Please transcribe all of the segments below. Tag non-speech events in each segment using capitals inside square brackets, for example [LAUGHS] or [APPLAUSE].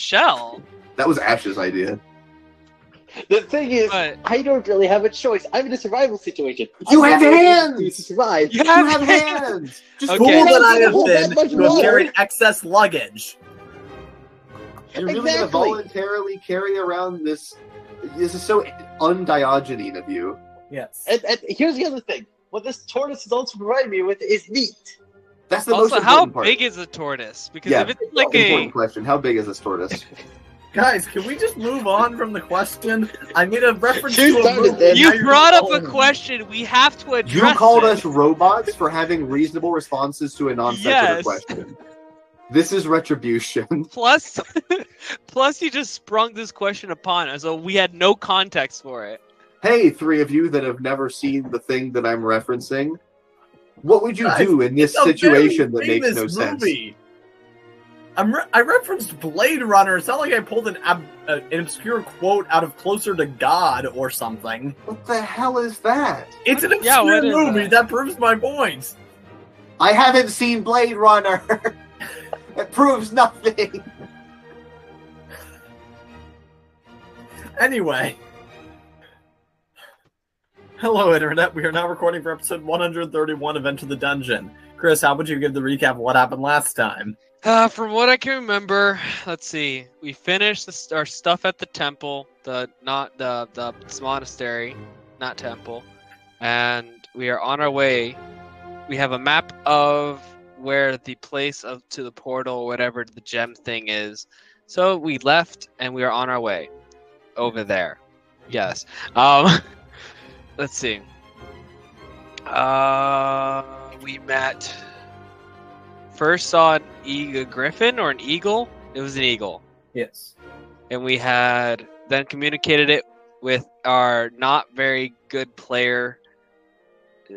shell. That was Ash's idea. The thing is, But I don't really have a choice. I'm in a survival situation. You I'm have not going hands! To survive. you You have, have hands. hands. Just Okay. Fool hold that. I have Hold that been much to have water. carried excess luggage. You're really gonna Exactly. voluntarily carry around this. This is so undiogenine of you. Yes. And, and here's the other thing. What this tortoise is also providing me with is meat. That's the Also, most how important part. big is a tortoise? Because Yeah, if it's like important a question. How big is this tortoise? [LAUGHS] Guys, can we just move on from the question? I made a reference You to a movie. you brought up a following me. question, we have to address. You called it. us robots for having reasonable responses to a non sequitur Yes. question. This is retribution. [LAUGHS] Plus, [LAUGHS] plus, you just sprung this question upon us, so we had no context for it. Hey, three of you that have never seen the thing that I'm referencing, what would you Guys, do in this situation that makes no famous sense? I'm re- I referenced Blade Runner. It's not like I pulled an, ab- uh, an obscure quote out of Closer to God or something. What the hell is that? It's an Yeah, obscure what is movie that? that proves my point. I haven't seen Blade Runner. [LAUGHS] it proves nothing. Anyway. Hello, Internet. We are now recording for episode 131 of Enter the Dungeon. Chris, how would you give the recap of what happened last time? Uh, from what I can remember, let's see. We finished the, our stuff at the temple, the not the the monastery, not temple, and we are on our way. We have a map of where the place of to the portal, whatever the gem thing is. So we left, and we are on our way over there. Yes. Um. [LAUGHS] let's see. Uh, we met first saw an eagle griffin or an eagle? It was an eagle. Yes. and we had then communicated it with our not very good player.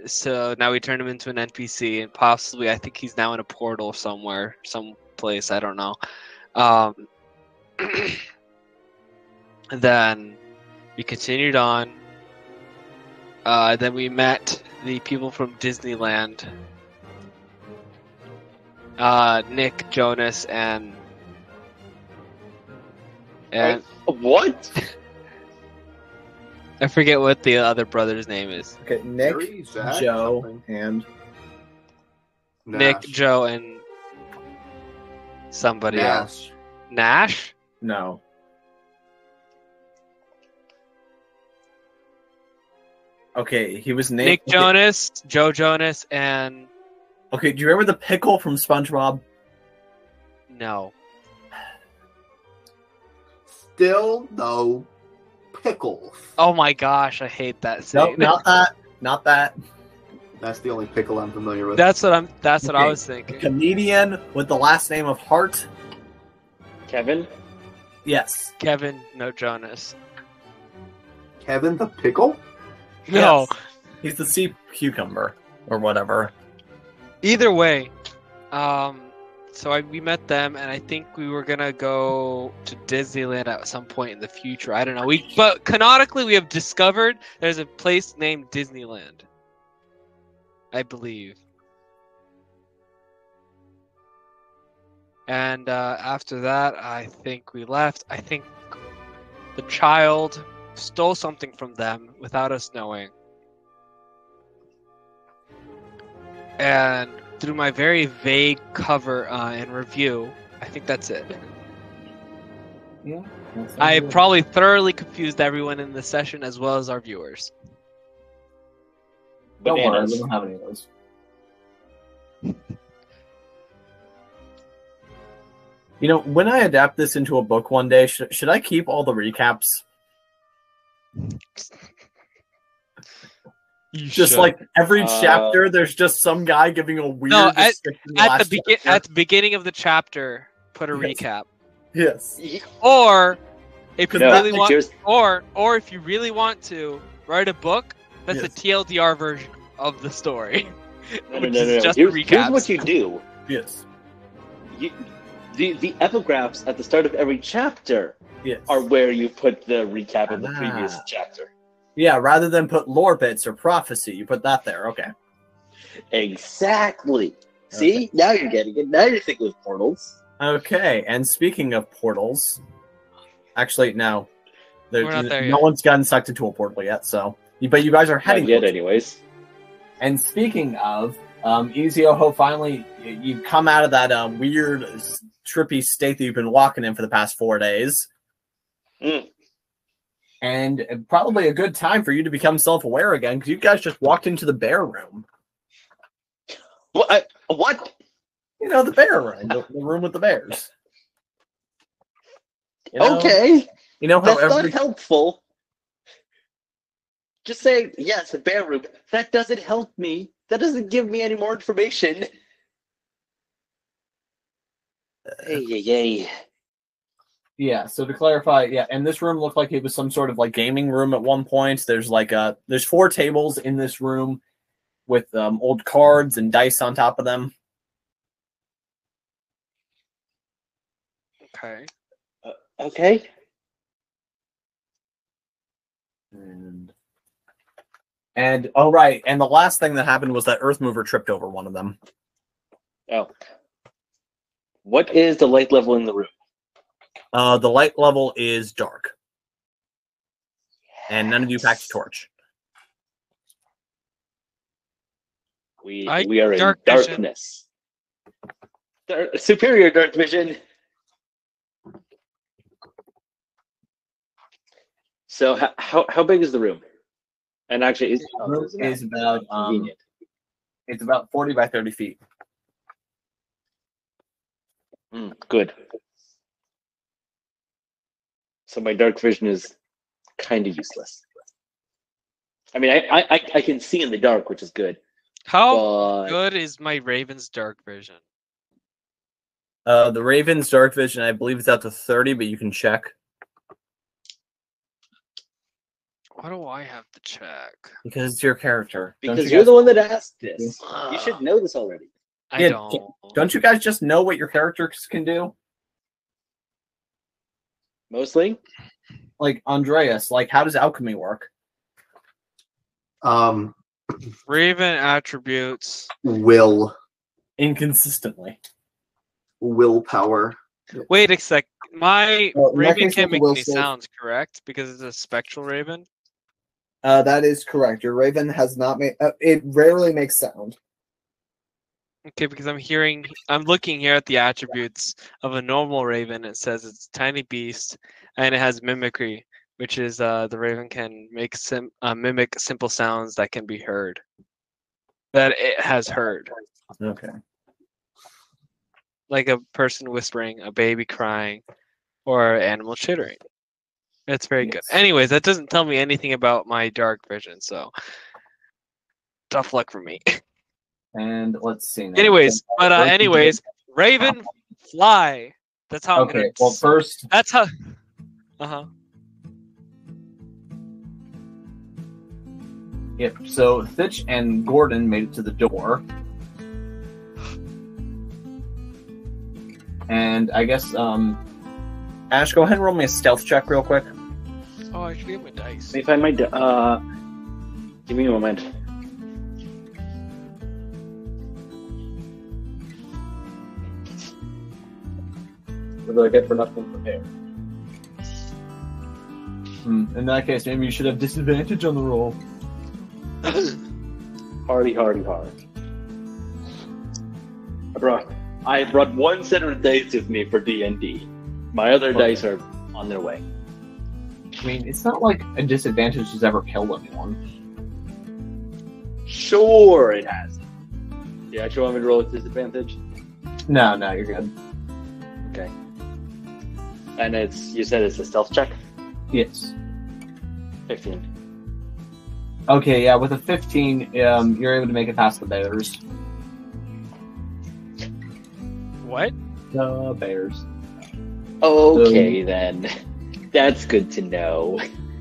So now we turned him into an npc and possibly i think he's now in a portal somewhere some place i don't know. Um [CLEARS THROAT] then we continued on uh, then we met the people from disneyland uh, Nick, Jonas, and and What? [LAUGHS] I forget what the other brother's name is. Okay, Nick, Harry, Zach, Joe, something. and Nick, Nash. Joe, and somebody else. Nash. Nash. no. Okay, he was Nick. Nick okay. Jonas, Joe Jonas, and Okay, do you remember the pickle from SpongeBob? no. Still no pickles. Oh my gosh, I hate that No, scene. not [LAUGHS] that. Not that. That's the only pickle I'm familiar with. That's what I'm. That's what I was thinking. Comedian with the last name of Hart. Kevin? Yes. Kevin, no Jonas. Kevin the pickle? No. Yes. He's the sea cucumber or whatever. Either way, um, so I, we met them, and I think we were gonna go to Disneyland at some point in the future. I don't know. We but canonically we have discovered there's a place named Disneyland. I believe. And uh, after that, I think we left. I think the child stole something from them without us knowing. And through my very vague cover uh, and review, I think that's it. Yeah. I probably thoroughly confused everyone in the session as well as our viewers. Don't worry, we don't have any of those. [LAUGHS] You know, when I adapt this into a book one day, should, should I keep all the recaps? Just like every Uh, chapter, there's just some guy giving a weird No, at- description at the begin at the beginning of the chapter, put a Yes. recap. yes. Or if you No, really want, here's- or or if you really want to write a book, that's Yes. a TLDR version of the story, [LAUGHS] No, no, which no, is no, no. just Here's, here's what you do. Yes. You, the, the epigraphs at the start of every chapter Yes. are where you put the recap of the Ah. previous chapter. Yeah, rather than put lore bits or prophecy, you put that there. Okay. Exactly. See? Now you're getting it. Now you're thinking with portals. Okay, and speaking of portals, actually, no. There, there no yet. one's gotten sucked into a portal yet, so. But you guys are Not heading. yet, anyways. And speaking of, um, Easy Oho, finally, y- you come out of that uh, weird, trippy state that you've been walking in for the past four days. Mm. And probably a good time for you to become self aware again because you guys just walked into the bear room. What? I- what? You know, the bear room, the, the room with the bears. You know- Okay, You know how that's every not helpful. Just say yes, a bear room. That doesn't help me. That doesn't give me any more information. Hey, yay, yay. Yeah, so to clarify, yeah, and this room looked like it was some sort of like gaming room at one point. There's like a there's four tables in this room with um, old cards and dice on top of them. Okay. Okay. And and oh right, and the last thing that happened was that Earth Mover tripped over one of them. Oh. What is the light level in the room? Uh, the light level is dark, and none of you packed a torch. We I- we are in dark vision. darkness. Dar- superior dark vision. So how, how how big is the room? And actually, is, The room isn't that is about um, it's about forty by thirty feet. Mm, good. So my dark vision is kind of useless. I mean, I, I I- I can see in the dark, which is good. How But good is my Raven's dark vision? Uh, the Raven's dark vision, I believe, is out to thirty, but you can check Why do I have to check? because it's your character. Because you you're guys- the one that asked this, you should know this already. I Yeah, don't. Don't you guys just know what your characters can do? Mostly. Like Andreas, like how does alchemy work? Um, Raven attributes. will Inconsistently. willpower. Wait a sec. My Well, Raven case, can't make any save- sounds, correct? Because it's a spectral Raven. Uh, that is correct. Your raven has not made. Uh, it rarely makes sound. Okay, because I'm hearing, I'm looking here at the attributes of a normal Raven. It says it's a tiny beast, and it has mimicry, which is uh, the Raven can make sim- uh, mimic simple sounds that can be heard. That it has heard, Okay. like a person whispering, a baby crying, or animal chittering. That's very good. Anyways, that doesn't tell me anything about my dark vision, so tough luck for me. [LAUGHS] And let's see. Now. anyways, but uh, Where'd anyways, Raven fly. That's how I'm gonna. Okay. Well, first, That's how. Uh huh. yep. So Fitch and Gordon made it to the door, and I guess um, Ash, go ahead and roll me a stealth check real quick. Oh, I should get my dice. Let me find my. d- Uh, give me a moment. What did I get for nothing prepared? Hmm. In that case, maybe you should have disadvantage on the roll. [COUGHS] Hardy, hardy, hard. I brought. I brought one set of dice with me for D and D. My other Okay. dice are on their way. I mean, it's not like a disadvantage has ever killed anyone. Sure, it has. Yeah, do You actually want me to roll with disadvantage? No, no, you're good. Okay. And it's you said it's a stealth check. Yes. Fifteen. Okay, yeah, with a 15, um, you're able to make it past the bears. What? The bears. Okay then. [LAUGHS] That's good to know.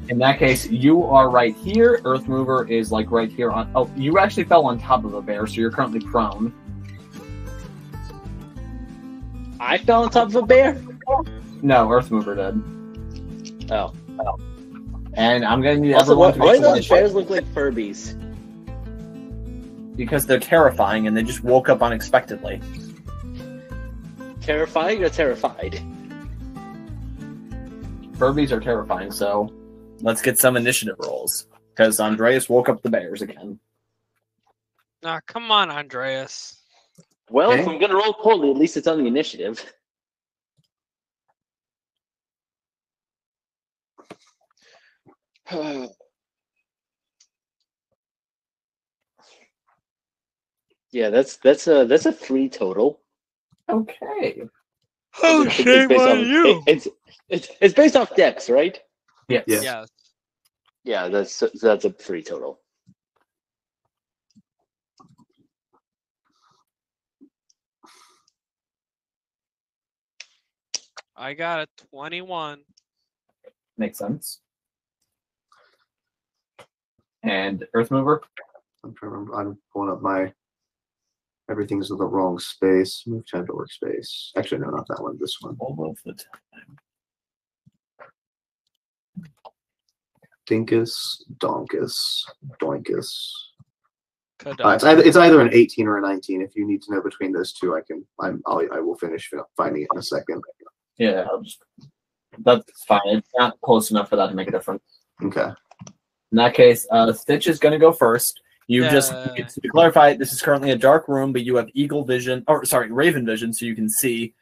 In that case, you are right here. Earth Mover is like right here on. Oh, you actually fell on top of a bear, so you're currently prone. I fell on top of a bear. No, Earth Mover did. Oh. oh. And I'm going to need Also, everyone why, to why do one those bears look like Furbies? because they're terrifying and they just woke up unexpectedly. Terrifying or terrified? Furbies are terrifying, so let's get some initiative rolls. Because Andreas woke up the bears again. Ah, come on, Andreas. Well, if I'm gonna roll poorly, at least it's on the initiative. [SIGHS] yeah, that's that's a that's a three total. Okay. Oh, It's- it's shame based on off- you. it- it's it's it's based off Dex, right? Yes. Yes. Yes. Yeah, that's so that's a three total. I got a 21. Makes sense. And Earth Mover? I'm trying to remember. I'm pulling up my. Everything's in the wrong space. Move time to workspace. Actually, no, not that one. This one. All of the time. Dinkus, Donkus, Doinkus. Uh, it's either it's either an 18 or a 19. If you need to know between those two, I can. I'm. I'll, I will finish finding it in a second. Yeah, I'll just, that's fine. It's not close enough for that to make a difference. Okay. In that case, uh, Stitch is going to go first. You just Yeah. to clarify, this is currently a dark room, but you have eagle vision, or sorry, raven vision, so you can see.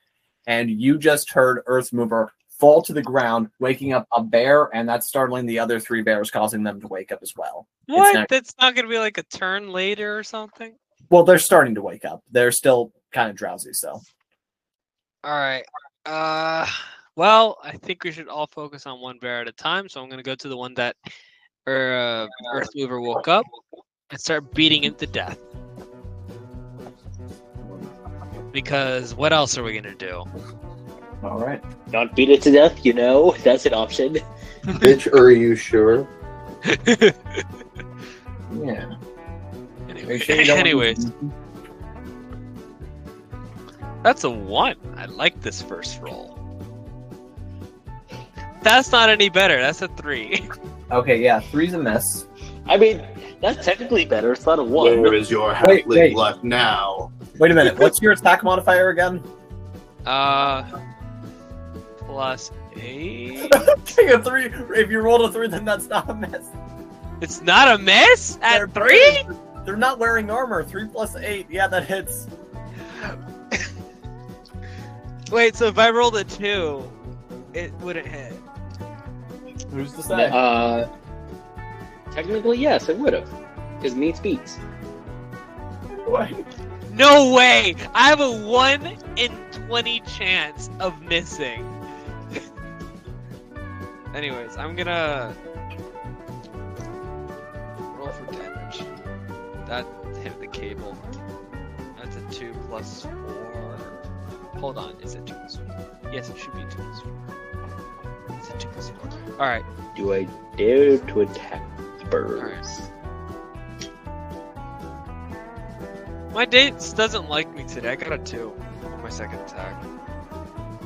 And you just heard Earth Mover fall to the ground, waking up a bear, and that's startling the other three bears, causing them to wake up as well. what? not- That's not going to be like a turn later or something? Well, they're starting to wake up. They're still kind of drowsy, so All right. Uh, well, I think we should all focus on one bear at a time. So I'm gonna go to the one that, or uh, Earth Mover woke up, and start beating it to death. Because what else are we gonna do? all right. Not beat it to death, you know. [LAUGHS] That's an option. Bitch, are you sure? [LAUGHS] Yeah. anyway, sure you don't want to- anyways, that's a one. I like this first roll. That's not any better. That's a three. [LAUGHS] Okay, yeah, three's a miss. I mean, that's technically better. It's not a one. Where is your Wait, halfling wait. left now? Wait a minute. What's your attack modifier again? Uh, plus eight. [LAUGHS] Take a three. If you rolled a three, then that's not a miss. It's not a miss They're at three. bears. They're not wearing armor. Three plus eight. Yeah, that hits. [LAUGHS] Wait, so if I rolled a two, it wouldn't hit. Who's to say? Uh, technically, yes, it would have. Because meets beats. What? No way! I have a 1 in 20 chance of missing. [LAUGHS] Anyways, I'm gonna roll for damage. That hit the cable. That's a 2 plus 4. Hold on, is it 2 plus 4? Yes, it should be 2 plus 4. All right. Do I dare to attack birds? Right. My date doesn't like me today. I got a two on my second attack.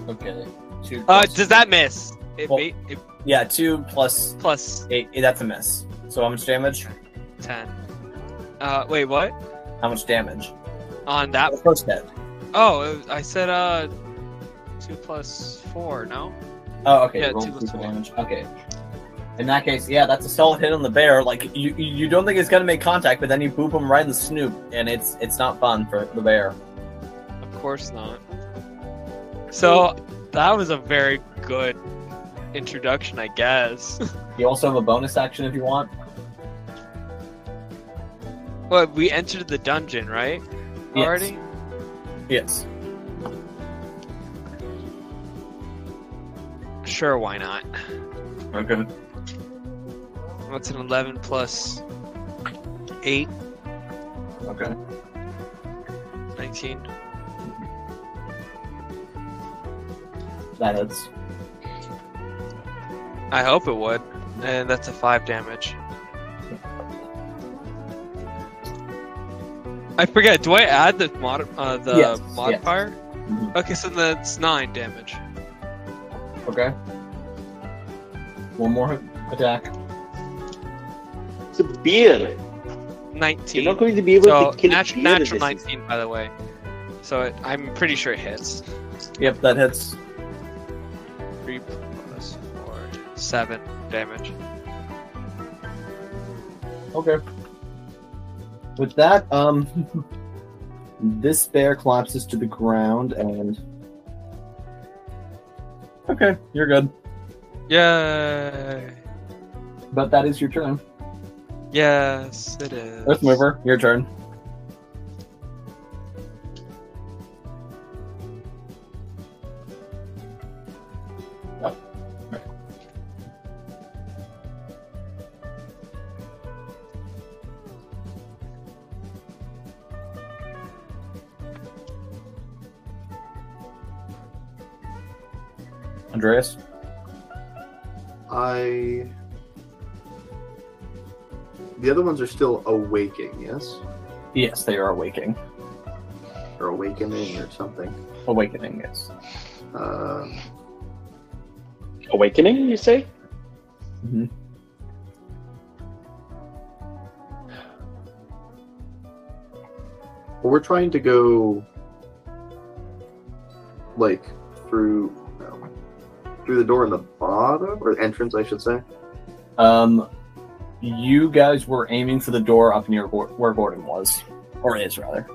Okay. Two. Uh, does two. that miss? It, well, it yeah, two plus plus eight. That's a miss. So how much damage? Ten. Uh, wait, what? How much damage? On that first hit. Oh, I said uh, two plus four. No. Oh, okay. Yeah, roll two plus two four. damage. Okay. In that case, yeah, that's a solid hit on the bear. Like you, you don't think it's gonna make contact, but then you boop him right in the snoop, and it's it's not fun for the bear. Of course not. So that was a very good introduction, I guess. [LAUGHS] You also have a bonus action if you want. but we entered the dungeon, right? Yes. Already. Yes. Sure, why not? Okay. What's an eleven plus eight? Okay. 19. That is. I hope it would. And that's a five damage. I forget. Do I add the mod uh, the Yes, modifier? Mhm. Okay, so that's nine damage. Okay. One more attack. It's a beer. Nineteen. You're not going to be able so to kill natu- a beer. natural this is- nineteen, by the way. So it, I'm pretty sure it hits. Yep, that hits. Three plus four, seven damage. Okay. With that, um, [LAUGHS] this bear collapses to the ground and. Okay, you're good. Yay! But that is your turn. Yes, it is. Earth Mover, your turn. Andreas? I. The other ones are still awaking, yes? Yes, they are awaking. Or awakening or something. Awakening, yes. Uh, Awakening, you say? Mhm. well, we're trying to go. Like, through. Through the door in the bottom? Or entrance, I should say. Um, you guys were aiming for the door up near Gor- where Gordon was, or is rather.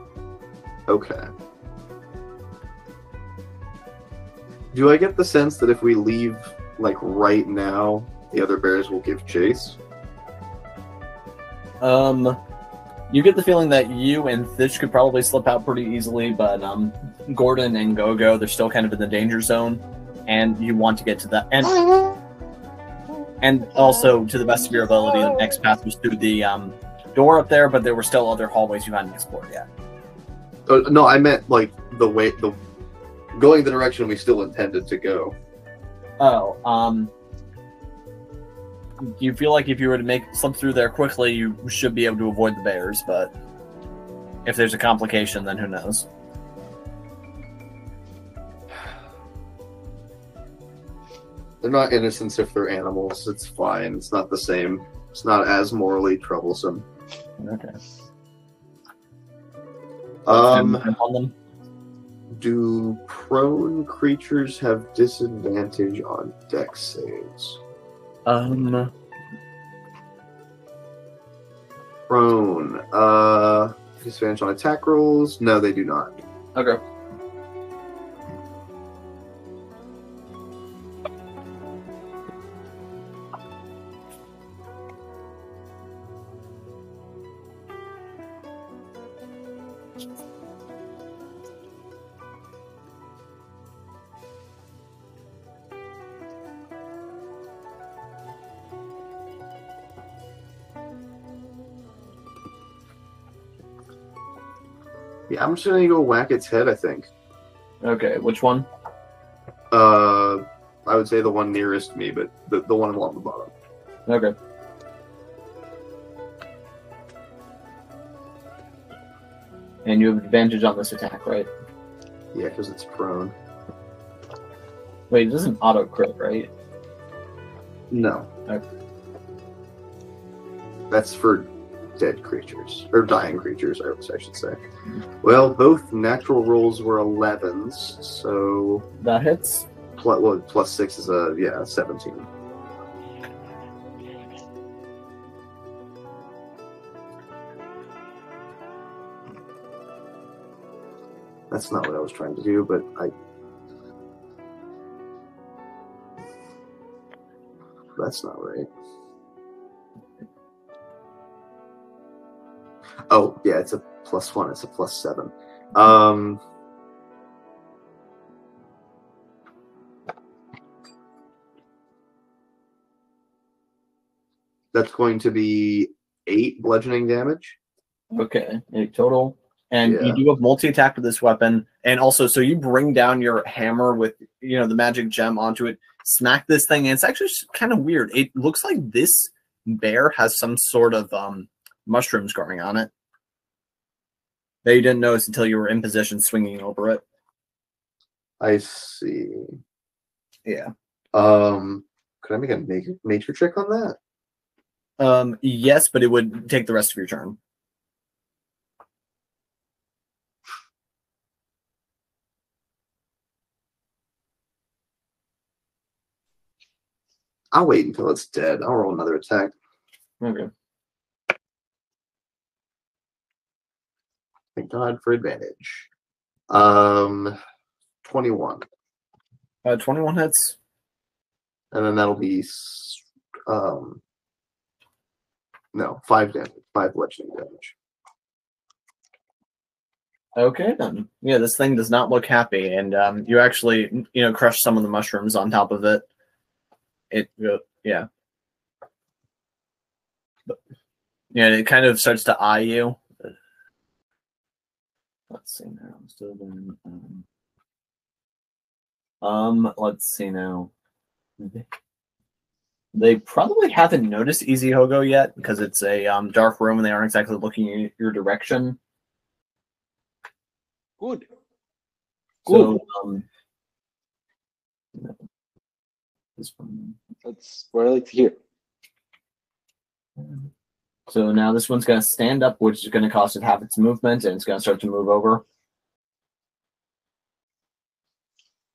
Okay. Do I get the sense that if we leave, like, right now, the other bears will give chase? Um, you get the feeling that you and Fish could probably slip out pretty easily, but um, Gordon and Gogo, they're still kind of in the danger zone, and you want to get to that. And and also, to the best of your ability, the next path was through the um, door up there, but there were still other hallways you hadn't explored yet. Uh, no, I meant, like, the way. the Going the direction we still intended to go. Oh, um, you feel like if you were to make slip through there quickly, you should be able to avoid the bears, but if there's a complication, then who knows? They're not innocents if they're animals. It's fine. It's not the same. It's not as morally troublesome. Okay. Um, on them. do prone creatures have disadvantage on Dex saves? Um, Prone. Uh, disadvantage on attack rolls? No, they do not. okay. I'm just gonna go whack its head. I think. Okay, which one? Uh, I would say the one nearest me, but the the one along the bottom. Okay. And you have advantage on this attack, right? Yeah, because it's prone. Wait, it doesn't auto crit, right? No. Okay. That's for dead creatures or dying creatures, I should say. Well, both natural rolls were 11s, so That hits. plus, well, plus six is a yeah 17. That's not what I was trying to do, but I. That's not right. Oh yeah, it's a plus one. It's a plus seven. Um. That's going to be eight bludgeoning damage. Okay, eight total. And Yeah. you do have multi attack with this weapon, and also so you bring down your hammer with you know the magic gem onto it, smack this thing, and it's actually kind of weird. It looks like this bear has some sort of um mushrooms growing on it that you didn't notice until you were in position swinging over it. I see. Yeah. Um, could I make a major trick on that? Um, yes, but it would take the rest of your turn. I'll wait until it's dead. I'll roll another attack. Okay. Thank God for advantage. Um, twenty-one, Uh, 21 hits. and then that'll be um, no, five damage, five bludgeoning damage. Okay then. Yeah, this thing does not look happy, and um, you actually, you know, crush some of the mushrooms on top of it. It, yeah. But- Yeah, and it kind of starts to eye you. Let's see now. So then, um, um, let's see now. They probably haven't noticed Easy Hogo yet because it's a um, dark room and they aren't exactly looking in your direction. Good. So, um, this one. That's what I like to hear. So now this one's going to stand up, which is going to cost it half its movement, and it's going to start to move over.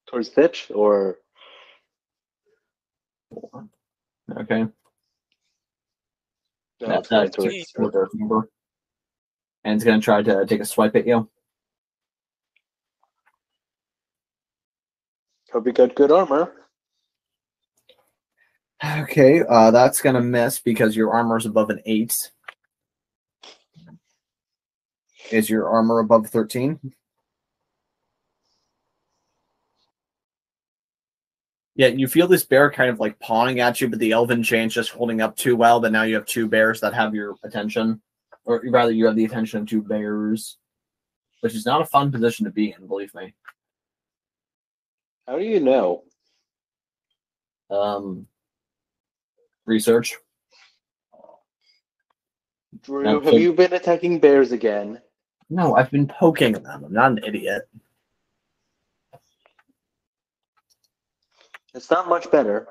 Towards Fitch or Okay, no, that, that's towards towards Earth Mover. and it's going to try to take a swipe at you. Hope you got good armor. Okay, uh, that's going to miss because your armor is above an eight. Is your armor above thirteen? Yeah, you feel this bear kind of like pawing at you, but the elven chain's just holding up too well. But now you have two bears that have your attention, or rather, you have the attention of two bears, which is not a fun position to be in. Believe me. How do you know? Um, research. Drew, Now, have so- you been attacking bears again? No, I've been poking them. I'm not an idiot. It's not much better.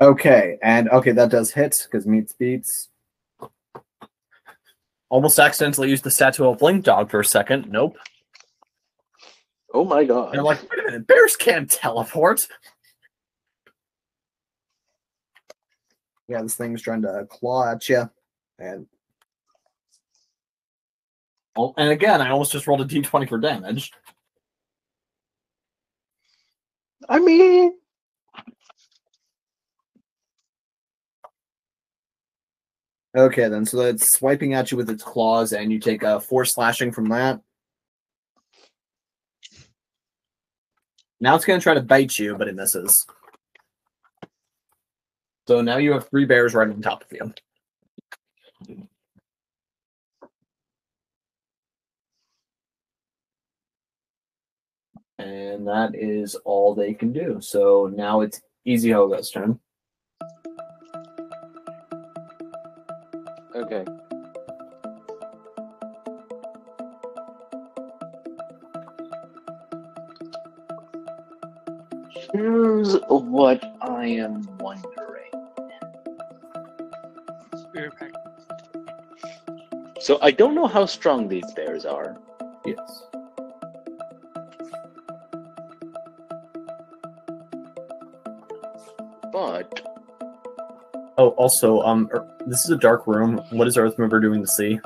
Okay, and okay, that does hit because meets beats. Almost accidentally used the statue of Blink Dog for a second. Nope. Oh my god. And I'm like, wait a minute, bears can't teleport. Yeah, this thing's trying to claw at you, and oh, and again, I almost just rolled a d20 for damage. I mean, Okay, then so it's swiping at you with its claws, and you take a four slashing from that. Now it's going to try to bite you, but it misses. So now you have three bears right on top of you. And that is all they can do. So now it's Easy Hoga's turn. okay. Here's what I am wondering. So I don't know how strong these bears are. Yes. But Oh, also, um, er, this is a dark room. What is Earthmover doing to see?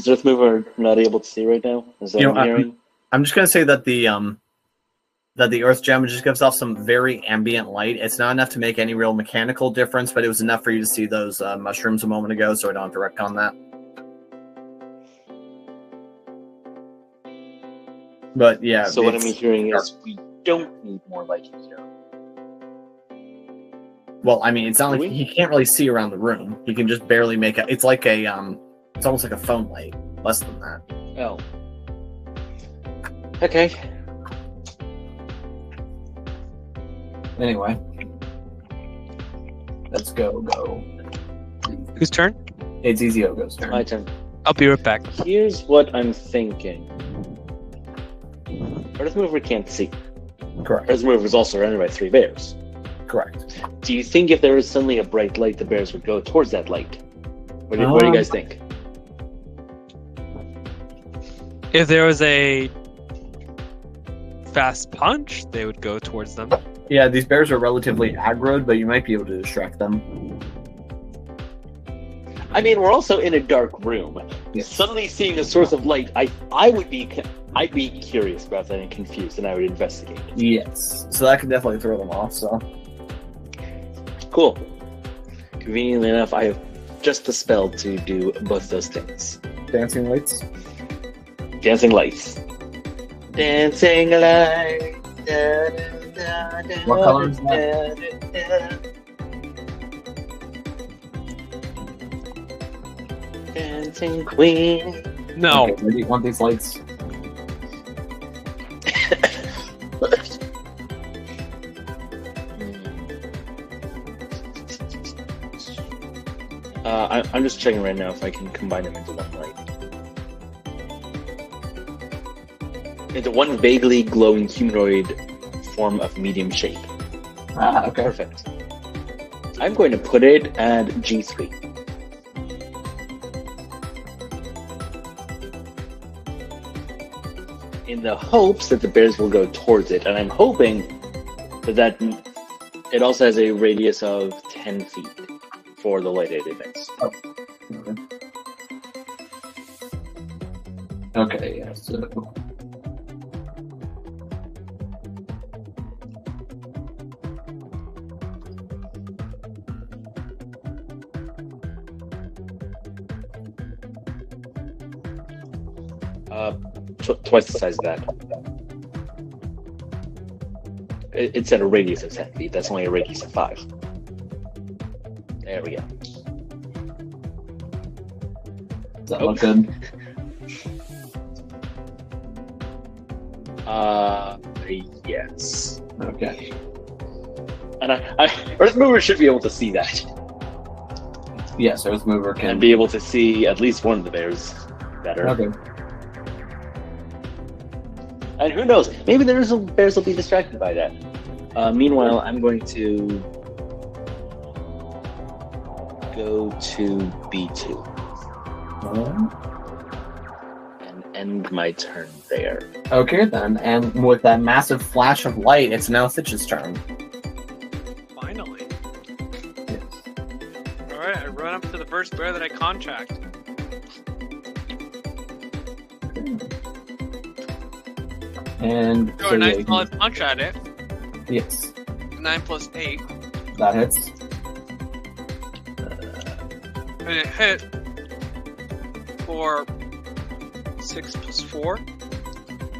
Is, is Earthmover not able to see right now? Is that You what know, I'm hearing? I'm just gonna say that the um, that the Earth gem just gives off some very ambient light. It's not enough to make any real mechanical difference, but it was enough for you to see those uh, mushrooms a moment ago. So I don't have to wreck on that. But yeah. so what I'm hearing is we don't need more lighting here. Well, I mean, it's not like we? he can't really see around the room. He can just barely make a. It's like a um, it's almost like a phone light, less than that. Oh. Okay. Anyway, let's go. Go. Whose turn? It's Easy Ogo's turn. My turn. I'll be right back. Here's what I'm thinking. Earthmover can't see. Correct. Earth Mover is also surrounded by three bears. Correct. Do you think if there was suddenly a bright light, the bears would go towards that light? What do, what do you Um, guys think? If there was a fast punch, they would go towards them. Yeah, these bears are relatively aggroed, but you might be able to distract them. I mean, we're also in a dark room. Yes. Suddenly seeing a source of light, I I would be I'd be curious about that and confused, and I would investigate. Yes. So that could definitely throw them off. So Cool. Conveniently enough, I have just the spell to do both those things. dancing lights. Dancing lights. Dancing lights. da, da, da, What color is da, da, da. Dancing queen. No. Okay, do you want these lights? [LAUGHS] Uh, I, I'm just checking right now if I can combine them into one light. Into one vaguely glowing humanoid form of medium shape. Ah, okay. Perfect. I'm going to put it at G3. In the hopes that the bears will go towards it, and I'm hoping that, that it also has a radius of 10 feet for the light it emits. Okay. Okay, yeah, so tw- twice the size of that. It- It's at a radius of 10 feet. That's only a radius of 5. There we go. does that look good? Uh, yes. Okay. And I, I, Earth Mover should be able to see that. Yes, Earth Mover can And be able to see at least one of the bears better. Okay. And who knows? Maybe the bears will- bears will be distracted by that. Uh, meanwhile, I'm going to go to B2 and end my turn there. Okay then, and with that massive flash of light, it's now Stitch's turn. Finally. All right, I run up to the first bear that I contact. And Throw so, a nice solid punch at it. yes, Nine plus eight, that hits. and it hit for six plus four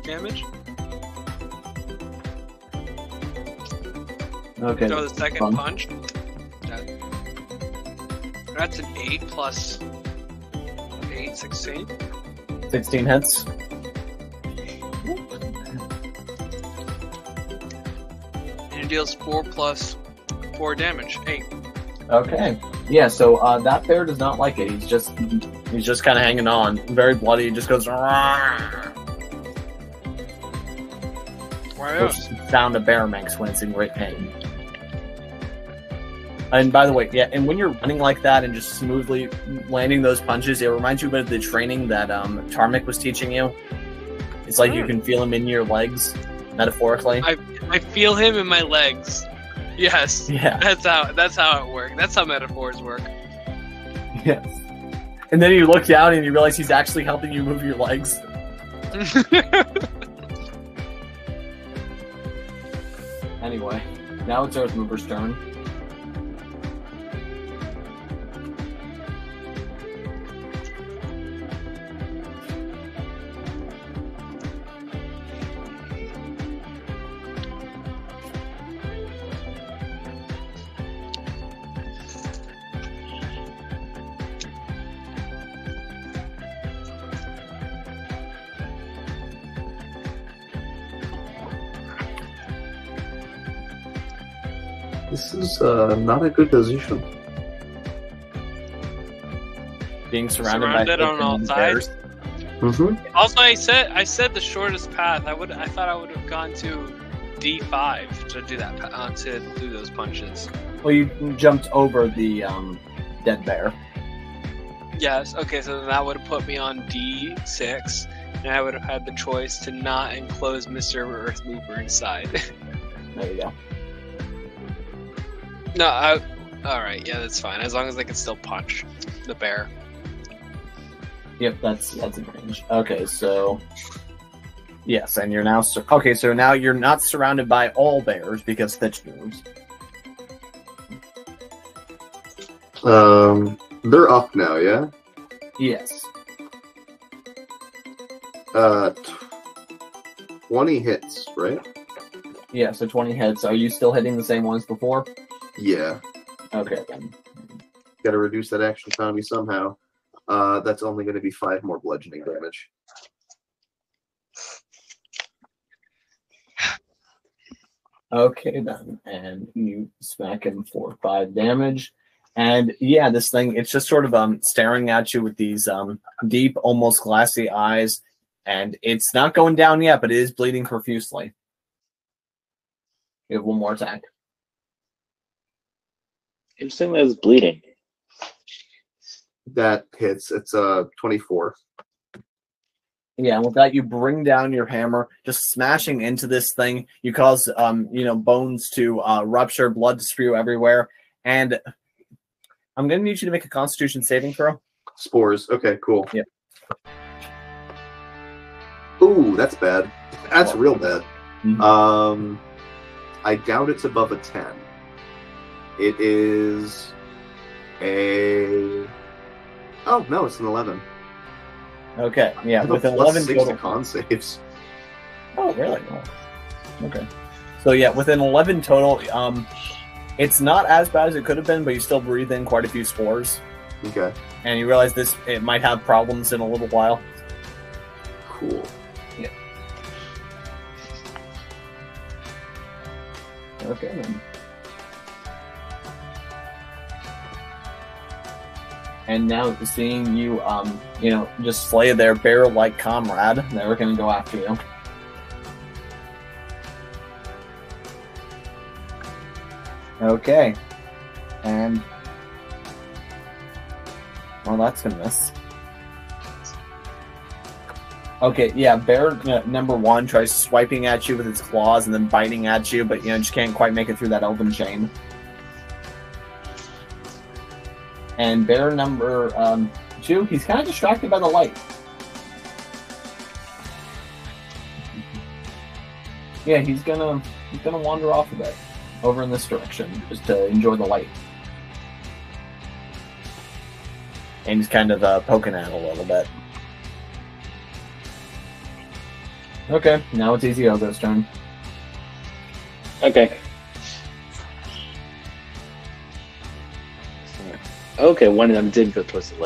damage. Okay. Throw the second fun. punch. That- That's an eight plus eight, 16. 16 hits. Deals four plus four damage. Eight. Okay. Yeah, so uh, that bear does not like it. He's just he's just kind of hanging on, very bloody. He just goes. Wow. Which sound a bear makes when it's in great pain. And by the way, yeah, and when you're running like that and just smoothly landing those punches, it reminds you a bit of the training that um, Tarmik was teaching you. It's like you Hmm. can feel him in your legs, metaphorically. I I feel him in my legs. Yes. yeah, That's how that's how it works. That's how metaphors work. yes. And then you look down and you realize he's actually helping you move your legs. [LAUGHS] Anyway, now it's Earth Mover's turn. Not a good position. Being surrounded, Surrounded by on all sides? bears. Mm-hmm. also, I said I said the shortest path. I would I thought I would have gone to D5 to do that uh, to do those punches. Well, you jumped over the um, dead bear. Yes. Okay. So then that would have put me on D6, and I would have had the choice to not enclose Mister Earth Mover inside. [LAUGHS] There you go. No. I, all right. Yeah, that's fine. As long as I can still punch the bear. Yep, that's that's in range. Okay, so yes, and you're now sur- okay. So now you're not surrounded by all bears because Fitch moves. Um, they're up now, yeah. Yes. Uh, t- twenty hits, right? Yeah. So twenty hits. Are you still hitting the same ones before? Yeah. Okay. Got to reduce that action economy somehow. Uh, that's only going to be five more bludgeoning damage. Okay then, and you smack him for five damage. And yeah, this thing it's just sort of um staring at you with these um deep, almost glassy eyes, and it's not going down yet, but it is bleeding profusely. You have one more attack. Interesting that it's bleeding. That hits. It's uh twenty-four. Yeah, and with that, you bring down your hammer, just smashing into this thing. You cause, um, you know, bones to uh, rupture, blood to spew everywhere, and I'm gonna need you to make a Constitution saving throw. Spores. Okay, cool. Yep. Ooh, that's bad. That's real bad. Mhm. Um, I doubt it's above a ten. It is a. Oh no, it's an eleven. Okay, yeah, I have a with an plus 11 total. to con saves. Oh, really? Oh, Okay. So yeah, with an 11 total, um, it's not as bad as it could have been, but you still breathe in quite a few spores, Okay, and you realize this it might have problems in a little while. cool. Yeah. Okay. Then. And now seeing you, um, you know, just slay their bear-like comrade, they're going to go after you. Okay. And well, that's gonna miss. Okay, yeah, bear uh, number one tries swiping at you with its claws and then biting at you, but you know just can't quite make it through that elven chain. And bear number um, two, he's kind of distracted by the light. Yeah, he's gonna he's gonna wander off a bit over in this direction just to enjoy the light. And he's kind of uh, poking at it a little bit. Okay, now it's Easy Ogo's turn. Okay. Okay, one of them did go towards the.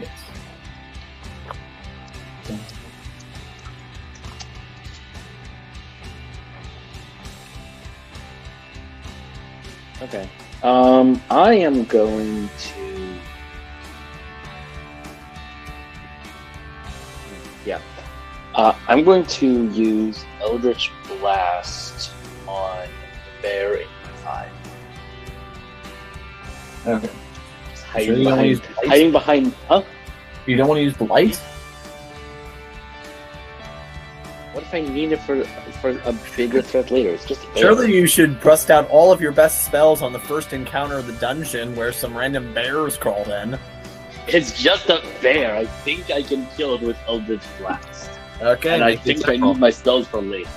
Yes. Okay. Um, I am going to. Yeah. Uh, I'm going to use Eldritch Blast on the bear in my eye. Okay. Sure hiding you don't behind. Hiding behind. Huh? You don't want to use the light? What if I need it for for a bigger threat later? It's just. air. Surely you should bust out all of your best spells on the first encounter of the dungeon where some random bears crawled in. It's just a bear. I think I can kill it with Eldritch Blast. Okay. and I think I need my spells for later.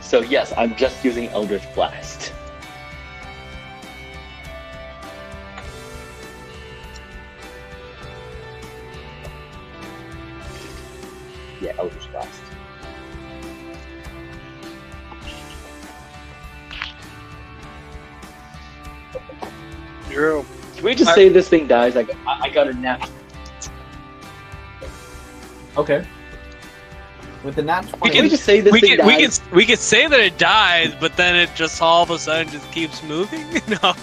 So yes, I'm just using Eldritch Blast. Yeah, Eldritch Blast. Drew. Can we just I- say this thing dies? I got, I I got a nat. Okay. With the nat 20, Can we just say this We thing could, we dies? could we could say that it dies, but then it just all of a sudden just keeps moving. [LAUGHS] no.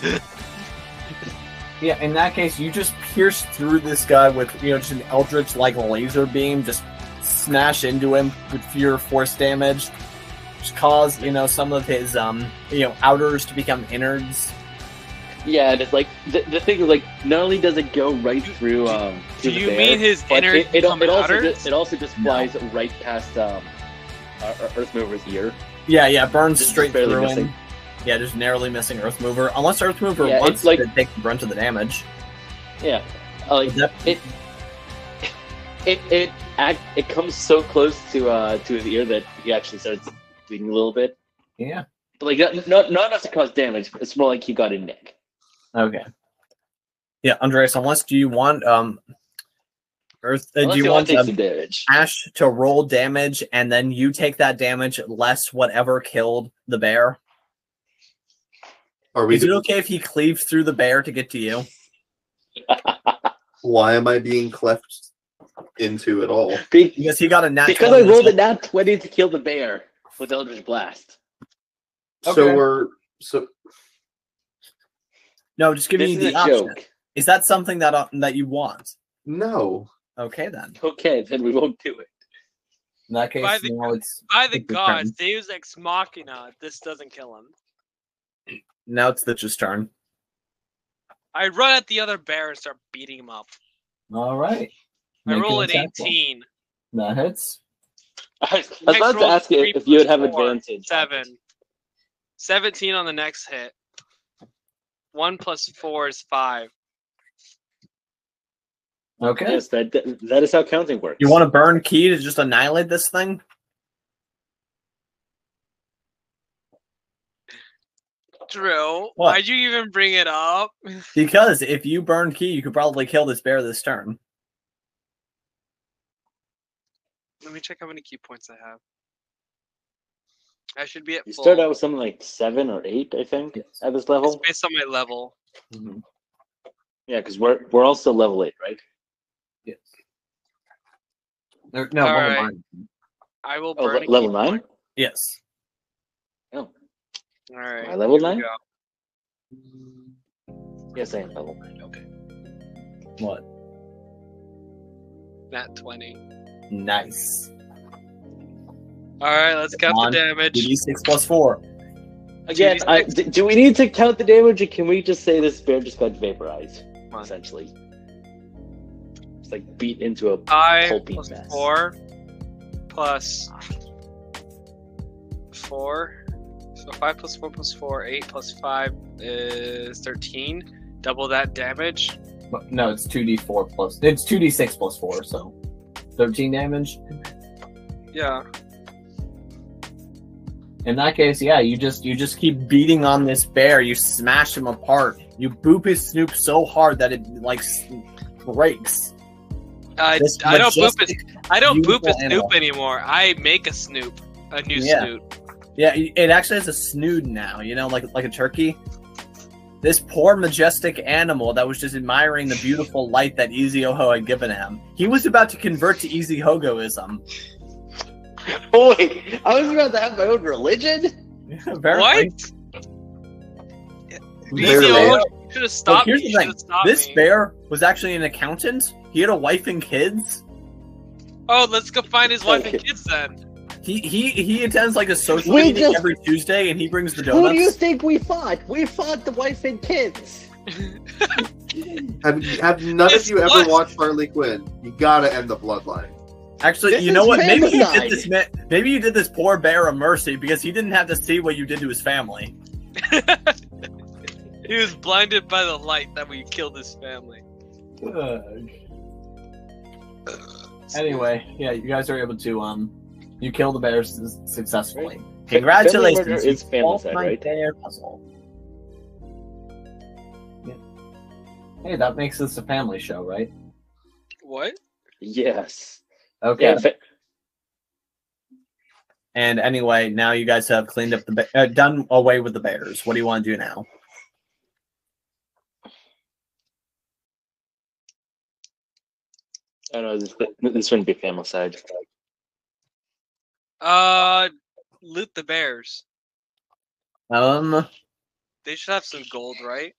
yeah, in that case, you just pierce through this guy with, you know, just an eldritch like laser beam, just smash into him with fewer force damage, which cause you know some of his um you know outers to become innards. Yeah, and it's like the, the thing is like not only does it go right through um Do through the you bear, mean his but inner it, it, become it also just, it also just flies right past um Earth Mover's ear. Yeah, yeah, burns Just straight barely through missing. him. Yeah, just narrowly missing Earth Mover. Unless Earth Mover Yeah, wants like- to take the brunt of the damage. Yeah, uh, like That- it it it act, it comes so close to uh to his ear that he actually starts bleeding a little bit. yeah. But like not not, not enough to cause damage. It's more like he got a nick. Okay. Yeah, Andreas, unless do you want um Earth uh, do you he want takes um, damage. Ash to roll damage and then you take that damage less whatever killed the bear? Are we? Is it okay if he cleaves through the bear to get to you? Why am I being cleft into at all? Be- Because he got a nat because I rolled a nat twenty to kill the bear with Eldritch Blast. So Okay. we're so No, just giving This you the option. joke. Is that something that uh, that you want? no. Okay then. Okay, then we won't do it. In that case, By the- no, it's By the Take your gods. Deus Ex Machina. This doesn't kill him. now it's Stitch's turn. I run at the other bear and start beating him up. All right. I Make roll an an 18. That hits. I was Next about to roll is ask you if you would have four, advantage. Seven. 17 on the next hit. 1 plus 4 is 5. Okay. Yes, that that is how counting works. You want to burn key to just annihilate this thing? Drew, What? why'd you even bring it up? [LAUGHS] Because if you burn key, you could probably kill this bear this turn. Let me check how many key points I have. I should be at You full. start out with something like seven or eight, I think, Yes. at this It's level. based on my level. Mm-hmm. Yeah, because we're we're also level eight, right? Yes. No, no All level right. nine. I will Oh, burn le- a key level nine. point. Yes. Oh, All right. Am I level nine? yes, I am level nine. Okay. What? Nat 20. Nice. All right, let's count on, the damage. D6 plus four. Again, I, d- do we need to count the damage, or can we just say this bear just got vaporized? Essentially, it's like beat into a. 5 pulpy plus mess. 4 plus 4. So 5 plus 4 plus 4, 8 plus 5 is 13. Double that damage. No, it's 2d4 plus. It's 2d6 plus 4, so 13 damage. Yeah. In that case, yeah, you just you just keep beating on this bear. You smash him apart. You boop his snoop so hard that it like breaks. I, I don't boop his, I don't boop a Snoop anymore. I make a Snoop. A new Yeah. Snoop. Yeah, it actually has a snood now. You know, like like a turkey. This poor majestic animal that was just admiring the beautiful light that Easy Oho had given him. He was about to convert to Easy Hogoism. Oh [LAUGHS] I was about to have my own religion. [LAUGHS] Apparently. What? Very Easy rare. should have stopped here's me. the thing. stopped This me. bear was actually an accountant. He had a wife and kids. Oh, let's go find his wife and kids then. He he he attends like a social We meeting just- every Tuesday, and he brings the donuts. Who do you think we fought? We fought the wife and kids. [LAUGHS] Have have none It's of you ever watched Harley Quinn? You gotta end the bloodline. Actually, This you know what? Maybe you did this. ma- Maybe you did this poor bear a mercy because he didn't have to see what you did to his family. [LAUGHS] he was blinded by the light that we killed his family. Anyway, yeah, you guys are able to um, you kill the bears s- successfully. Family Congratulations! murder you is family side, right? bear puzzle. Yeah. Hey, that makes this a family show, right? What? Yes. Okay. Yeah. fa- And anyway, now you guys have cleaned up the ba- uh, done away with the bears. What do you want to do now? I don't know. This, this wouldn't be family side. Uh, loot the bears. Um. They should have some gold, right?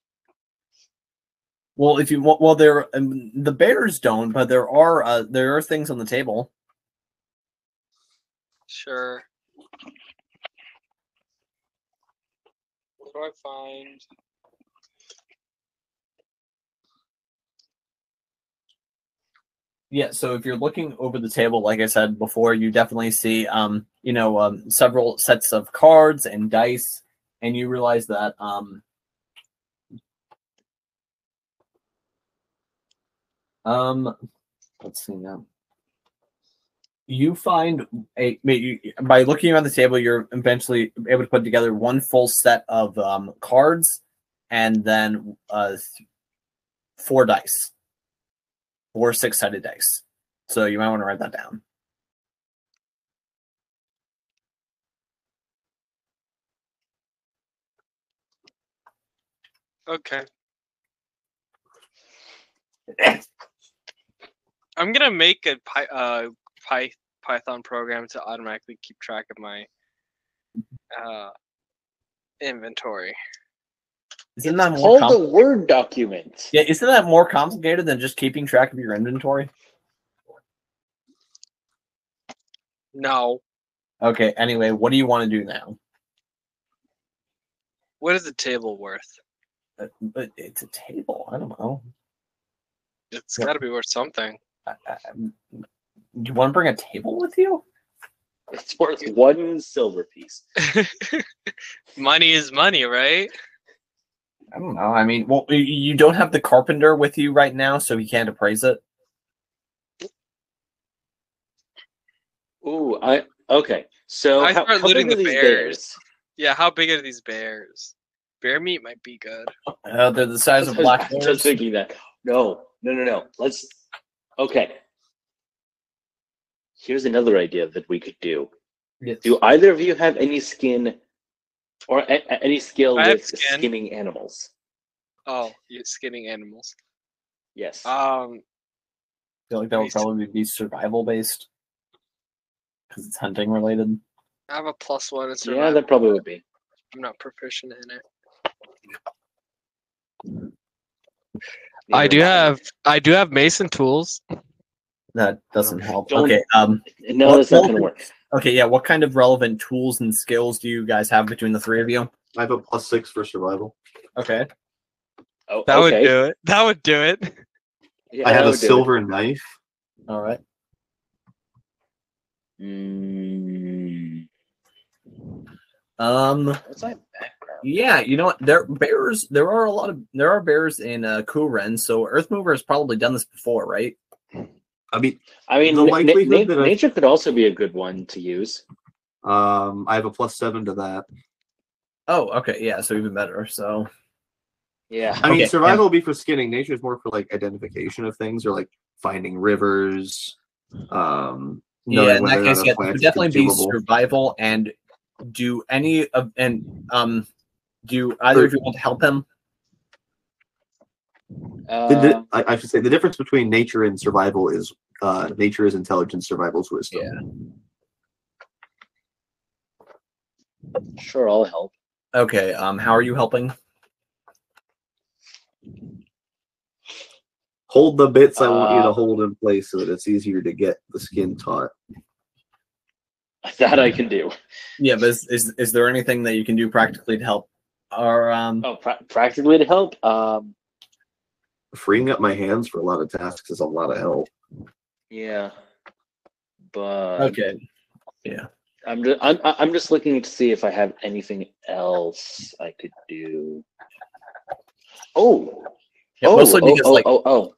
Well, if you want, well, there um, the bears don't, but there are uh, there are things on the table. Sure. What do I find? Yeah, so if you're looking over the table, like I said before, you definitely see, um, you know, um, several sets of cards and dice, and you realize that, um, um, let's see now. You find a by looking around the table, you're eventually able to put together one full set of um, cards, and then uh, four dice four six sided dice. So you might want to write that down. Okay. [COUGHS] I'm gonna make a Py- uh, Py- Python program to automatically keep track of my uh, inventory. Isn't that more Called a Word document. yeah? Isn't that more complicated than just keeping track of your inventory? No. Okay. Anyway, what do you want to do now? What is the table worth? Uh, But it's a table. I don't know. It's Yeah. got to be worth something. I, I, you want to bring a table with you? It's worth one silver piece. [LAUGHS] money is money, right? I don't know. I mean, well, you don't have the carpenter with you right now, so he can't appraise it. Ooh, I okay. So I how, start how looting the these bears. Yeah, how big are these bears? Bear meat might be good. Uh, they're the size of [LAUGHS] I was black just thinking that. No, no, no, no. Let's. Okay. Here's another idea that we could do. Yes. Do either of you have any skin or a- a- any skill I with skin. skinning animals? Oh, you skinning animals. Yes. Um, I feel like that would probably be survival based because it's hunting related. I have a plus one in yeah, that probably would be. I'm not proficient in it. Neither I do have I do have mason tools. That doesn't help. Don't- Okay. Um. No, Well, that's not going to work. Okay. Yeah. What kind of relevant tools and skills do you guys have between the three of you? I have a plus six for survival. Okay. Oh, That okay. would do it. That would do it. Yeah, I have a would do it. silver knife. All right. Mm, Um. what's my background? Yeah. You know what? There bears. There are a lot of there are bears in uh, Kuren. So Earth Mover has probably done this before, right? I mean, I mean, The na- na- na- that I- nature could also be a good one to use. um, I have a plus seven to that. Oh. Okay. Yeah. So even better. So. Yeah. I mean, Okay, survival will be for skinning. Nature is more for like identification of things or like finding rivers. Um, Yeah. In that or case, yeah, would is definitely be survival and do any of and um. Do either of you want to help him? Uh, The di- I, I should say the difference between nature and survival is uh, nature is intelligence, survival is wisdom. Yeah. sure, I'll help. Okay. Um. How are you helping? Hold the bits I want you to Uh, hold in place so that it's easier to get the skin taut. [LAUGHS] That I can do. Yeah, but is, is is there anything that you can do practically to help? Or um, Oh, pra- practically to help. Um, Freeing up my hands for a lot of tasks is a lot of help. yeah, but okay, yeah. I'm just I'm I'm just looking to see if I have anything else I could do. Oh, yeah, oh, mostly oh, because oh, like oh, oh,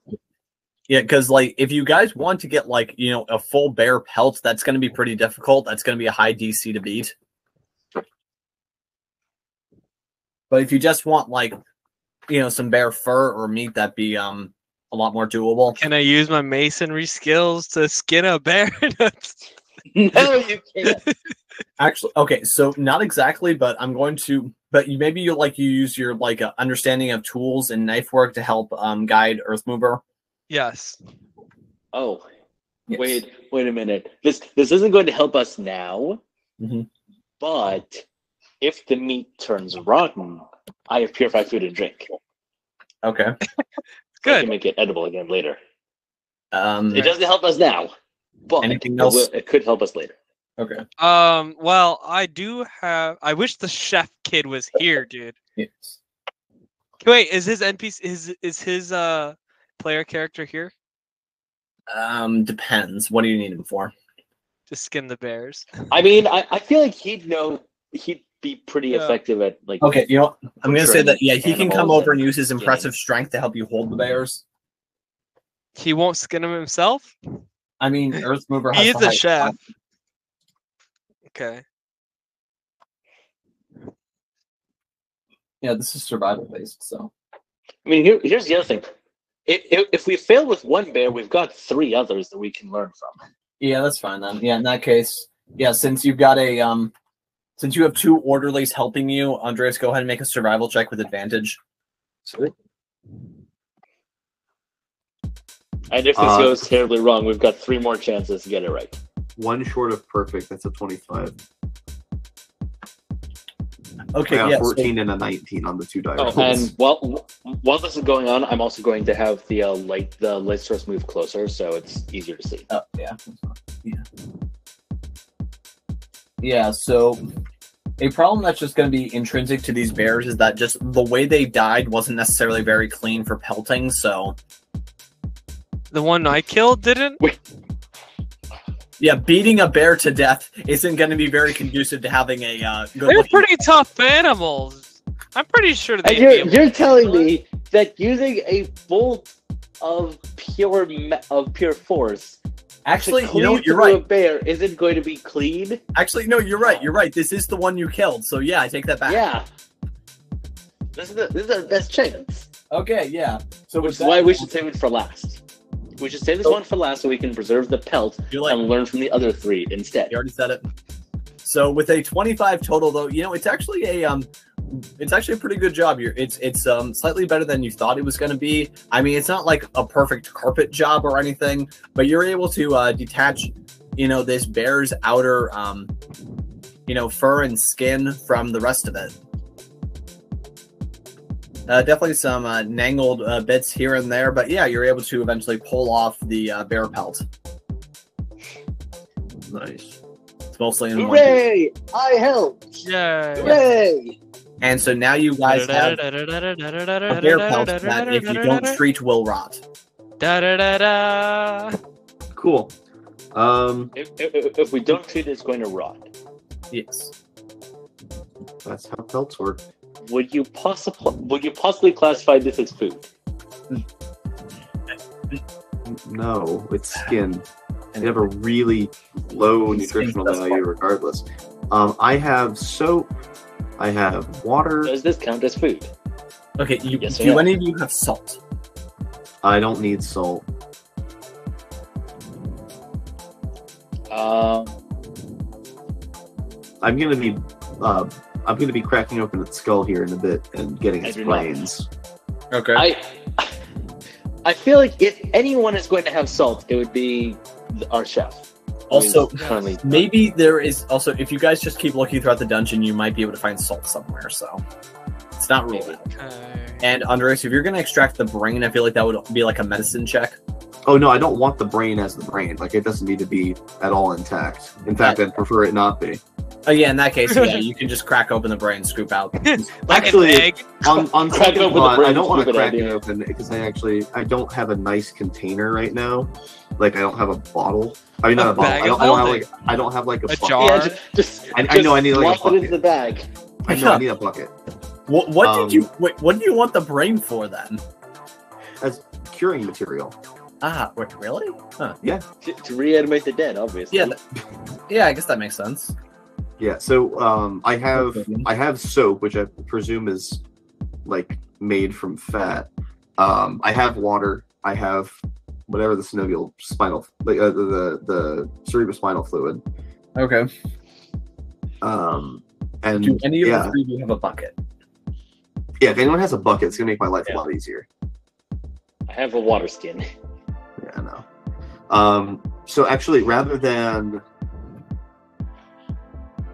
yeah, because like if you guys want to get like you know a full bear pelt, that's going to be pretty difficult. That's going to be a high DC to beat. But if you just want like you know some bear fur or meat, that'd be um a lot more doable. Can I use my masonry skills to skin a bear? [LAUGHS] [LAUGHS] no, you can't. [LAUGHS] Actually, okay, so not exactly, but I'm going to. But you maybe you like you use your like uh, understanding of tools and knife work to help um guide Earthmover. yes. Oh, Yes. wait, wait a minute. This this isn't going to help us now, Mhm. but if the meat turns rotten, I have purified food and drink. Okay. [LAUGHS] I Good. can make it edible again later. Um. It doesn't help us now, but Anything it, else? will- it could help us later. Okay. Um. Well, I do have. I wish the chef kid was here, dude. Yes. Wait, is his NPC is is his uh player character here Um, depends. What do you need him for? to skin the bears? I mean, [LAUGHS] I, I feel like he'd know. He'd be pretty Yeah. effective at like. Okay, you know, I'm gonna say that yeah, he can come over and and use his skinning. impressive strength to help you hold the bears. He won't skin him himself. I mean, Earth Mover. Has He is a chef. spot. Okay. Yeah, this is survival based, so I mean, here, here's the other thing. If, if, if we fail with one bear, we've got three others that we can learn from. yeah, that's fine then. Yeah, in that case, yeah, since you've got a um, since you have two orderlies helping you, Andreas, go ahead and make a survival check with advantage. And if this Uh, goes terribly wrong, we've got three more chances to get it right. One short of perfect. That's a 25. Okay, I got yeah. so- 14 and a 19 on the two die Oh, and while while this is going on, I'm also going to have the uh, light the light source move closer, so it's easier to see. Oh, yeah. Yeah. Yeah, so a problem that's just going to be intrinsic to these bears is that just the way they died wasn't necessarily very clean for pelting, so The one I killed didn't. Wait. yeah, beating a bear to death isn't going to be very conducive to having a uh, good They're pretty tough animals. I'm pretty sure they. you're, you're telling me that using a bolt of pure me- of pure force Actually, you know, you're right. a bear isn't going to be clean. Actually, no, you're right. You're right. This is the one you killed. So yeah, I take that back. Yeah, this is the, this is our best chance. Okay, yeah. So Which is why we should save it for last. We should save this Oh. one for last so we can preserve the pelt like and learn from the other three instead. You already said it. So with a 25 total, though, you know it's actually a um, it's actually a pretty good job. You're it's it's um slightly better than you thought it was going to be. I mean, it's not like a perfect carpet job or anything, but you're able to uh, detach, you know, this bear's outer um, you know, fur and skin from the rest of it. Uh, definitely some uh, nangled uh, bits here and there, but yeah, you're able to eventually pull off the uh, bear pelt. Nice. It's mostly in one piece. Hooray! I helped! Yeah. Hooray! And so now you guys have a bear pelt that if you don't treat will rot. Da da da da. Cool. Um, If, if, if we don't treat it, it's going to rot. Yes. that's how pelts work. Would you possibly would you possibly classify this as food? No, it's skin. They have a really low nutritional value, regardless. Um, I have soap. I have water. Does this count as food? Okay, you, Yes, do am. any of you have salt? I don't need salt. Um, I'm gonna be, uh, I'm gonna be cracking open its skull here in a bit and getting I its do not. brains. Okay. I I feel like if anyone is going to have salt, it would be our chef. Also, currently maybe there is also if you guys just keep looking throughout the dungeon, you might be able to find salt somewhere. So it's not ruled. Out. Okay. And Andres, if you're gonna extract the brain, I feel like that would be like a medicine check. Oh no, I don't want the brain as the brain. Like it doesn't need to be at all intact. In fact, I'd prefer it not be. Oh yeah, in that case, yeah, [LAUGHS] you can just crack open the brain, scoop out. [LAUGHS] Like Actually- On on Crack second open the thought, brain, I don't want to stupid crack it open because I actually I don't have a nice container right now. Like I don't have a bottle. I mean not A a, bottle. I don't, of I don't have holding. like I don't have like a, A bucket. jar. yeah, just, just, [LAUGHS] I- I just know, I need, like, a slop it into bucket. the bag. I know I need a bucket. What, what Um, did you wait, what do you want the brain for then? As curing material. Ah, wait, really? Huh. To, to reanimate the dead, obviously. Yeah, th- yeah, I guess that makes sense. Yeah. So um, I have Okay. I have soap, which I presume is like made from fat. Um, I have water. I have whatever the synovial spinal, like uh, the the cerebrospinal fluid. Okay. Um, and Do any of yeah, the three of you have a bucket? yeah. If anyone has a bucket, it's gonna make my life Yeah. a lot easier. I have a water skin. Yeah, I know. Um, so actually, rather than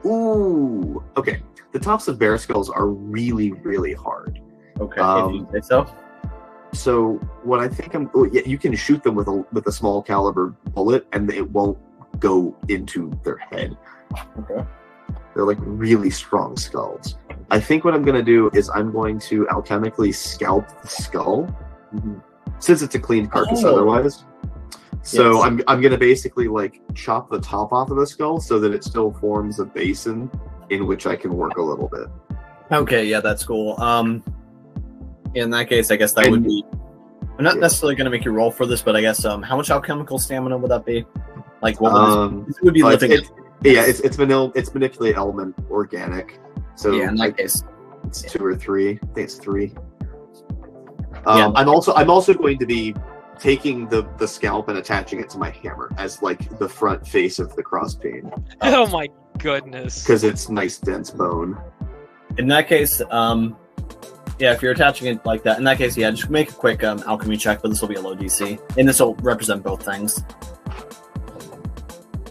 ooh, okay, the tops of bear skulls are really really hard. Okay, Um, if you say so. So what I think I'm, oh, yeah, you can shoot them with a with a small caliber bullet, and it won't go into their head. Okay. They're like really strong skulls. I think what I'm gonna do is I'm going to alchemically scalp the skull since it's a clean carcass Oh. otherwise. So Yes. I'm I'm gonna basically like chop the top off of the skull so that it still forms a basin in which I can work a little bit. Okay, yeah, that's cool. Um, in that case, I guess that would be. I'm not Yeah. necessarily going to make you roll for this, but I guess um, how much alchemical stamina would that be? Like what would this, Um, this would be but living? it- yeah, it's it's vanilla. it's manipulate element organic. So yeah, in I- that case. it's two or three. I think it's three. Um, Yeah. I'm also I'm also going to be taking the the scalp and attaching it to my hammer as like the front face of the crossbeam [LAUGHS] Oh my goodness. because it's nice dense bone. In that case, um, yeah, if you're attaching it like that, in that case, yeah, just make a quick um, alchemy check, but this will be a low DC, and this will represent both things.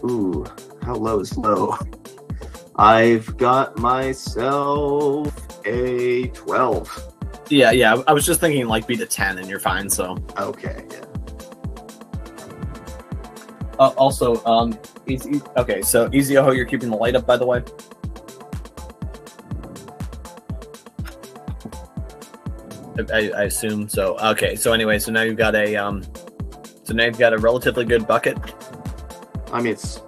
Ooh, how low is low? I've got myself a twelve. Yeah, yeah. I was just thinking like beat a ten, and you're fine. So Okay, yeah. uh, also, um, easy. Okay, so easy. Oh, you're keeping the light up, by the way. I, I assume so. Okay, so anyway, so now you've got a um, so now you've got a relatively good bucket. I mean, it's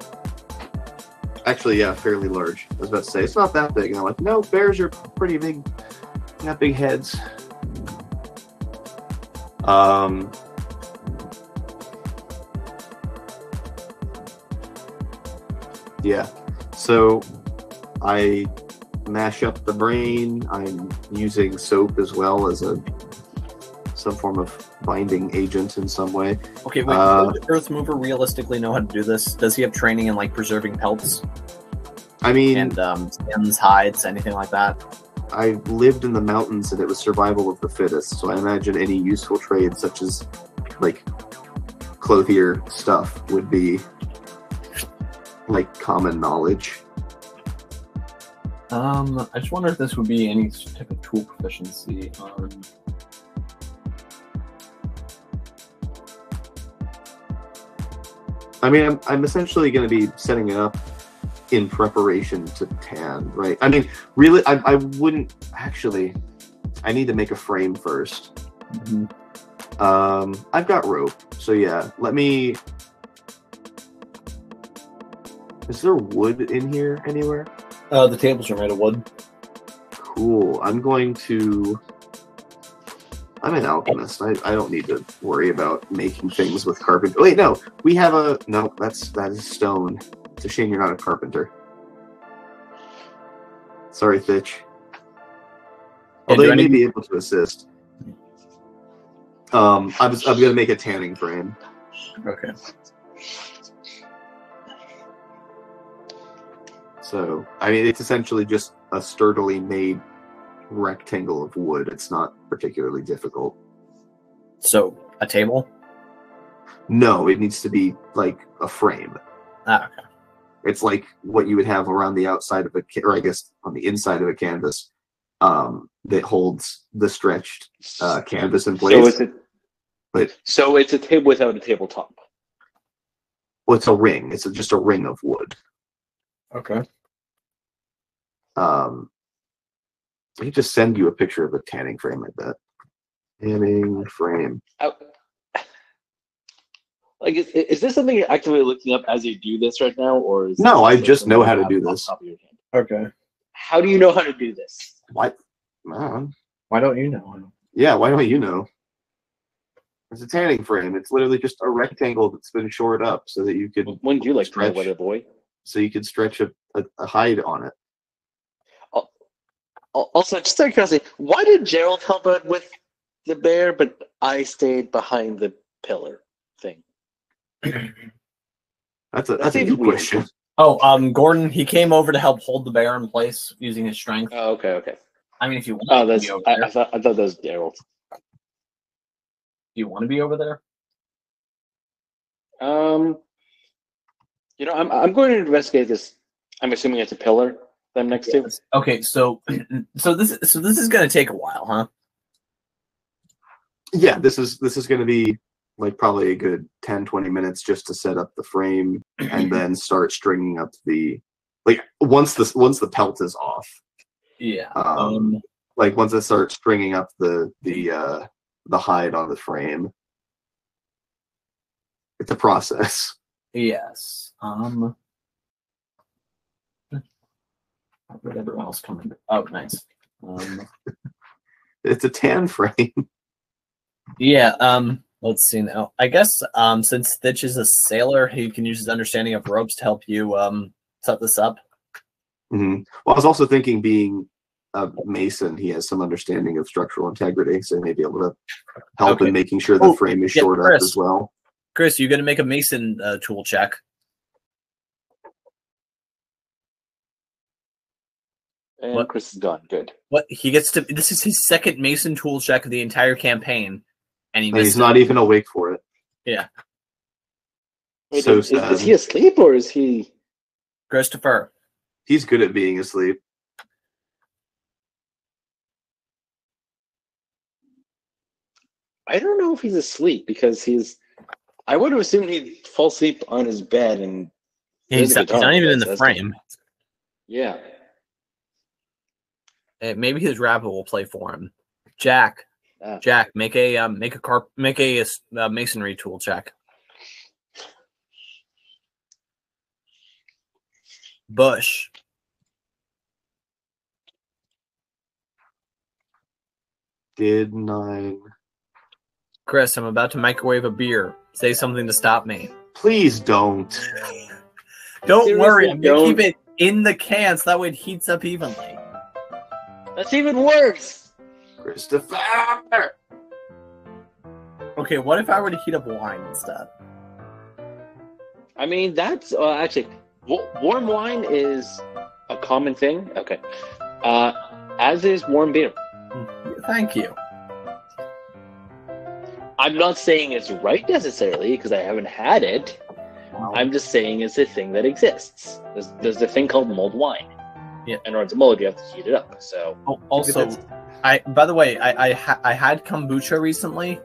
actually yeah, fairly large. I was about to say it's not that big, and I'm like, no, bears are pretty big, got big heads. Um, yeah. So I mash up the brain. I'm using soap as well as a some form of binding agent in some way. Okay, wait. Uh, does Earth Mover realistically know how to do this? Does he have training in like preserving pelts I mean, and um, skins, hides, anything like that? I lived in the mountains and it was survival of the fittest. So I imagine any useful trade, such as like clothier stuff, would be like common knowledge. Um, I just wonder if this would be any type of tool proficiency. Um, I mean, I'm, I'm essentially going to be setting it up in preparation to tan, right? I mean, really, I, I wouldn't actually. I need to make a frame first. Um, I've got rope, so yeah. Let me. Is there wood in here anywhere? Uh, the tables are made of wood. Cool. I'm going to. I'm an alchemist. I, I don't need to worry about making things with carpenter. Wait, no. We have a no. That's that is stone. It's a shame you're not a carpenter. Sorry, Thitch. Although do you may be able to assist. Um, I was I'm gonna make a tanning frame. Okay. So I mean, it's essentially just a sturdily made rectangle of wood. It's not particularly difficult. So a table. No, it needs to be like a frame. Ah, okay. It's like what you would have around the outside of a, ca- or I guess on the inside of a canvas, um, that holds the stretched uh, canvas in place. So it's a But- so it's a table without a tabletop. well, it's a ring. It's a, just a ring of wood. Okay. Um, I could just send you a picture of a tanning frame. I bet. Tanning frame. I- [LAUGHS] Like, is, is this something you're actively looking up as you do this right now, or is No, I just know how to do this. off the top of your head? Okay. How do you know how to do this? What? Man. Why don't you know? Yeah, why don't you know? It's a tanning frame. It's literally just a rectangle that's been shored up so that you could Wouldn't you like to know Stretch. what a boy? so you could stretch a, a, a hide on it. Al- Also, just out of curiosity, why did Gerald help out with the bear, but I stayed behind the pillar thing? [CLEARS THROAT] That's a That that's a good weird. question. Oh, um, Gordon, he came over to help hold the bear in place using his strength. Oh, okay, okay. I mean, if you want Oh, to that's be over I, there, I thought I thought that was Gerald. you want to be over there. Um, you know, I'm I'm going to investigate this. I'm assuming it's a pillar that I'm next to. Okay, so [CLEARS THROAT] so this so this is gonna take a while, huh? Yeah, this is this is going to be like probably a good 10 20 minutes just to set up the frame and [CLEARS THROAT] then start stringing up the like once this once the pelt is off Yeah. um, Um, like once I start stringing up the the uh the hide on the frame it's a process yes. Um. Where'd everyone else come in? Oh, nice. Um, [LAUGHS] it's a tan frame [LAUGHS] yeah. Um. Let's see now. I guess um, since Stitch is a sailor, he can use his understanding of ropes to help you um set this up. Mm-hmm. well i was also thinking being a mason he has some understanding of structural integrity so he may be able to help Okay. in making sure the Oh, frame is yeah, shored up as well Chris, you gonna make a mason uh, tool check? And What? Chris is gone. Good. What he gets to? This is his second mason tool check of the entire campaign, and he and he's missed. not even awake for it Wait, So is, is- sad. is he asleep or is he? Christopher. he's good at being asleep I don't know if he's asleep because he's. I would have assumed he'd fall asleep on his bed and He's, he's not even in the frame. yeah. Uh, maybe his rabbit will play for him. Jack, Ah. Jack, make a um, make a car make a uh, masonry tool check. Bush, did nine Chris, I'm about to microwave a beer. Say something to stop me. please don't [LAUGHS] Don't Seriously, worry, I'm gonna keep it in the can so that way it heats up evenly. That's even worse. christopher Okay, what if I were to heat up wine instead? I mean, that's uh, actually wa- warm wine is a common thing. Okay, uh, as is warm beer. Thank you. I'm not saying it's right necessarily because I haven't had it. I'm just saying it's a thing that exists. There's, there's a thing called mulled wine. Yeah. In order to mull it, you have to heat it up. So Al- Also, I by the way, I I, ha- I had kombucha recently.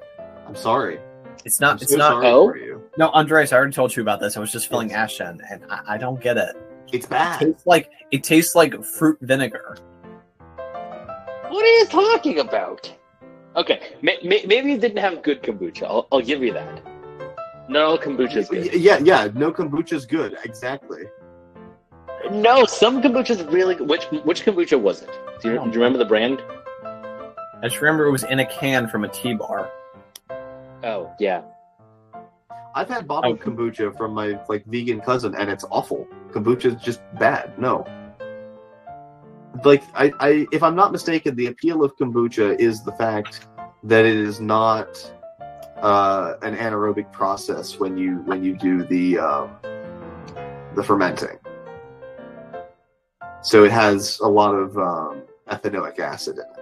i'm sorry It's not. I'm it's so not. sorry Oh? for you No, Andres, I already told you about this. I was just filling Ashen, and I, I don't get it. it's It bad tastes like it tastes like fruit vinegar. what are you talking about? Okay, may, may, maybe you didn't have good kombucha. I'll, I'll give you that. Not all kombucha is good. yeah yeah no kombucha is good exactly No, some kombucha is really good. Which which kombucha was it? Do you, do you remember the brand? I just remember it was in a can from a tea bar. Oh yeah. I've had bottled Oh. kombucha from my like vegan cousin, and it's awful. Kombucha is just bad. No. Like I, I, if I'm not mistaken, the appeal of kombucha is the fact that it is not uh, an anaerobic process when you when you do the um, the fermenting. So it has a lot of um, ethanoic acid in it.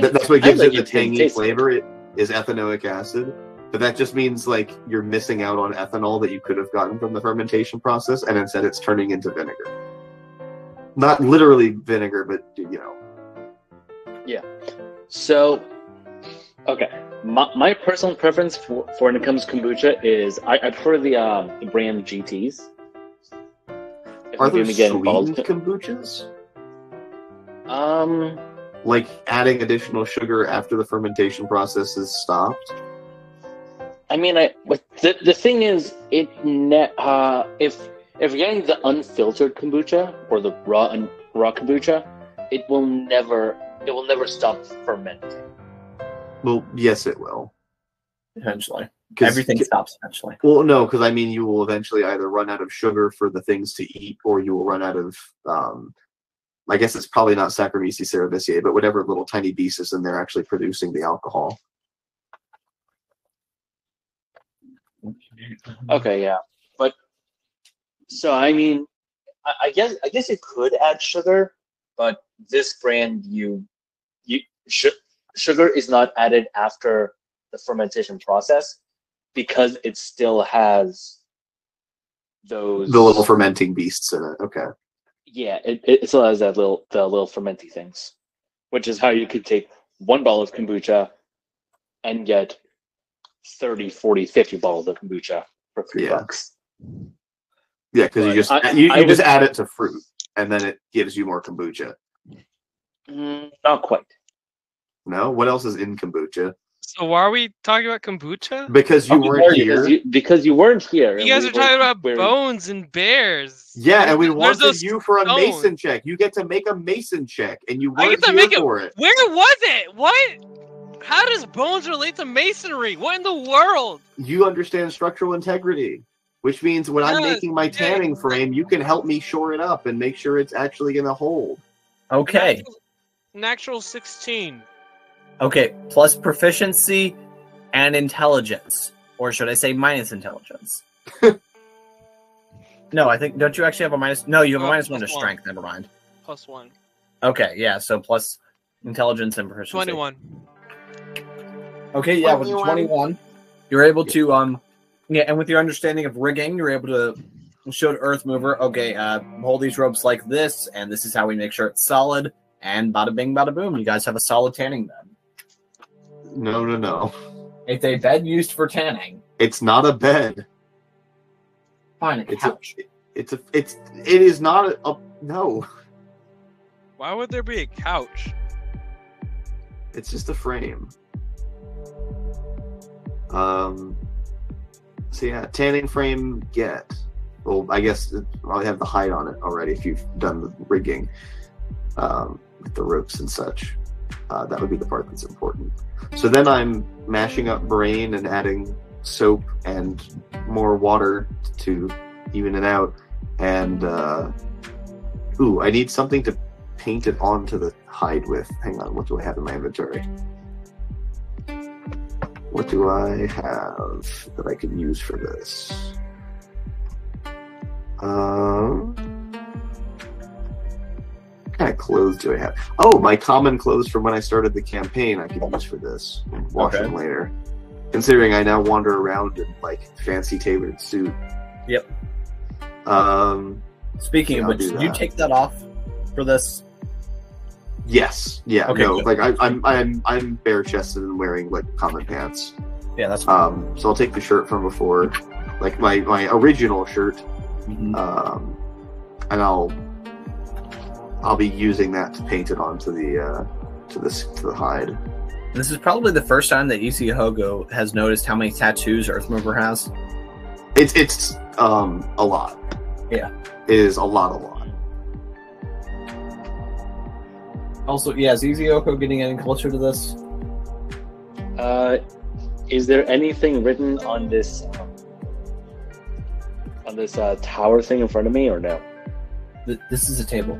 That- that's what gives like it the tangy flavor. It is ethanoic acid, but that just means like you're missing out on ethanol that you could have gotten from the fermentation process, and instead it's turning into vinegar. Not literally vinegar, but you know. Yeah. So, okay, my, my personal preference for, for when it comes to kombucha is I, I prefer the um the brand GTS. Are there sweetened involved, [LAUGHS] kombuchas? um, Like adding additional sugar after the fermentation process is stopped? I mean, I but the the thing is, it ne- uh if if you're getting the unfiltered kombucha or the raw and raw kombucha, it will never it will never stop fermenting. Well, yes, it will. Eventually, 'Cause- everything stops eventually. Well, no, because I mean, you will eventually either run out of sugar for the things to eat, or you will run out of. Um, I guess it's probably not Saccharomyces cerevisiae, but whatever little tiny beast is in there actually producing the alcohol. Okay, yeah, but so I mean, I, I guess I guess you could add sugar, but this brand you you sh- sugar is not added after the fermentation process because it still has those The little fermenting beasts in it. Okay. yeah it, it still has that little the little fermenty things, which is how you could take one bottle of kombucha and get 30, 40, 50 bottles of kombucha for three Yeah. bucks. Yeah, because you just I- you, I you just would- add it to fruit, and then it gives you more kombucha. Mm, not quite. No, what else is in kombucha? So why are we talking about kombucha? Because you Okay, weren't because here. you, because you weren't here. You guys we are talking about we're- bones and bears. Yeah, and we Where's wanted those you for a stones? mason check. You get to make a mason check, and you I weren't get to here make it- for it. Where was it? What? How does bones relate to masonry? What in the world? You understand structural integrity, which means when I'm Yeah, making my tanning frame, you can help me shore it up and make sure it's actually going to hold. Okay. Natural, natural 16. Okay. Plus proficiency and intelligence, or should I say minus intelligence? [LAUGHS] no, I think don't you actually have a minus? No, you have a Oh, minus one to plus one. strength. Never mind. Plus one. Okay, yeah. So plus intelligence and proficiency. 21. Okay, yeah, with 21. 21, you're able to um yeah, and with your understanding of rigging, you're able to show to Earth Mover, okay, uh hold these ropes like this, and this is how we make sure it's solid, and bada bing bada boom, you guys have a solid tanning bed. No, no, no. It's a bed used for tanning. It's not a bed. Fine, a It's a, couch. it's a, it's, it is not a, a no. Why would there be a couch? It's just a frame. Um. So yeah, tanning frame get. Well, I guess it probably have the height on it already if you've done the rigging, um, with the ropes and such. Uh, that would be the part that's important. So then I'm mashing up brain and adding soap and more water to even it out. And uh, ooh, I need something to paint it onto the hide with. Hang on, what do I have in my inventory? What do I have that I could use for this? Um, kind of clothes do I have? Oh, my common clothes from when I started the campaign I could use for this. and Wash Okay. them later. Considering I now wander around in like fancy tailored suit. Yep. Um. Speaking of which, did you take that off for this? Yes. Yeah. Okay, no. good. Like I, am I'm I'm I'm bare chested and wearing like common pants. Yeah, that's fine. Um. So I'll take the shirt from before, like my my original shirt, Mhm. um, and I'll I'll be using that to paint it onto the uh, to this to the hide. This is probably the first time that EC Hogo has noticed how many tattoos Earth Mover has. It's it's um a lot. Yeah. It is a lot, a lot. Also, yeah, is EZ Oko getting any closer to this? Uh, is there anything written on this um, on this uh, tower thing in front of me, or no? Th- This is a table.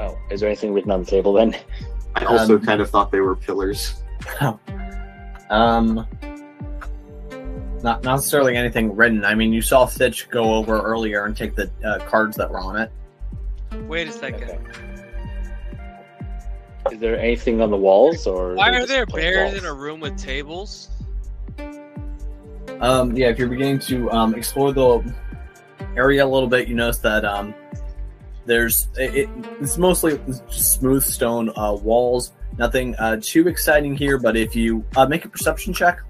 Oh, is there anything written on the table then? I also Um, kind of thought they were pillars. [LAUGHS] Um, not not necessarily anything written. I mean, you saw Fitch go over earlier and take the uh, cards that were on it. Wait a second. Okay. Is there anything on the walls, or Why they're are there bears walls? in a room with tables? Um, yeah, if you're beginning to um, explore the area a little bit, you notice that um, there's it, it, it's mostly just smooth stone uh, walls. Nothing uh, too exciting here, but if you uh, make a perception check,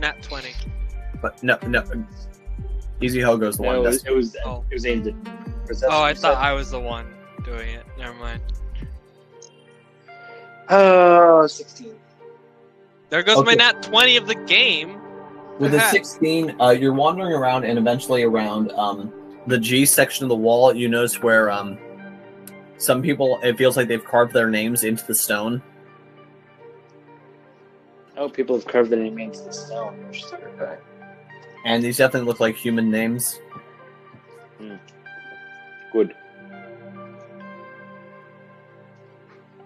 not 20. but no, no, Easy Hell goes the No, one. it was, it was Oh. it was aimed at perception. Oh, I thought said? I was the one doing it. Never mind. Oh, 16. There goes my Okay. nat 20 of the game. With a [LAUGHS] 16, uh, you're wandering around and eventually around um, the G section of the wall. You notice where um, some people, it feels like they've carved their names into the stone. Oh, people have carved their name into the stone. Interesting. Okay. And these definitely look like human names. Good.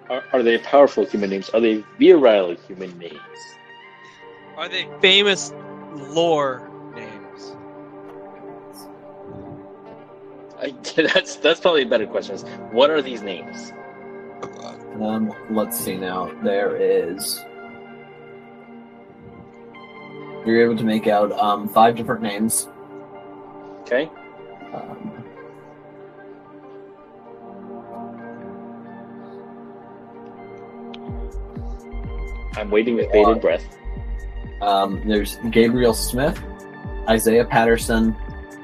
Are, are they powerful human names? Are they virile human names? Are they famous lore names? I, [LAUGHS] that's that's probably a better question. Is what are these names? Um, let's see now. There is. You're able to make out um, five different names. Okay. Um, I'm waiting with bated breath. Um, there's Gabriel Smith, Isaiah Patterson,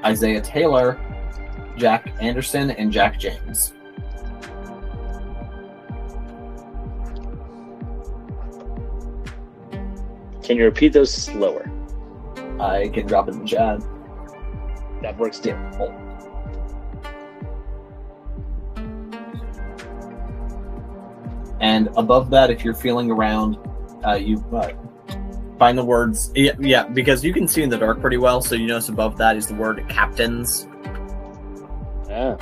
Isaiah Taylor, Jack Anderson, and Jack James. Can you repeat those slower? I can drop it in the chat. That works too. And above that, if you're feeling around, uh, you uh, find the words. Yeah, yeah, because you can see in the dark pretty well. So you notice above that is the word captains. Yeah.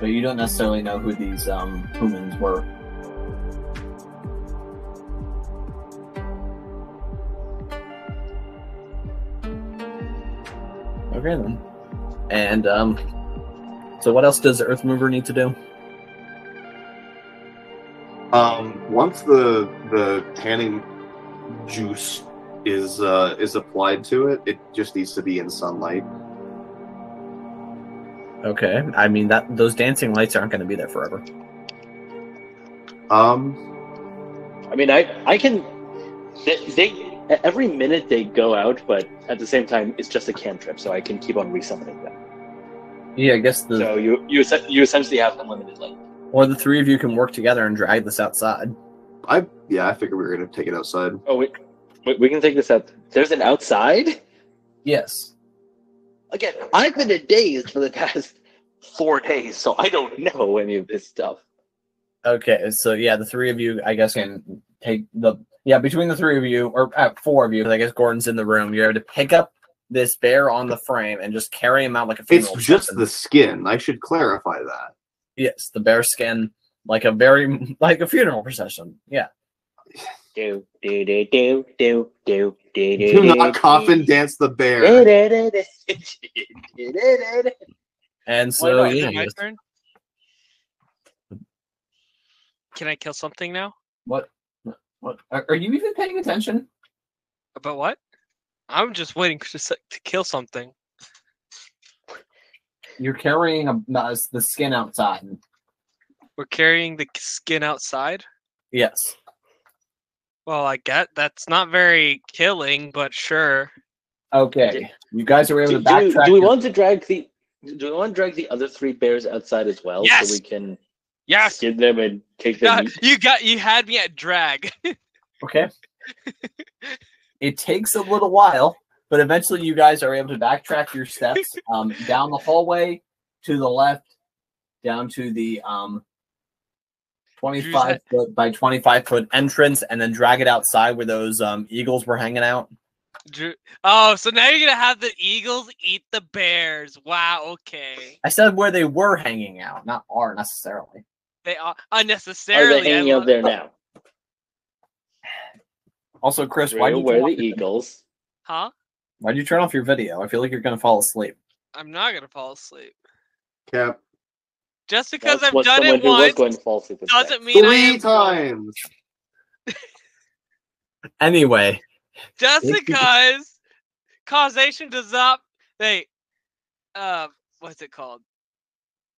But you don't necessarily know who these um, humans were. Okay then. And um, so what else does the Earth Mover need to do? Um, once the the tanning juice is uh, is applied to it, it just needs to be in sunlight. Okay, I mean that those dancing lights aren't going to be there forever. Um, I mean, I I can. They, they every minute they go out, but at the same time, it's just a cantrip, so I can keep on resummoning them. Yeah, I guess the So you you essen- you essentially have unlimited light. or the three of you can work together and drag this outside. I yeah, I figured we were gonna take it outside. Oh wait, we, we can take this out. There's an outside. Yes. Again, I've been in daze for the past four days, so I don't know any of this stuff. Okay, so yeah, the three of you, I guess, can take the yeah between the three of you or uh, four of you. I guess Gordon's in the room. You're able to pick up this bear on the frame and just carry him out like a funeral. It's just procession. the skin. I should clarify that. yes, the bear skin, like a very like a funeral procession. Yeah. Do do do do do do do do. Do not coffin dance the bear. And Why so not? Is yeah, it my turn? Can I kill something now? what what are, are you even paying attention? About what? I'm just waiting to, to kill something. You're carrying a, uh, the skin outside. We're carrying the skin outside. Yes. Well, I get that's not very killing, but sure. Okay. You guys are able Do, to do, backtrack. do we your- want to drag the do we want to drag the other three bears outside as well Yes! so we can Yes. skin them and take their Yeah, meat? you got you had me at drag. [LAUGHS] Okay. [LAUGHS] it takes a little while, but eventually you guys are able to backtrack your steps [LAUGHS] um, down the hallway to the left, down to the um, 25 foot by 25 foot entrance, and then drag it outside where those um, eagles were hanging out. Drew- Oh, so now you're gonna have the eagles eat the bears. Wow. Okay. I said where they were hanging out, not are necessarily. They are unnecessarily. Are unnecessarily. they hanging I out there now? Also, Chris, why Real, did you where turn are off the your- eagles? Huh? Why'd you turn off your video? I feel like you're gonna fall asleep. I'm not gonna fall asleep. Cap Just because That's I've done someone it who was once going to fall asleep would say. doesn't mean I three am times. [LAUGHS] Anyway, Just because causation does not. Hey, uh, what's it called?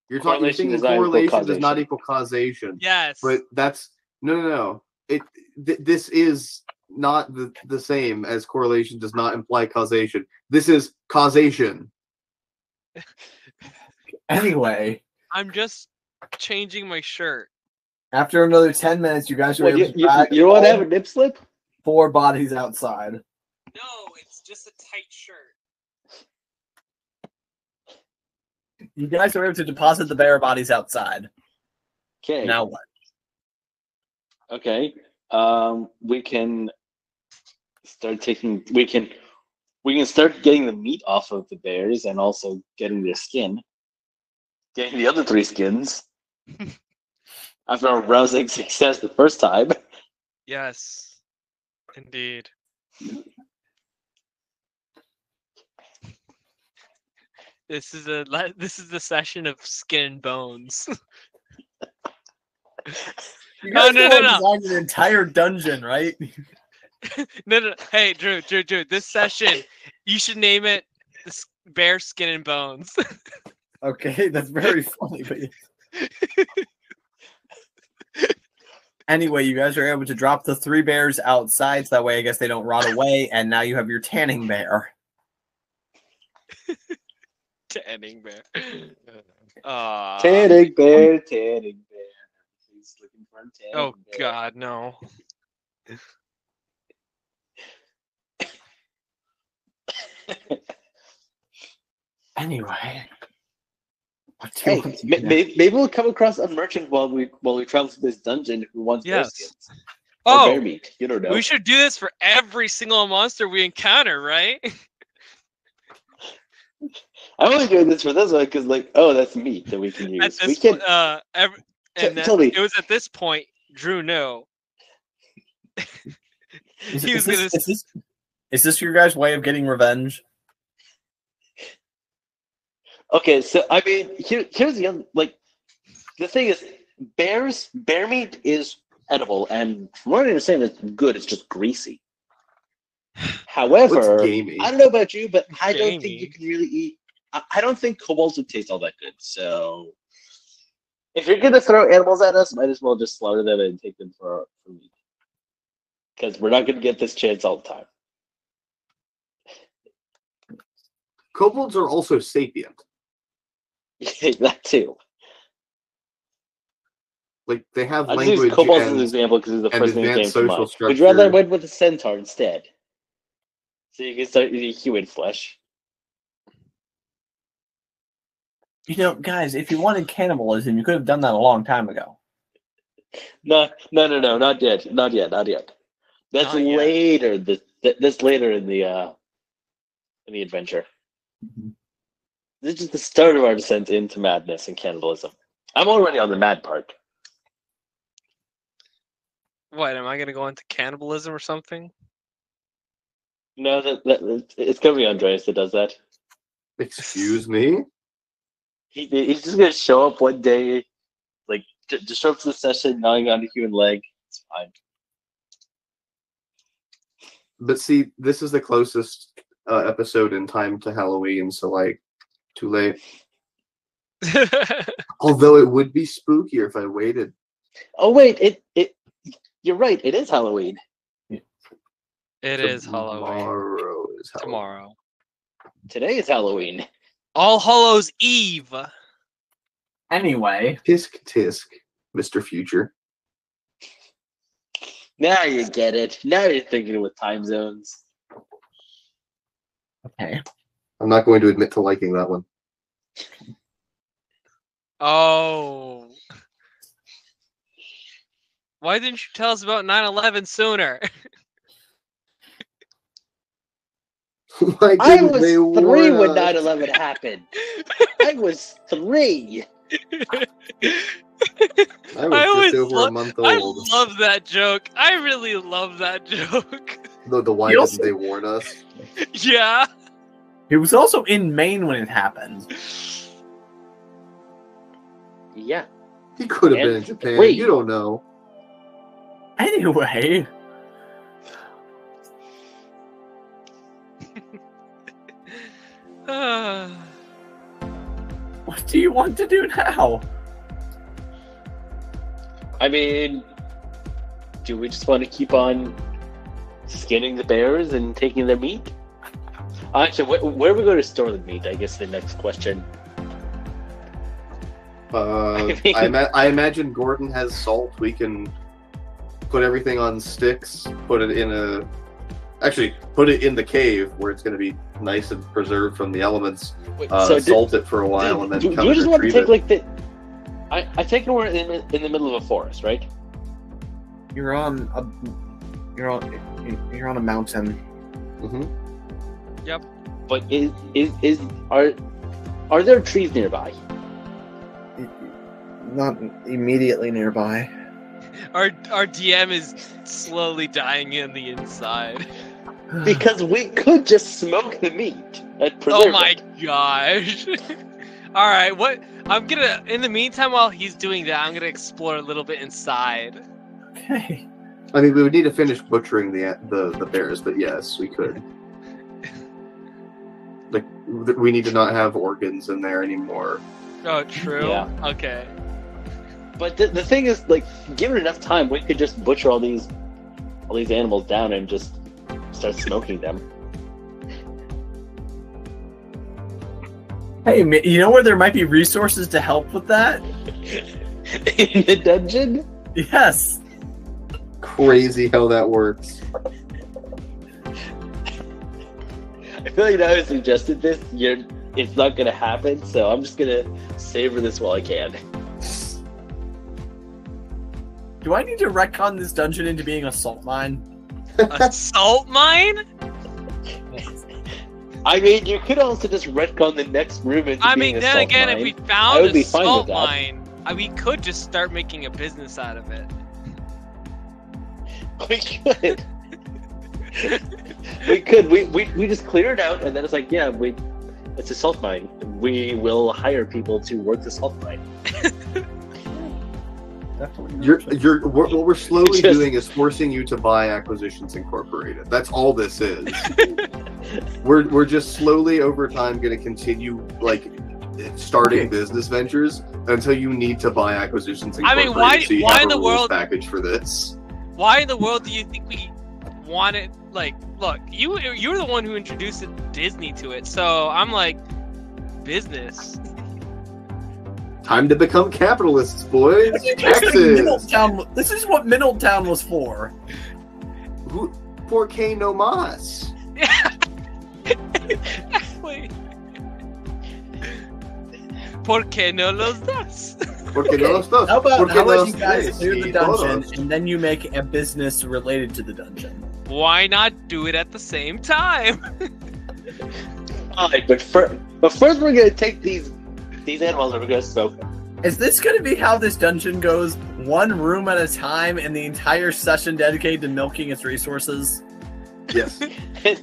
You're talking. You're Correlation thinking does not equal correlation does not causation. equal causation. Yes. But that's no, no, no. It th- this is not the, the same as correlation does not imply causation. This is causation. anyway, I'm just changing my shirt. after another 10 minutes, you guys are What, able you, to you, you want to have a nip slip? four bodies outside. No, it's just a tight shirt. You guys are able to deposit the bear bodies outside. Okay. Now what? Okay. Um, we can start taking. We can. We can start getting the meat off of the bears and also getting their skin. Getting the other three skins. [LAUGHS] After our rousing success the first time. Yes, indeed. This is a [LAUGHS] this is the session of skin and bones. [LAUGHS] You No, guys no, know no, no. designed an entire dungeon, right? [LAUGHS] [LAUGHS] no, no, hey, Drew, Drew, Drew. This session, you should name it the s- "Bear Skin and Bones." [LAUGHS] Okay, that's very funny. But Anyway, you guys are able to drop the three bears outside, so that way I guess they don't rot away, and now you have your tanning bear. Tanning bear. Uh, Tanning bear, tanning bear. He's looking for a tanning Oh bear. God, no. [LAUGHS] Anyway. What Hey, may- may- maybe we'll come across a merchant while we while we travel to this dungeon who wants bear Yes. skins or bear Oh, meat. You don't know. we should do this for every single monster we encounter, right? [LAUGHS] I'm only doing this for this one because, like, oh, that's meat that we can At use. We can. po- uh, every, T- and then tell it was at this point Drew knew. Is, [LAUGHS] He is was this, gonna is, this, is this your guys' way of getting revenge? Okay, so I mean, here, here's the other, like, the thing is, bears, bear meat is edible, and from what I understand, it's good. It's just greasy. [SIGHS] However, I don't know about you, but I don't think you can really eat. I, I don't think kobolds would taste all that good. So, if you're gonna throw animals at us, might as well just slaughter them and take them for, for meat, because we're not gonna get this chance all the time. Kobolds are also sapient. [LAUGHS] that too. Like they have I'll use language kobolds as an example because it's the and first thing that came to mind. Would rather I went with a centaur instead? So you can start eating human flesh. You know, guys, if you wanted cannibalism, you could have done that a long time ago. No, no, no, no, not yet, not yet, not yet. That's Not yet. later. This, that's later in the uh, in the adventure. Mhm. This is the start of our descent into madness and cannibalism. I'm already on the mad part. What am I gonna go into cannibalism or something? No, that, that it's gonna be Andreas that does that. excuse me. He, he's just gonna show up one day, like j- just show up to the session, gnawing on a human leg. It's fine. But see, this is the closest uh, episode in time to Halloween, so like, too late. [LAUGHS] Although it would be spookier if I waited. Oh wait, it it. You're right. It is Halloween. It is Halloween Tomorrow is Halloween. tomorrow. Today is Halloween. All Hallows Eve. Anyway, Tisk tisk, Mr. Future. Now you get it. Now you're thinking with time zones. okay. I'm not going to admit to liking that one. Oh. Why didn't you tell us about 9/11 sooner? [LAUGHS] [LAUGHS] Why I was three warn when us? 9 11 happened. [LAUGHS] I was three. I was I always just over lo- a month old. I love that joke. I really love that joke. [LAUGHS] The, the why You didn't they warn us? yeah. He was also in Maine when it happened. Yeah. He could have been in Japan. three. You don't know. Anyway, [SIGHS] what do you want to do now? I mean, do we just want to keep on skinning the bears and taking their meat? Actually, where, where are we going to store the meat? I guess the next question. Uh, [LAUGHS] I mean- I, ima- I imagine Gordon has salt. We can put everything on sticks, put it in a. Actually, put it in the cave where it's going to be nice and preserved from the elements. Wait, Uh, so did- salt it for a while and then do, do come you just want to take it. like the? I I take it we're in in the middle of a forest, right? You're on a you're on you're on a mountain. Mhm. Yep. But is is is are are there trees nearby? Not immediately nearby. Our our DM is slowly dying in the inside. Because we could just smoke the meat and oh preserve Oh my it. gosh. [LAUGHS] All right, what I'm gonna in the meantime while he's doing that, I'm gonna explore a little bit inside. Okay. I mean, we would need to finish butchering the the the bears, but yes, we could. Like we need to not have organs in there anymore. Oh, true. Yeah. Okay. But the, the thing is, like, given enough time, we could just butcher all these all these animals down and just start smoking them. Hey, you know where there might be resources to help with that? [LAUGHS] In the dungeon? Yes. Crazy how that works. I feel like now I suggested this, you're it's not gonna happen, so I'm just gonna savor this while I can. Do I need to retcon this dungeon into being a salt mine? A salt mine? [LAUGHS] I mean, you could also just retcon the next room into I being mean, a then salt again, mine. if we I found would a be fine with salt that. mine, uh, we could just start making a business out of it. [LAUGHS] We could. we could. We, we we just clear it out, and then it's like, yeah, we. It's a salt mine. We will hire people to work the salt mine. [LAUGHS] Definitely. You're, you're, what what we're slowly Just- doing is forcing you to buy Acquisitions Incorporated. That's all this is. [LAUGHS] we're, we're just slowly over time going to continue like starting Okay. business ventures until you need to buy Acquisitions I mean, why- so you why have in a the world- package for this? Why in the world do you think we wanted? Like, look, you you're the one who introduced Disney to it, so I'm like, business. Time to become capitalists, boys. This is Taxes. Middletown- This is what Middletown was for. Who- Por qué no más? Wait. [LAUGHS] ¿Por qué no los das? Porque no los dos. How about Porque how about los you guys tres clear the dungeon todos. and then you make a business related to the dungeon? Why not do it at the same time? Alright, but first, but first we're gonna take these these animals we're gonna. Is this going to be how this dungeon goes? One room at a time, and the entire session dedicated to milking its resources? Yes. [LAUGHS] no. I can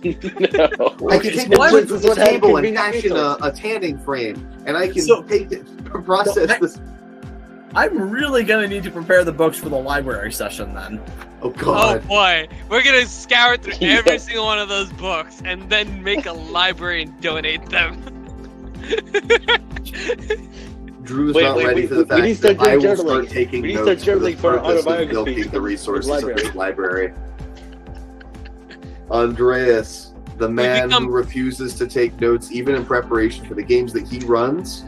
take the What? wood from the What table to and fashion a, a tanning frame, and I can So- take it, [LAUGHS] process So I- this. I'm really going to need to prepare the books for the library session then. Oh god. Oh boy, we're gonna scour through [LAUGHS] every single one of those books and then make a library and donate them. [LAUGHS] Drew's Wait, not wait, ready we- for the we fact need to start that I will start taking We need notes for the for purpose of milking the resources of library. library. Andreas, the man become- who refuses to take notes even in preparation for the games that he runs,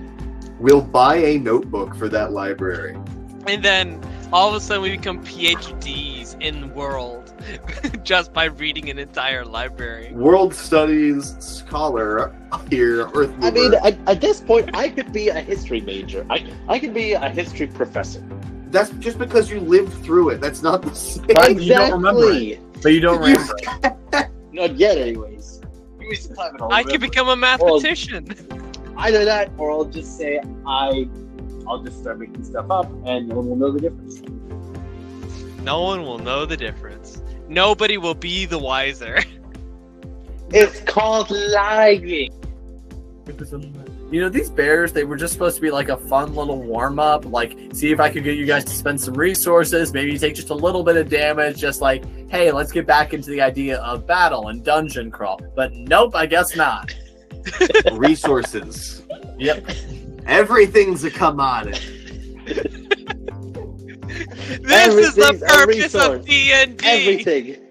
will buy a notebook for that library. and then all of a sudden we become PhDs in the world [LAUGHS] just by reading an entire library. World Studies scholar here, Earth I mean, Mover. at, at this point, I could be a history major. I I could be a history professor. That's just because you lived through it. That's not the same. Right. you don't remember Exactly. But you don't You- remember. [LAUGHS] Not yet, anyways. Give me some time and I'll could become a mathematician. either that, or I'll just say I, I'll just start making stuff up, and no one will know the difference. No one will know the difference. Nobody will be the wiser. [LAUGHS] It's called lying. You know, these bears, they were just supposed to be like a fun little warm up. Like, see if I could get you guys to spend some resources, maybe take just a little bit of damage, just like, hey, let's get back into the idea of battle and dungeon crawl. But nope, I guess not. [LAUGHS] Resources. Yep. Everything's a commodity. [LAUGHS] This is the purpose of. D and D. Everything.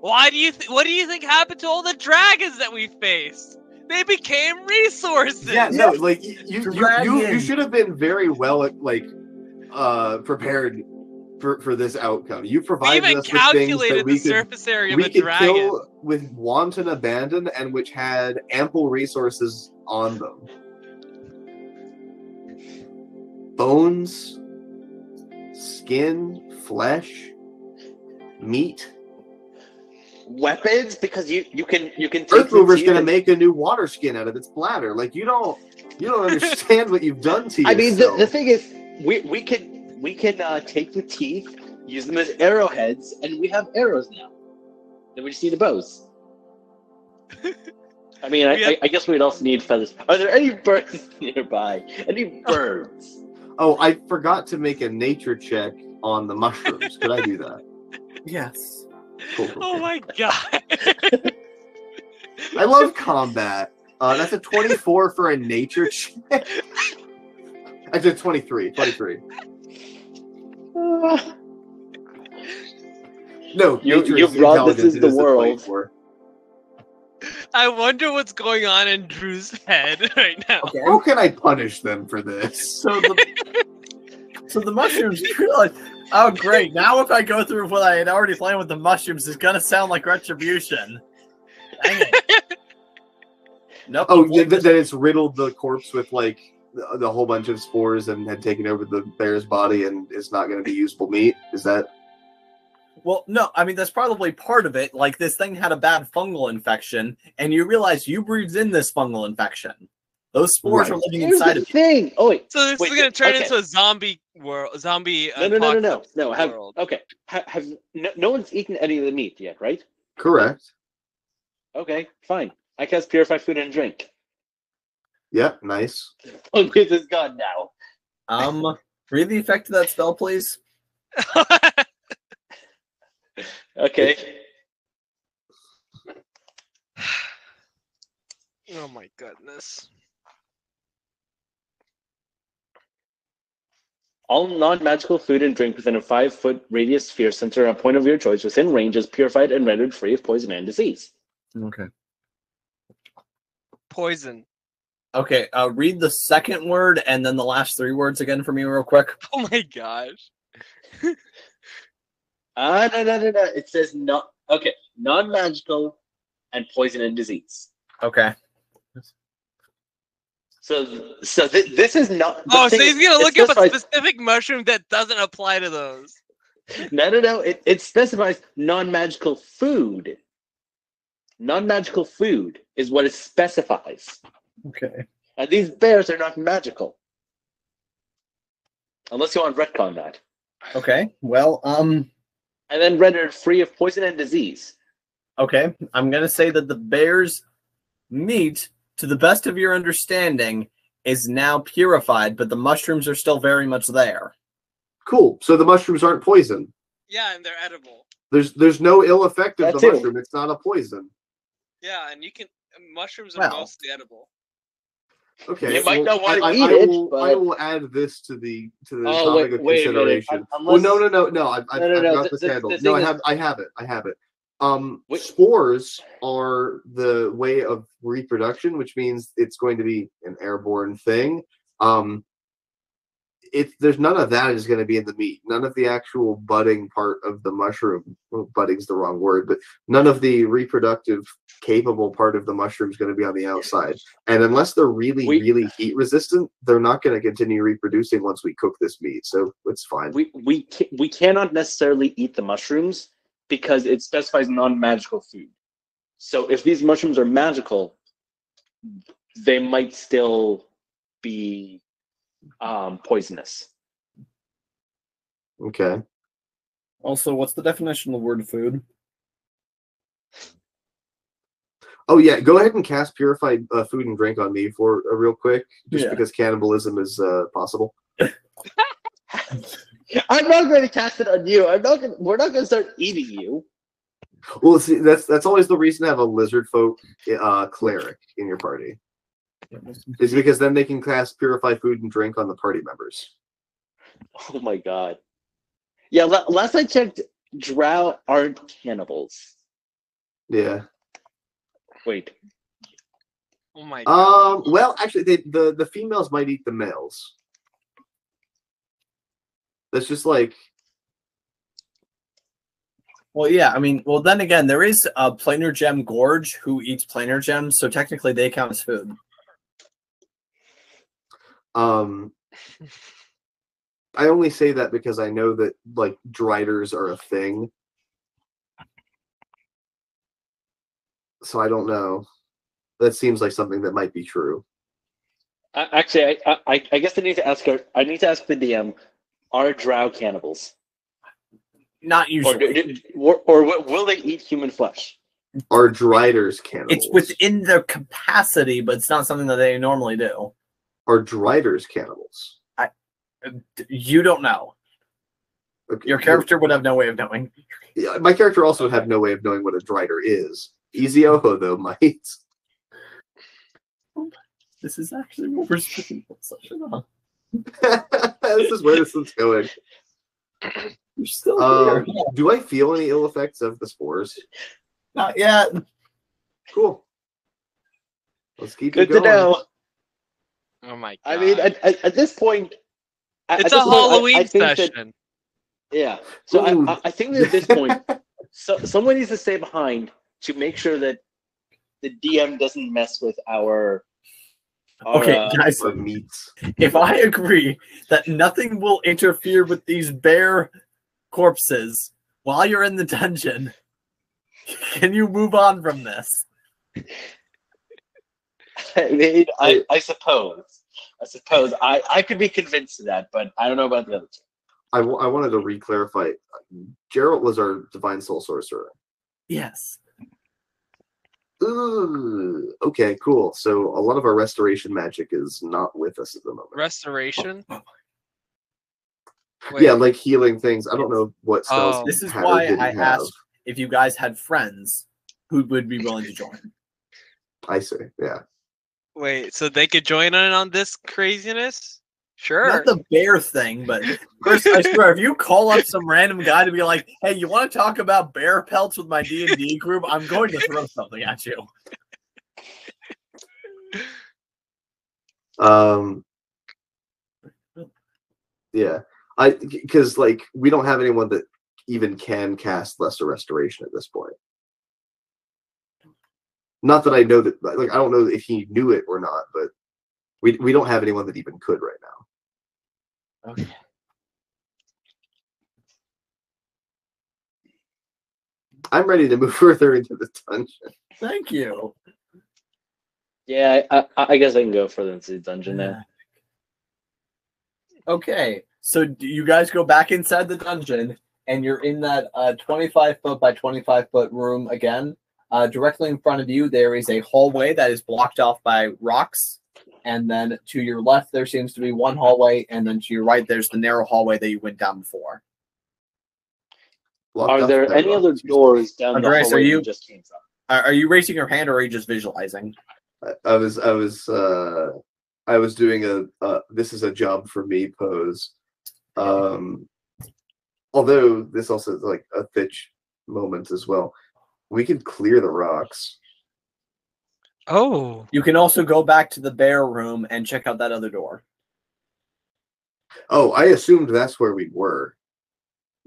Why do you th- what do you think happened to all the dragons that we faced? They became resources. Yeah, no, like you, you, you, you, should have been very well, like, uh, prepared for for this outcome. You we provided even us with things calculated that the we could surface area of we a could dragon. kill with wanton abandon and which had ample resources on them. Bones, skin, flesh, meat. Weapons, because you you can you can take Earth Mover's the teeth gonna make a new water skin out of its bladder. Like you don't you don't [LAUGHS] understand what you've done to I mean, the, the thing is, we we can we can uh, take the teeth, use them as arrowheads, and we have arrows now. Then we just need the bows. [LAUGHS] I mean, I, We have- I, I guess we'd also need feathers. Are there any [LAUGHS] birds nearby? Any birds? Oh, I forgot to make a nature check on the mushrooms. Could I do that? [LAUGHS] Yes. Cool, cool, Oh my god. I love combat. Uh, that's a 24 for a nature [LAUGHS] check. I did 23. 23. Uh, [SIGHS] No, You- nature you brought this intelligence, is the a world. 24. I wonder what's going on in Drew's head [LAUGHS] right now. Okay. How can I punish them for this? So the so the mushrooms. [LAUGHS] You realize, oh great! Now if I go through what I had already planned with the mushrooms, it's gonna sound like retribution. Dang it. [LAUGHS] Nope. Oh, yeah, th- that it's riddled the corpse with like the, the whole bunch of spores and had taken over the bear's body and it's not going to be useful meat. Is that Well, no, I mean that's probably part of it. Like this thing had a bad fungal infection, and you realize you breathed in this fungal infection. Those spores Right. are living Here's inside the of you. thing. Oh wait, So this Wait, is gonna turn okay. into a zombie world, zombie. no, no, no, no, no, no. Have okay. Ha, have no, no one's eaten any of the meat yet, right? correct? Okay, fine. I cast purify food and drink. Yeah, nice. Fungus is gone now. Um, read the effect of that spell, please. [LAUGHS] Okay. [SIGHS] oh my goodness. All non-magical food and drink within a five-foot radius sphere center on a point of your choice within range is purified and rendered free of poison and disease. Okay. Poison. Okay. Uh, read the second word and then the last three words again for me, real quick. [LAUGHS] Oh my gosh. [LAUGHS] Ah, no, no, no, no. It says not okay. Non-magical and poison and disease. Okay. So, so th- this is not. Oh, so thing he's gonna it look up a specific mushroom that doesn't apply to those. No, no, no. It, it specifies non-magical food. Non-magical food is what it specifies, Okay. and these bears are not magical. Unless you want to retcon that, Okay. Well, um, and then rendered free of poison and disease. okay. I'm gonna say that the bear's meat, to the best of your understanding, is now purified, but the mushrooms are still very much there. Cool. So the mushrooms aren't poison. Yeah, and they're edible. There's there's no ill effect of That the too. mushroom. It's not a poison. Yeah, and you can mushrooms are Well. mostly edible. Okay. You might not wanna I, I- eat I it, will, I will add this to the to the Oh, topic wait- of wait a minute. consideration. Un- well, no, no, no, no. I've, I've, No, no, I've no, got the- this the- handled. the no, I thing is- have, I have it. I have it. Um, Wait. spores are the way of reproduction, which means it's going to be an airborne thing. Um, it there's none of that is going to be in the meat. None of the actual budding part of the mushroom. Well, budding's the wrong word, but none of the reproductive capable part of the mushroom is going to be on the outside. And unless they're really, We- really heat resistant, they're not going to continue reproducing once we cook this meat. So it's fine. We we ca- we cannot necessarily eat the mushrooms because it specifies non-magical food. So if these mushrooms are magical, they might still be um, poisonous. Okay. Also, what's the definition of the word food? Oh yeah, go ahead and cast purified uh, food and drink on me for uh, real quick, just Yeah. because cannibalism is uh, possible. [LAUGHS] I'm not going to cast it on you. I'm not. Going, we're not going to start eating you. Well, see, that's that's always the reason to have a lizard folk uh, cleric in your party, [LAUGHS] is because then they can cast purify food and drink on the party members. Oh my god. Yeah. la- last I checked, drow aren't cannibals. Yeah. Wait. Oh my god. Um. Well, actually, they, the the females might eat the males. That's just like Well, yeah, I mean, well, then again, there is a planar gem gorge who eats planar gems, so technically they count as food. Um. I only say that because I know that like driders are a thing. So I don't know. That seems like something that might be true. I, actually, I, I I guess I need to ask her. I need to ask the DM: Are drow cannibals, Not or, usually. do- do- or or will they eat human flesh? Are driders cannibals? It's within their capacity, but it's not something that they normally do. Are driders cannibals? I, You don't know. Okay, Your character would have no way of knowing. Yeah, my character also would have no way of knowing what a drider is. Easy oho though, [LAUGHS] mate. This is actually what we're speaking for session on. this is where this is going. You're still Um, here. do I feel any ill effects of the spores? Not yet. Cool. Let's keep Good it to going. know. Oh my god. I mean, at, at, at this point, at- it's at a this point, I- Halloween I think that- session. yeah. So I, I- I think that at this point, [LAUGHS] so someone needs to stay behind to make sure that the DM doesn't mess with our. our Okay, uh, guys, Or meats. if I agree that nothing will interfere with these bear corpses while you're in the dungeon, [LAUGHS] can you move on from this? [LAUGHS] I mean, I, I suppose. I suppose I, I could be convinced of that, but I don't know about the other two. I, w- I wanted to re-clarify. Gerald was our divine soul sorcerer. Yes. Ooh, okay, cool. So a lot of our restoration magic is not with us at the moment. Restoration. Oh. yeah, like healing things. I don't know what spells. Oh. This is why I have. asked if you guys had friends who would be willing to join. I see. Yeah. Wait, so they could join in on this craziness? Sure. Not the bear thing, but Chris, I swear, if you call up some random guy to be like, "Hey, you want to talk about bear pelts with my D and D group?" I'm going to throw something at you. Um. Yeah, I because like we don't have anyone that even can cast lesser restoration at this point. Not that I know that, like I don't know if he knew it or not, but we we don't have anyone that even could right now. Okay. I'm ready to move [LAUGHS] further into the dungeon. Thank you. Yeah, I, I, I guess I can go further into the dungeon now. Okay, so do you guys go back inside the dungeon, and you're in that uh, 25 foot by 25 foot room again. Uh, directly in front of you, there is a hallway that is blocked off by rocks. And then to your left, there seems to be one hallway, and then to your right, there's the narrow hallway that you went down before. Blocked Are there by any other rocks. doors down Andres, the are hallway you- you just came from? Are, are you raising your hand, or are you just visualizing? I, I was I was uh I was doing a uh, this is a job for me pose. Um although this also is like a Fitch moment as well. We could clear the rocks. Oh. You can also go back to the bear room and check out that other door. Oh, I assumed that's where we were.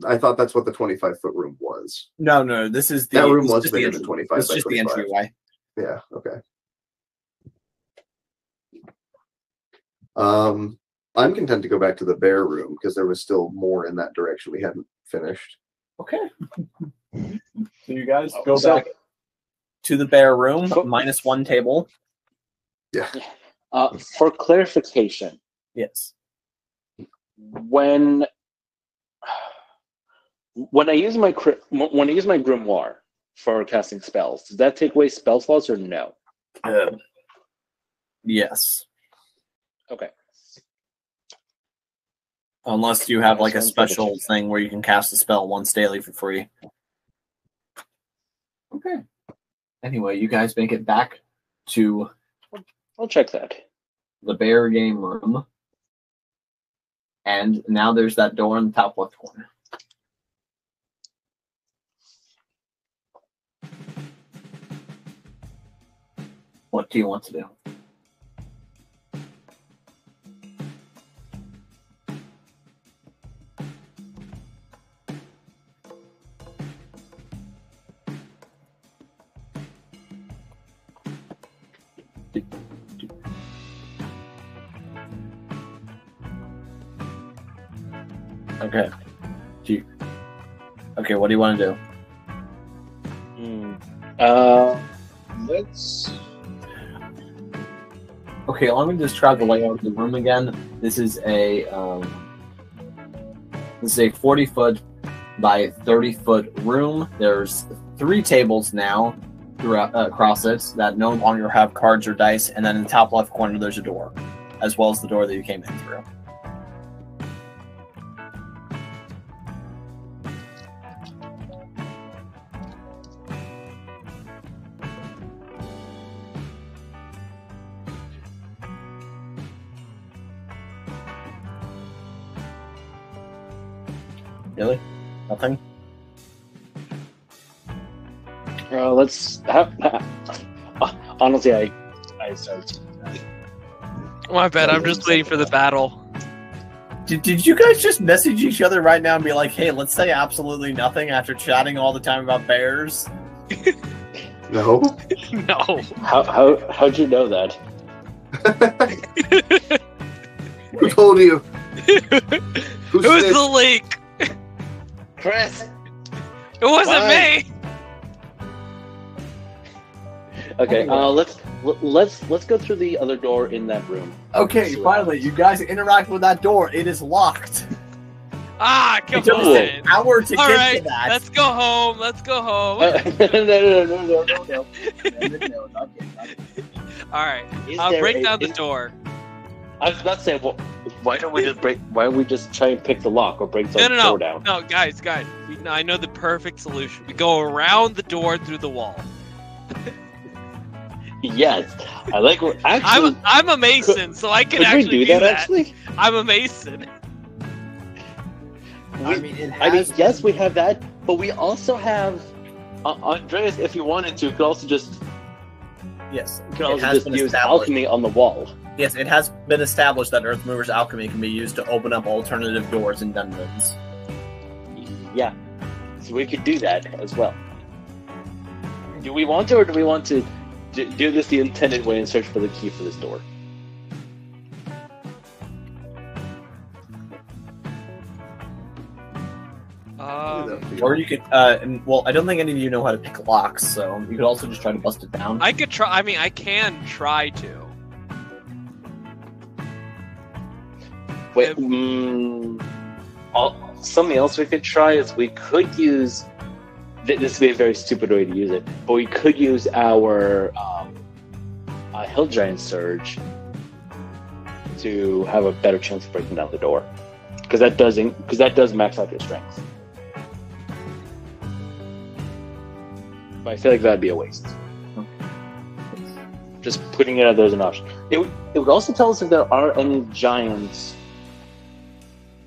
I thought that's what the 25 foot room was. No, no, this is the That room was just the bigger than 25 This is by just the entryway. Yeah, okay. Um I'm content to go back to the bear room because there was still more in that direction we hadn't finished. Okay. So you guys go So- back to the bear room, Cool. minus one table. Yeah. Uh, for clarification, Yes. when when I use my when I use my grimoire for casting spells, does that take away spell slots or no? Um, yes. Okay. Unless you have like a Just wanted to double special thing where you can cast a spell once daily for free. Okay. Anyway, you guys make it back to I'll check that. the bear game room. And now there's that door in the top left corner. What do you want to do? What do you want to do? Hmm. Uh, let's. Okay, let me describe the layout of the room again. This is a um, this is a forty foot by thirty foot room. There's three tables now throughout uh, across it that no longer have cards or dice, and then in the top left corner there's a door, as well as the door that you came in through. Honestly, I I started. Oh, my bad. I'm just waiting for the battle. Did, did you guys just message each other right now and be like, hey, let's say absolutely nothing after chatting all the time about bears? [LAUGHS] No. [LAUGHS] No. How how how'd you know that? [LAUGHS] Who told you? Who It was the leak. Chris. It wasn't Why? me. Okay. Uh, let's let's let's go through the other door in that room. Okay, finally, you guys interact with that door. It is locked. Ah, It come took on. an hour to All get right, to that. let's go home. Let's go home. Uh, [LAUGHS] no, no, no, no, no, no, no. [LAUGHS] All right, Is I'll there break a- down the is- door. I was about to say, well, why don't we just break? Why don't we just try and pick the lock or break the No, no, no, door down? no, guys, guys. We, I know the perfect solution. We go around the door through the wall. Yes, I like. Actually, I'm I'm a mason, so I can could we actually do that, Actually, I'm a mason. I mean, I mean, yes, we have that, but we also have uh, Andreas. If you wanted to, could also just yes, could also just use alchemy on the wall. Yes, it has been established that Earth Mover's alchemy can be used to open up alternative doors in dungeons. Yeah, so we could do that as well. Do we want to, or do we want to d- do this the intended way and search for the key for this door? Um, Or you could, uh, and, well, I don't think any of you know how to pick locks, so you could also just try to bust it down. I could try. I mean, I can try to. Wait, If- mm, all, something else we could try is we could use. Th- This would be a very stupid way to use it, but we could use our um, uh, Hill Giant Surge to have a better chance of breaking down the door, because that doesn't because that does max out your strength. But I feel like that'd be a waste. Just putting it out there as an option. It would, it would also tell us if there are any giants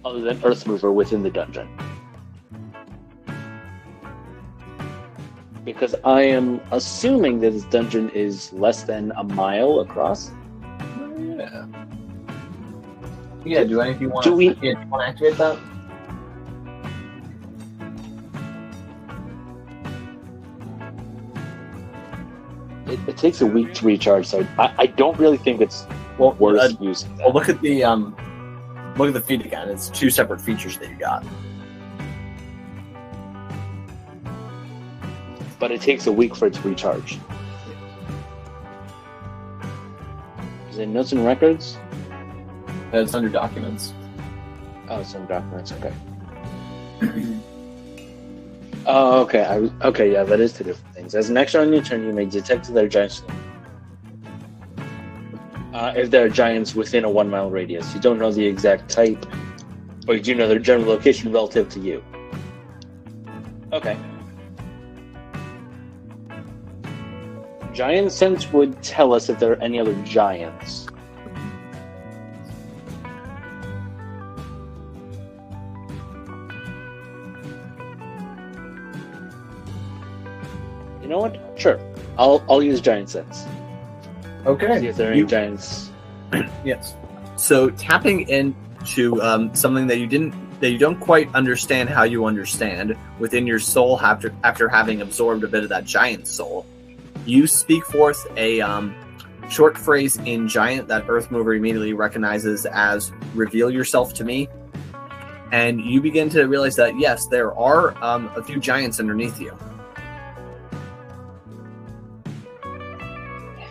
other than Earthmover within the dungeon. Because I am assuming that this dungeon is less than a mile across. Yeah. Yeah, do any of you want Do we- yeah, do you want to activate that? It, it takes a week to recharge, so I, I don't really think it's Well, worth uh, using that. well, look at the um, look at the feed again. It's two separate features that you got. But it takes a week for it to recharge. Is it notes and records? Uh, It's under documents. Oh, some documents. Okay. [CLEARS THROAT] Oh, okay. I, was- okay, yeah, that is two different things. As an action on your turn, you may detect if there are giants. Uh, if there are giants within a one mile radius, you don't know the exact type, or you do know their general location relative to you. Okay. Giant sense would tell us if there are any other giants. You know what? Sure. I'll I'll use giant sense. See Okay. if there are any You- giants. [CLEARS THROAT] Yes. So tapping into um, something that you didn't that you don't quite understand how you understand within your soul after after having absorbed a bit of that giant soul, you speak forth a um, short phrase in giant that Earthmover immediately recognizes as "reveal yourself to me," and you begin to realize that yes, there are um, a few giants underneath you.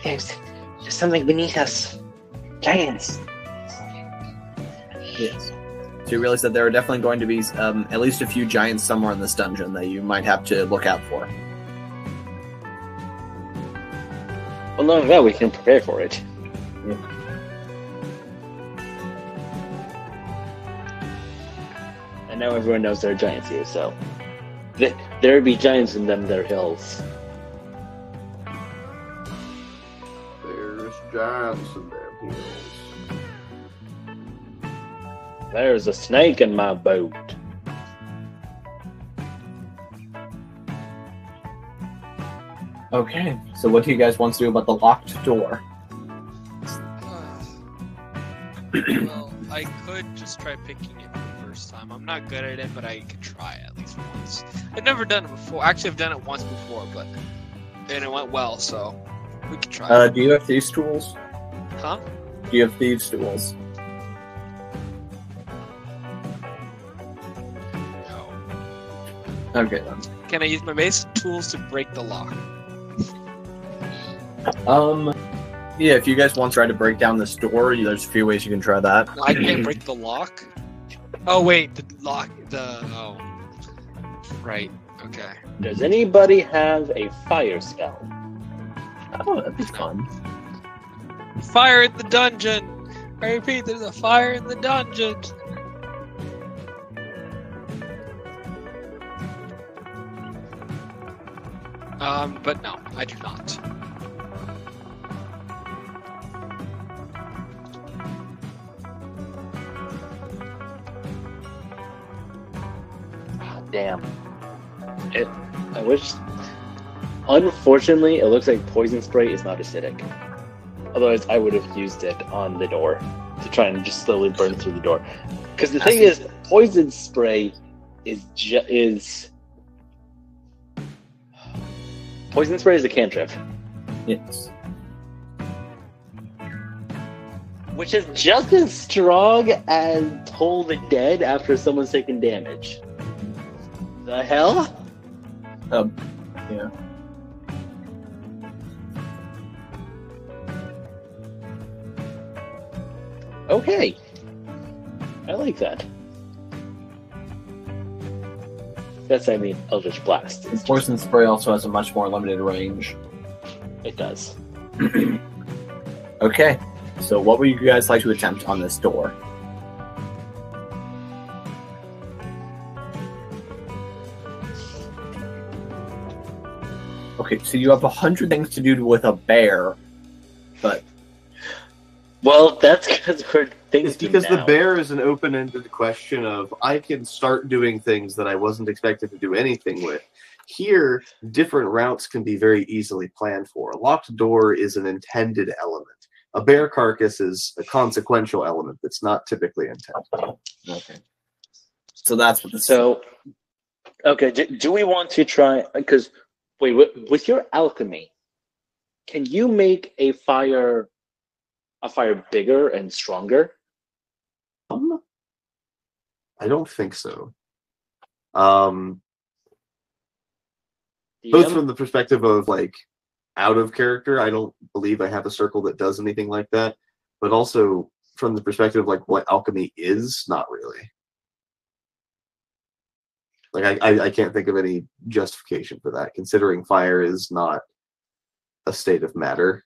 There's there's something beneath us. Giants. Yes. So you realize that there are definitely going to be um, at least a few giants somewhere in this dungeon that you might have to look out for. Well, knowing that, we can prepare for it. And now everyone knows there are giants here, so th- there be giants in them their hills. There's giants in their heels. There's a snake in my boat. Okay, so what do you guys want to do about the locked door? well, I could just try picking it the first time. I'm not good at it, but I could try at least once. I've never done it before. Actually, I've done it once before, but and it went well, so we could try. Uh, do you have thieves' tools? Huh? Do you have thieves' tools? No. Okay then. Can I use my basic tools to break the lock? Um, yeah, if you guys want to try to break down this door, there's a few ways you can try that. I can't break the lock. Oh wait, the lock. The oh. Right. Okay. Does anybody have a fire spell? Oh, that'd be fun. Fire in the dungeon. I repeat, there's a fire in the dungeon. Um, but no, I do not. Damn. It. I wish. Unfortunately, it looks like poison spray is not acidic. Otherwise, I would have used it on the door to try and just slowly burn through the door. Because the thing is, poison spray is ju- is poison spray is a cantrip, Yes. which is just as strong as Toll the Dead after someone's taken damage. The hell? Um, yeah. Okay. I like that. That's, I mean, Eldritch Blast. It's Poison spray also has a much more limited range. it does. [CLEARS THROAT] Okay, so what would you guys like to attempt on this door? Okay, so you have a hundred things to do with a bear, but Well, that's because we're thinking It's because the bear is an open-ended question of I can start doing things that I wasn't expected to do anything with. Here, different routes can be very easily planned for. A locked door is an intended element. A bear carcass is a consequential element that's not typically intended. okay. So that's what this. So, okay, do, do we want to try? Because wait, with, with your alchemy, can you make a fire, a fire bigger and stronger? Um, I don't think so. Um, both from the perspective of like out of character, I don't believe I have a circle that does anything like that, but also from the perspective of like what alchemy is, not really. Like I, I, I can't think of any justification for that, considering fire is not a state of matter.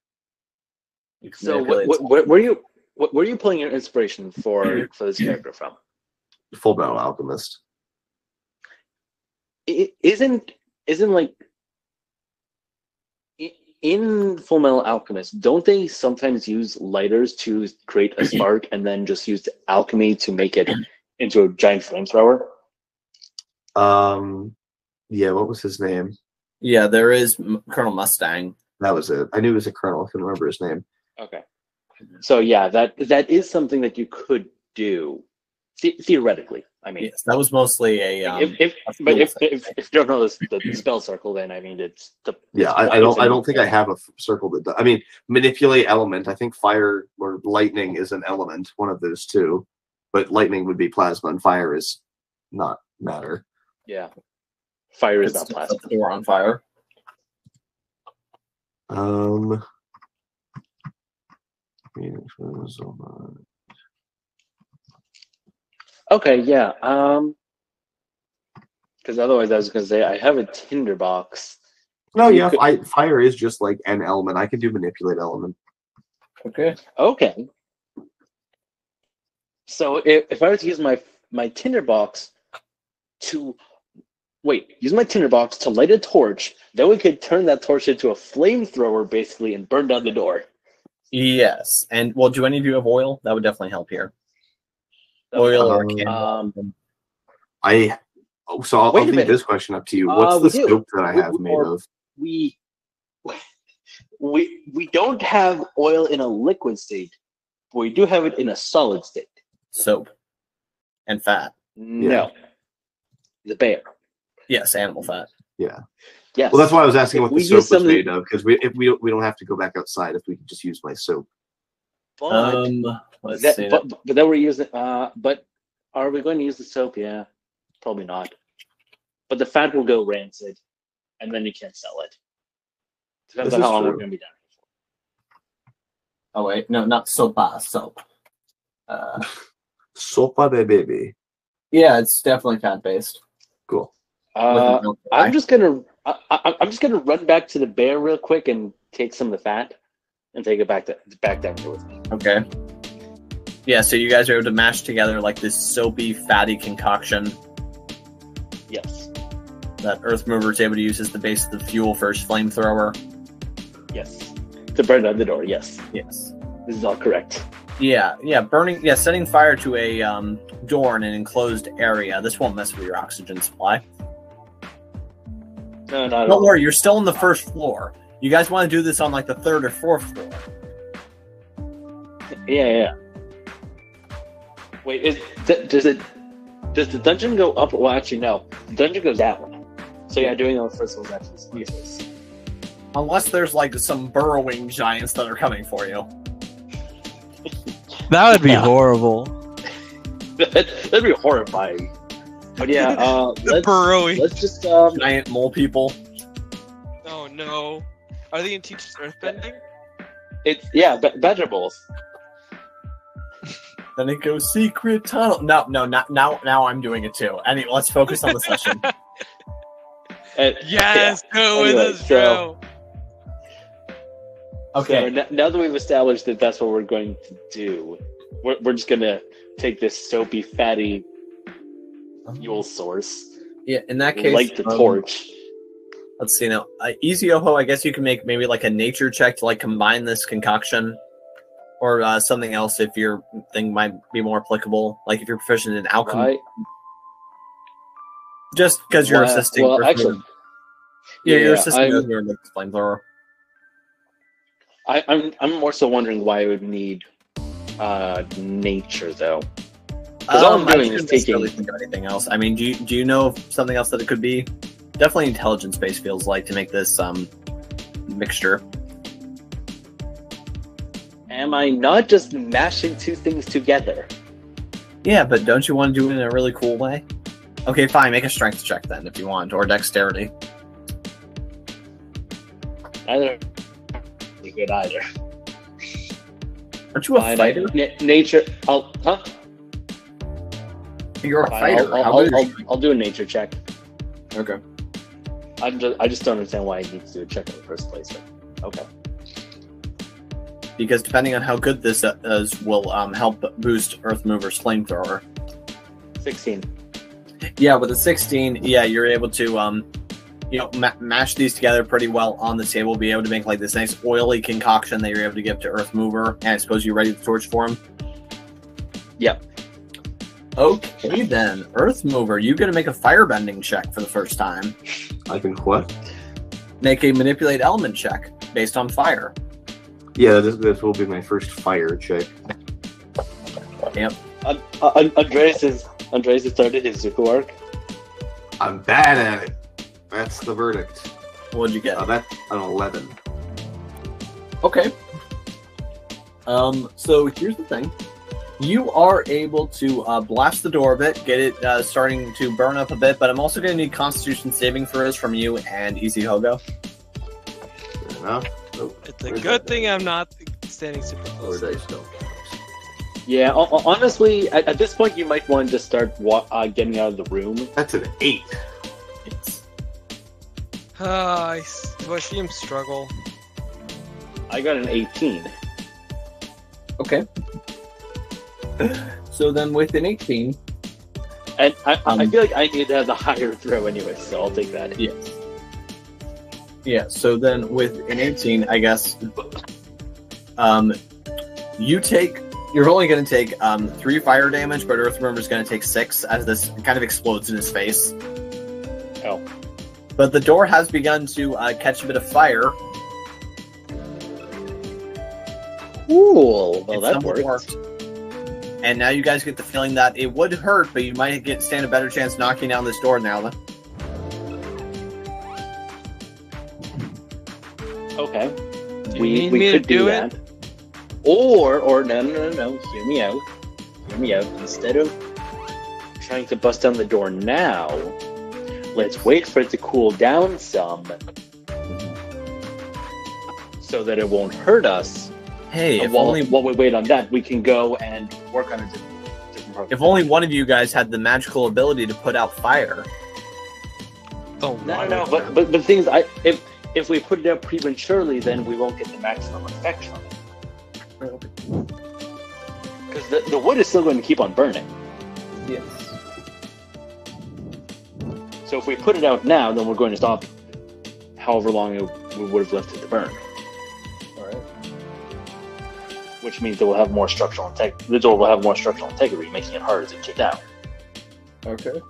So, manipulate what, what, where, where are you? What, where are you pulling your inspiration for [CLEARS THROAT] for this character from? Fullmetal Alchemist. I- isn't isn't like in Fullmetal Alchemist, don't they sometimes use lighters to create a [CLEARS THROAT] spark and then just use alchemy to make it into a giant flamethrower? Um, yeah, what was his name? Yeah, there is M- Colonel Mustang. That was it. I knew it was a colonel. I couldn't remember his name. Okay. So yeah, that that is something that you could do the- theoretically. I mean, Yes, that was mostly a. Um, if, if a but if, if if you don't know this, the spell circle, then I mean it's the Yeah, it's I, I don't. I don't think I have a f- circle that. Does, I mean, manipulate element. I think fire or lightning is an element. One of those two, but lightning would be plasma, and fire is not matter. Yeah, fire is not just plasma. set the on fire. Um. Okay, yeah. Um, because otherwise, I was gonna say I have a tinderbox. No, You yeah, could- I, fire is just like an element. I can do manipulate element. Okay. Okay. So if, if I were to use my my tinderbox to wait, use my tinderbox to light a torch, then we could turn that torch into a flamethrower basically and burn down the door. Yes, and well, do any of you have oil? That would definitely help here. Oil or Um, candle. Um, I. Oh, so I'll, Wait I'll leave minute. this question up to you. Uh, What's we the do. scope that I have we made of? we we we don't have oil in a liquid state, but we do have it in a solid state. Soap and fat. No, the bear. Yes, animal fat. Yeah. Yes. Well, that's why I was asking If what we the soap was some- made of because we if we don't we don't have to go back outside if we can just use my soap. But, Um, let's that, but, but then we're using. Uh, but are we going to use the soap? Yeah, probably not. But the fat will go rancid, and then you can't sell it. Depends This on how long true. we're going to be down. oh wait, no, not sopa, soap. Uh, [LAUGHS] Sopa de baby. yeah, it's definitely fat based. Cool. Uh, I'm just gonna. I, I, I'm just gonna run back to the bear real quick and take some of the fat, and take it back to back down here with me. Okay. Yeah, so you guys are able to mash together like this soapy, fatty concoction Yes. that Earth Mover is able to use as the base of the fuel for his flamethrower. Yes. To burn down the door. Yes. Yes. This is all correct. Yeah, yeah, burning, yeah, setting fire to a um, door in an enclosed area. This won't mess with your oxygen supply. No, not at Don't all. worry, you're still on the first floor. You guys want to do this on like the third or fourth floor. Yeah, yeah. Wait, is, th- does it? Does the dungeon go up? Well, actually, no. The dungeon goes down. So yeah, doing it on the first one is actually useless. Unless there's like some burrowing giants that are coming for you. That would be [LAUGHS] Yeah. horrible. [LAUGHS] That'd be horrifying. But yeah, uh, [LAUGHS] let's burrowing. let's just um. Giant mole people. Oh no. Are they gonna teach us earthbending? It's yeah, be- vegetables. [LAUGHS] Then it goes secret tunnel. No, no, not now. Now I'm doing it too. Anyway, let's focus on the session. And, [LAUGHS] Yes, go with Anyway, us, so- bro. So Okay. n- now that we've established that that's what we're going to do, we're, we're just gonna take this soapy, fatty fuel source, Yeah. In that case, light the um, torch. Let's see now. Uh, Easy Hogo, I guess you can make maybe like a nature check to like combine this concoction, or uh, something else if your thing might be more applicable. Like if you're proficient in alchemy, Right? just because you're Well, assisting. well, actually, Mover. yeah, you're assisting I'm- with flamethrower. I, I'm I'm more so wondering why I would need uh nature though. 'Cause all I'm Um, I doing is taking- think of anything else. I mean, do you do you know something else that it could be? Definitely intelligence base feels like to make this um mixture. Am I not just mashing two things together? Yeah, but don't you want to do it in a really cool way? Okay, fine. Make a strength check then if you want, or dexterity. Neither good either. Aren't you a Fine, fighter? na- nature. I'll huh? You're a fighter. I'll, How I'll, I'll, I'll do a nature check. Okay. I'm just I just don't understand why I need to do a check in the first place. But okay. Because depending on how good this is, will um, help boost Earth Mover's flamethrower. Sixteen. Yeah, with a 16, yeah, you're able to, um, you know, ma- mash these together pretty well on the table. Be able to make like this nice oily concoction that you're able to give to Earth Mover. And I suppose you ready the torch for him. Yep. Okay then, Earth Mover, you gonna make a firebending check for the first time. I can what? Make a manipulate element check based on fire. Yeah, this, this will be my first fire check. Uh, uh, Andreas is Andreas has started his Zuko arc. I'm bad at it. That's the verdict. What'd you get? Uh, that's an eleven. Okay. Um, so here's the thing. You are able to uh, blast the door a bit, get it uh, starting to burn up a bit, but I'm also going to need Constitution saving throws from you and Easy Hogo. Enough. Oh, It's a where's good thing? I'm not standing super close. Yeah, ho- ho- honestly, at, at this point, you might want to start wa- uh, getting out of the room. That's an eight. It's, Ah, I s- do I see him struggle? I got an eighteen. okay. [LAUGHS] so then with an 18, And I, I- I Um, feel like I need to have the higher throw anyway, so I'll take that. yes. Yeah, so then with an 18, I guess, um, you take, you're only going to take um, three fire damage, but Earth is going to take six as this kind of explodes in his face. Oh. But the door has begun to uh, catch a bit of fire, Cool. Well, It that somewhat worked. And now you guys get the feeling that it would hurt, but you might get stand a better chance knocking down this door now. Then. Okay. Do you we need we me could to do, do that. Or or no no no no. Hear me out. Hear me out. Instead of trying to bust down the door now, let's wait for it to cool down some, so that it won't hurt us. Hey, if while, only while we wait on that, we can go and work on a different, different program. if only one of you guys had the magical ability to put out fire. Oh, No, no, no. But but but things I if if we put it out prematurely, then we won't get the maximum effect from it. Because the, the wood is still going to keep on burning. Yes. So if we put it out now, then we're going to stop however long it, we would have left it to burn. All right. Which means that we'll have more structural integrity. The door will have more structural integrity, making it harder to kick out. Okay.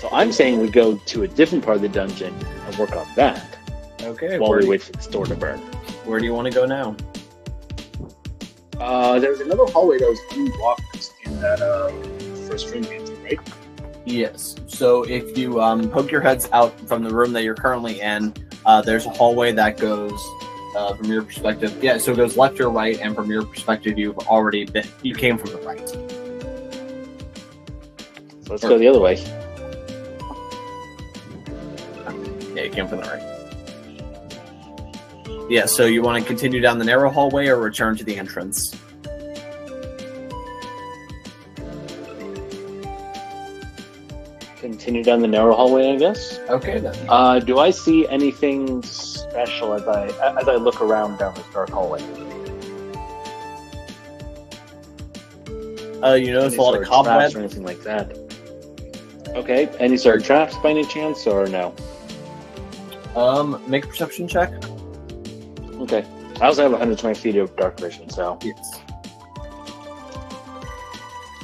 So I'm saying we go to a different part of the dungeon and work on that Okay. while where, we do you, wait for this door to burn. where do you want to go now? Uh, there was another hallway that was unblocked in that uh, first room, right? Yes. So if you um, poke your heads out from the room that you're currently in, uh, there's a hallway that goes uh, from your perspective. Yeah, so it goes left or right, and from your perspective, you've already been. You came from the right. So let's go the other way. Yeah, you came from the right. Yeah. So you want to continue down the narrow hallway or return to the entrance? Continue down the narrow hallway, I guess. Okay then. Uh, do I see anything special as I as I look around down this dark hallway? Uh, you notice Any a lot sort of traps cobwebs. or anything like that? Okay. Any sort of traps by any chance, or no? Um, make a perception check. Okay. I also have 120 feet of dark vision, so. Yes.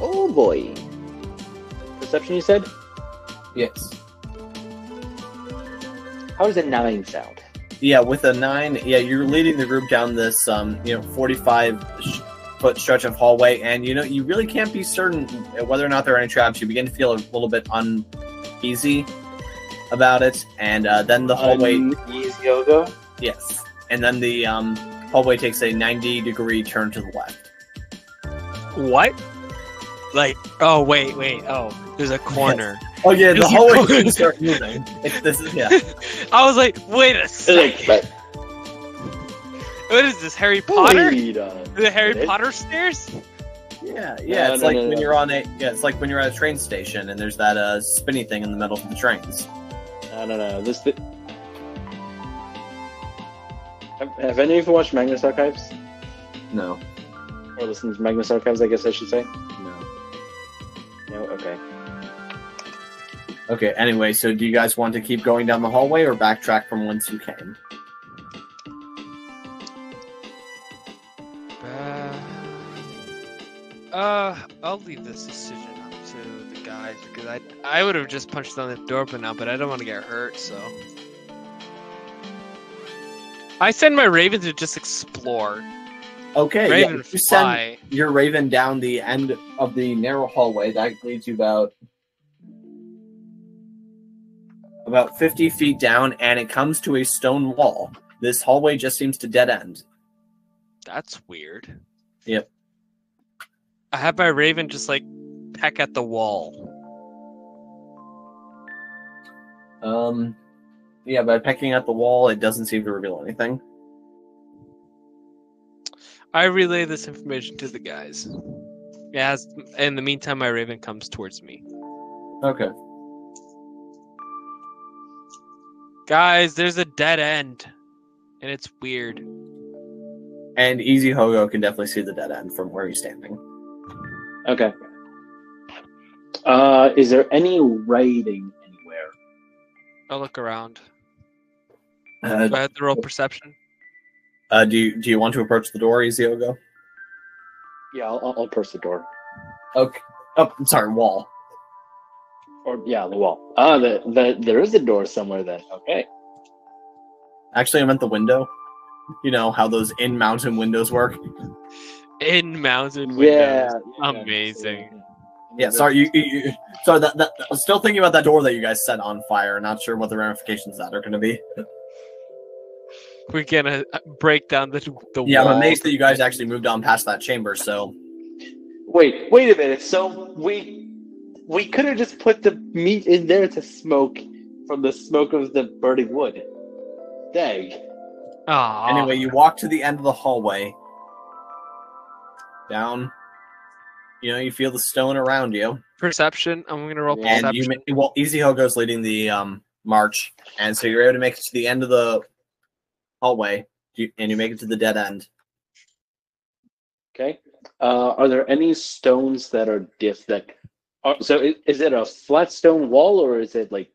Oh boy. Perception, you said? Yes. How does a nine sound? Yeah, with a nine, yeah, you're leading the group down this, um, you know, 45 sh- foot stretch of hallway, and you know, you really can't be certain whether or not there are any traps. You begin to feel a little bit uneasy about it, and uh, then the hallway, Uneasy yoga. yes, and then the um, hallway takes a 90 degree turn to the left. What? Like, oh wait, wait. Oh, there's a corner. Oh yeah, the whole it hallway can start moving. It's, this is yeah. [LAUGHS] I was like, wait a second. Like, What is this, Harry Potter? wait a The Harry minute. Potter stairs? Yeah, yeah. No, it's no, like no, when no. you're on a yeah, it's like when you're at a train station and there's that uh spinny thing in the middle of the trains. I don't know. This. Th- have, have any of you watched Magnus Archives No, or listened to Magnus Archives? I guess I should say. no. No. Okay. Okay. Anyway, so do you guys want to keep going down the hallway or backtrack from whence you came? Uh, uh, I'll leave this decision up to the guys because I I would have just punched on the door open now, but I don't want to get hurt, so. I send my raven to just explore. Okay. Raven yeah, you send fly. your raven down the end of the narrow hallway. That leads you about about 50 feet down, and it comes to a stone wall. This hallway just seems to dead end. That's weird. Yep. I have my raven just like peck at the wall. Um, yeah, by pecking at the wall, it doesn't seem to reveal anything. I relay this information to the guys. As- in the meantime, my raven comes towards me. Okay. Guys, there's a dead end, and it's weird. And Easy Hogo can definitely see the dead end from where he's standing. Okay. Uh, is there any writing anywhere? I'll look around. Uh, Do I have to roll perception? uh, do you do you want to approach the door, Easy Hogo? Yeah, I'll, I'll, I'll press the door. Okay. Oh, I'm sorry, wall. Or yeah, the wall. Ah, the, the there is a door somewhere then. Okay. Actually, I meant the window. you know how those in mountain windows work. In mountain windows. Yeah, yeah, Amazing. Yeah, sorry, you, you, you sorry that, that I was still thinking about that door that you guys set on fire. Not sure what the ramifications of that are going to be. We're gonna uh, break down the the Yeah, wall. I'm amazed that you guys actually moved on past that chamber. So Wait, wait a minute. So we we could have just put the meat in there to smoke from the smoke of the burning wood. Dang. Aw. anyway, you walk to the end of the hallway. Down. You know, you feel the stone around you. perception. I'm gonna roll And and perception. you well easy Hogo's leading the um march and so you're able to make it to the end of the hallway and you make it to the dead end Okay. Uh, are there any stones that are diff that? Are, so is, it a flat stone wall or is it like?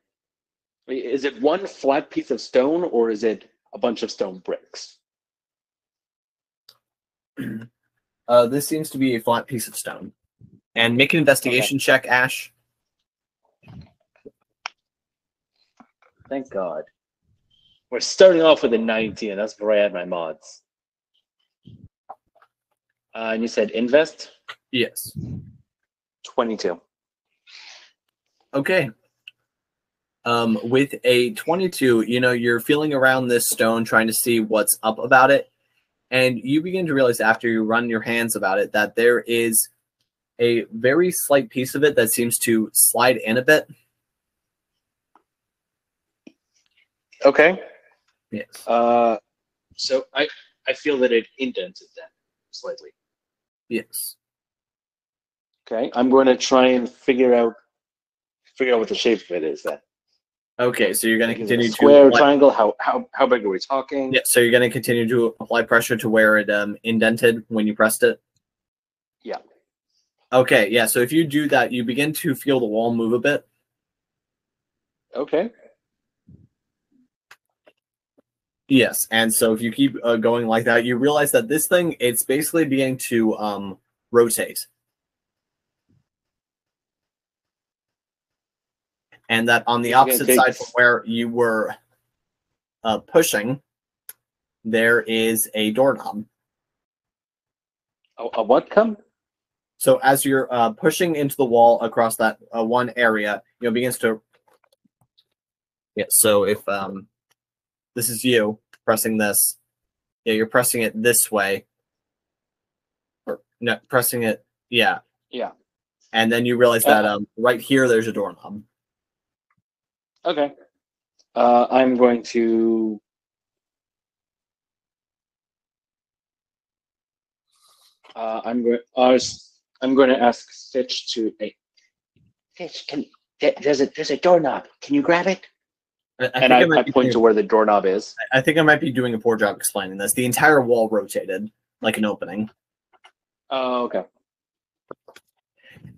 Is it one flat piece of stone or is it a bunch of stone bricks? [CLEARS THROAT] uh this seems to be a flat piece of stone and make an investigation check ash Thank God. We're starting off with a 19, and that's where I had my mods. Uh, and you said invest? yes 22. Okay um with a 22 you know you're feeling around this stone trying to see what's up about it and you begin to realize after you run your hands about it that there is a very slight piece of it that seems to slide in a bit Okay. yes Uh, so I, I feel that it indented then slightly. yes Okay. I'm going to try and figure out figure out what the shape of it is then. Okay, so you're going to Is it a continue square, to apply, triangle. How how how big are we talking? yeah. So you're going to continue to apply pressure to where it um, indented when you pressed it. Yeah. Okay, yeah. So if you do that, you begin to feel the wall move a bit. Okay. Yes, and so if you keep uh, going like that, you realize that this thing it's basically beginning to um, rotate, and that on the opposite side from where you were uh, pushing, there is a doorknob. A, a what come? So as you're uh, pushing into the wall across that uh, one area, you know, begins to. Yeah. So if um, this is you pressing this, yeah, you're pressing it this way. Or no, pressing it, yeah, Yeah. and then you realize that um, right here there's a doorknob. Okay. Uh, I'm going to. Uh, I'm going. Uh, I'm going to ask Stitch to. Hey, Stitch, can there- there's a there's a doorknob. Can you grab it? I, I and think I, might I be point to where the doorknob is. I think I might be doing a poor job explaining this. The entire wall rotated like an opening, Oh, okay.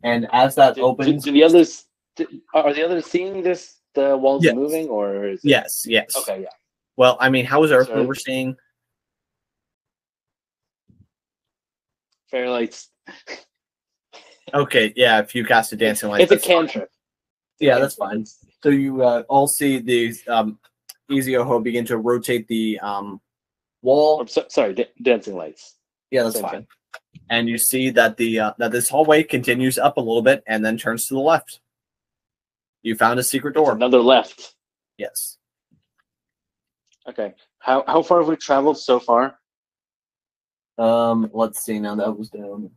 and as that Do, do, opens, do the others? Do, are the others seeing this? The walls Yes. moving, or is it? yes, yes. Okay. Yeah. Well, I mean, how is Earth Sorry. Mover seeing? Fairlight's. Okay, yeah. If you cast a dancing light, It's a cantrip. Yeah, that's fine. So you uh, all see the um, Easy Hogo begin to rotate the um, wall. I'm so, sorry, da- dancing lights. Yeah, that's same fine. thing. And you see that the uh, that this hallway continues up a little bit and then turns to the left. You found a secret door. Another left. Yes. Okay. How how far have we traveled so far? Um. Let's see. Now that was down.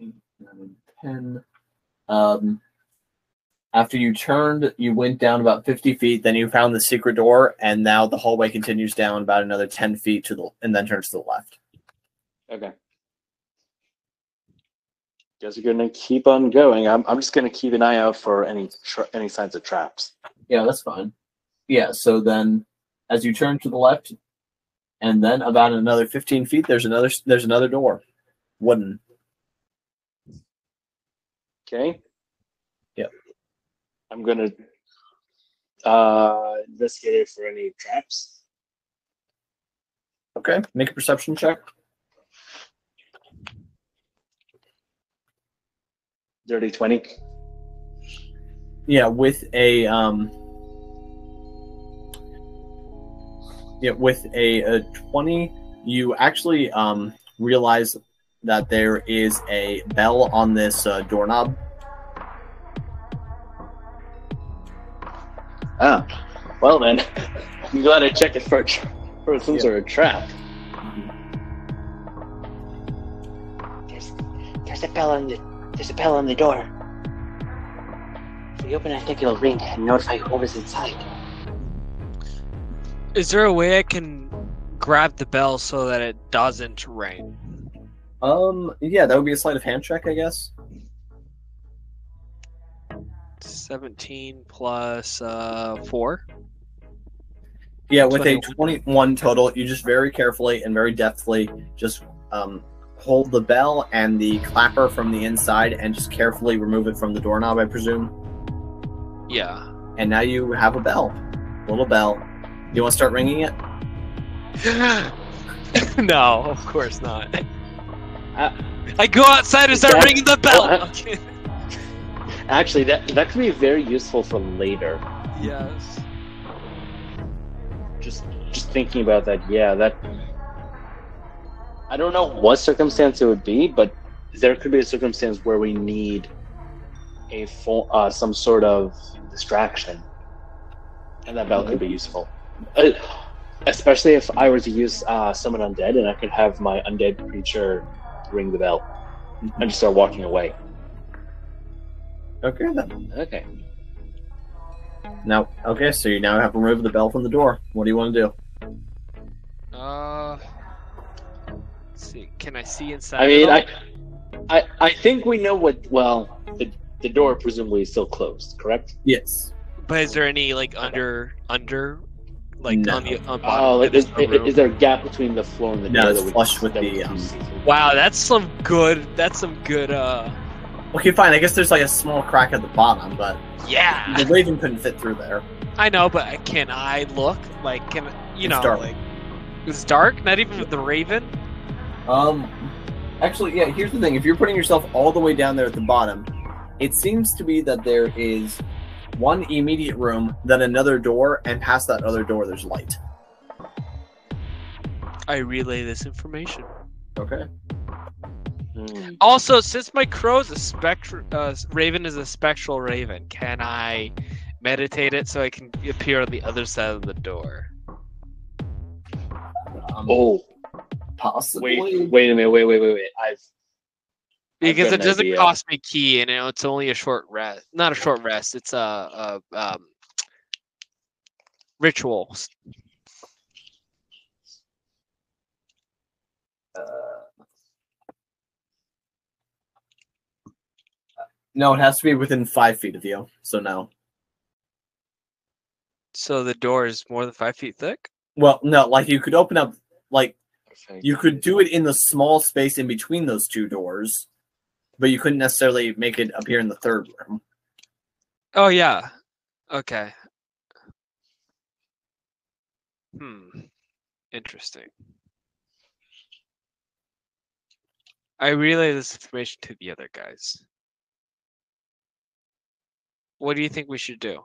Eight, nine, Ten. Um. After you turned, you went down about fifty feet. Then you found the secret door, and now the hallway continues down about another ten feet to the, and then turns to the left. Okay. Guess you're gonna keep on going. I'm I'm just gonna keep an eye out for any tra- any signs of traps. Yeah, that's fine. Yeah. So then, as you turn to the left, and then about another fifteen feet, there's another there's another door, wooden. Okay. Yep. I'm gonna uh investigate it for any traps. Okay. Make a perception check. Dirty twenty. Yeah, with a um Yeah, with a, a 20, you actually um, realize that there is a bell on this uh, doorknob. Ah, well then, [LAUGHS] I'm glad I checked it for, a for some Yeah. sort of trap. There's there's a bell on the there's a bell on the door. If we open it, I think it'll ring and notify whoever's inside. Is there a way I can grab the bell so that it doesn't ring? Um, yeah, that would be a sleight of hand check, I guess. 17 plus uh, 4. Yeah, with a 21. 21 total, you just very carefully and very deftly just um, hold the bell and the clapper from the inside and just carefully remove it from the doorknob, I presume. Yeah. And now you have a bell, little bell. You want to start ringing it? [LAUGHS] no, of course not. Uh, I go outside and start that- ringing the bell. well, uh, [LAUGHS] Actually, that that could be very useful for later. yes. Just just thinking about that, yeah, that. I don't know what circumstance it would be, but there could be a circumstance where we need a full, uh, some sort of distraction, and that bell could be useful. Uh, especially if I were to use uh, summon undead, and I could have my undead creature ring the bell and just start walking away. Okay, then. Okay. Now, okay, so you now have removed the bell from the door. What do you want to do? Uh, let's see. Can I see inside? I mean, I, I, I think we know what. Well, the the door presumably is still closed, correct? Yes. But is there any like under under like No. on the on bottom? Oh, like, is, is, is there a gap between the floor and the No, door? it's that we- flush with that the, can um. Wow, that's some good. That's some good. Uh, Okay, fine. I guess there's like a small crack at the bottom, but yeah. the raven couldn't fit through there. I know, but can I look? Like, can you It's know? dark. Like, it's dark. Not even with the raven. Um, actually, yeah. Here's the thing: if you're putting yourself all the way down there at the bottom, it seems to be that there is one immediate room, then another door, and past that other door, there's light. I relay this information. Okay. Hmm. Also, since my crow's a spectral uh, raven is a spectral raven, can I meditate it so I can appear on the other side of the door? Um, Oh, possibly. wait, wait a minute, wait, wait, wait, wait. I've Because got it doesn't idea. cost me key, and you know, it's only a short rest. Not a short rest. It's a, a um, ritual. No, it has to be within five feet of you. So no. So the door is more than five feet thick. Well, no. Like you could open up, like perfect. You could do it in the small space in between those two doors, but you couldn't necessarily make it appear in the third room. Oh yeah. Okay. Hmm. Interesting. I relay this information to the other guys. What do you think we should do?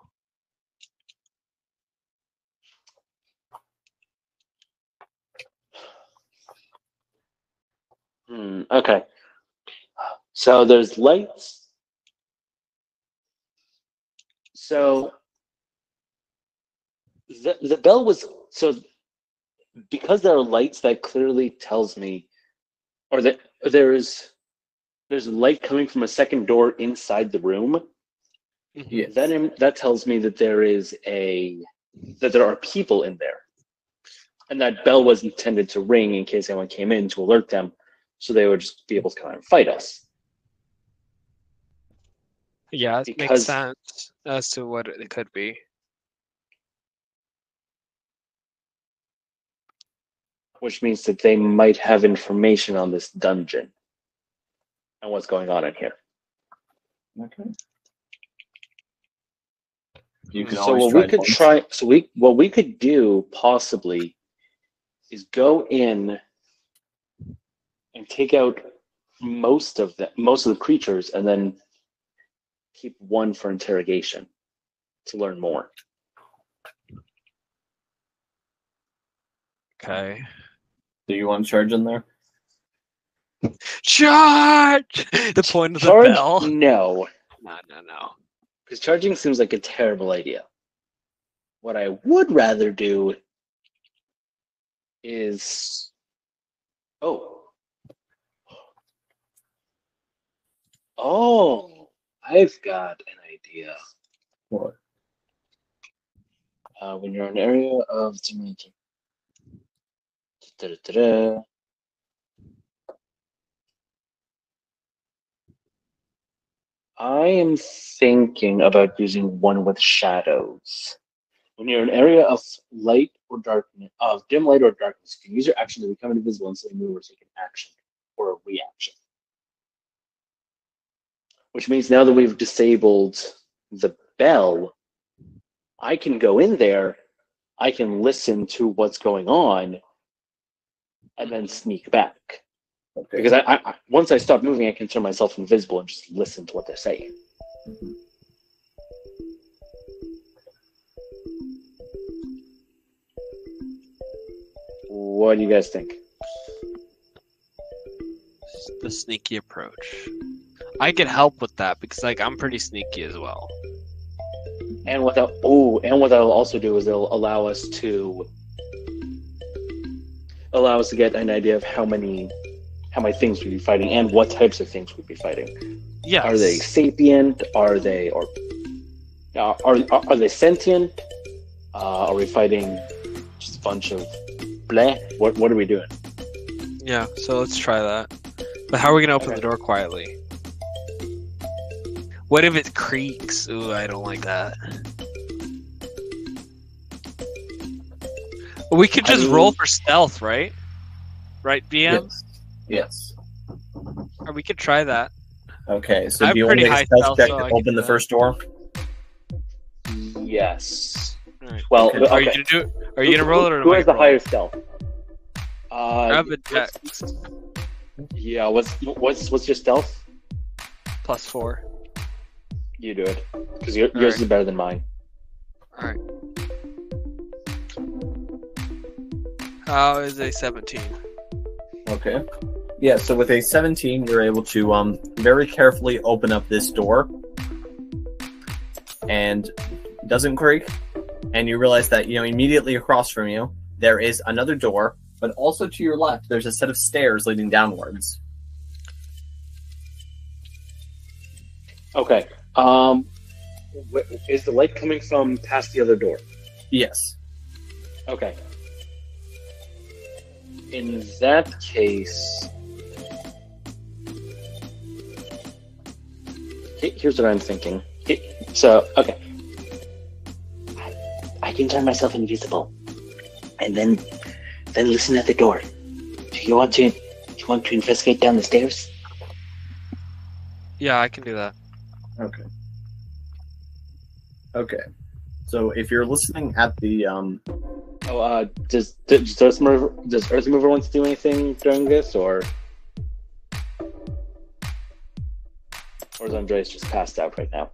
Hmm, okay. So there's lights. So the the bell was so because there are lights that clearly tells me or that there is there's a light coming from a second door inside the room. Yes. That that tells me that there is a that there are people in there. And that bell was intended to ring in case anyone came in to alert them so they would just be able to come out and fight us. Yeah, it makes sense as to what it could be. which means that they might have information on this dungeon and what's going on in here. Okay. You can so what we could once. try, so we what we could do possibly is go in and take out most of the most of the creatures, and then keep one for interrogation to learn more. Okay. Do you want to charge in there? Charge! [LAUGHS] The point of the bell. No, No, no, no. because charging seems like a terrible idea. What I would rather do is, oh, oh, I've got an idea. What? uh, when you're in an area of. Da-da-da-da. I am thinking about using one with shadows. When you're in an area of light or darkness, of dim light or darkness, you can use your action to become invisible and suddenly move or take an action or a reaction. Which means now that we've disabled the bell, I can go in there, I can listen to what's going on, and then sneak back. Okay. Because I, I, I once I stop moving, I can turn myself invisible and just listen to what they're saying. What do you guys think? The sneaky approach. I could help with that because like I'm pretty sneaky as well. And what that oh, and what that'll also do is it'll allow us to allow us to get an idea of how many how many things we'd be fighting and what types of things we'd be fighting. Yes. Are they sapient? Are they or are are, are they sentient? Uh, are we fighting just a bunch of bleh? What what are we doing? Yeah, so let's try that. But how are we gonna open Okay. the door quietly? What if it creaks? Ooh, I don't like that. We could I just mean- roll for stealth, right? Right, BM? Yes. Yes. Or we could try that. Okay, so I have do you want to make a stealth stealth, check so to I open the that. first door? Yes. Alright. Well, Okay. okay. Are you gonna do it? Are you gonna roll it or Who am has the gonna roll higher it? stealth? Uh, Grab a what's- dex Yeah, what's what's what's your stealth? plus four. You do it because yours Alright. is better than mine. Alright. How is a 17? Okay. Yeah, so with a 17, you're able to um very carefully open up this door. And doesn't creak. And you realize that, you know, immediately across from you, there is another door, but also to your left, there's a set of stairs leading downwards. Okay. Um, is the light coming from past the other door? Yes. Okay. In that case, here's what I'm thinking. So, okay, I can turn myself invisible, and then then listen at the door. Do you want to? Do you want to investigate down the stairs? Yeah, I can do that. Okay. Okay. So if you're listening at the um oh, uh, does does Earthmover, does Earthmover want to do anything during this, or or is Andreas just passed out right now?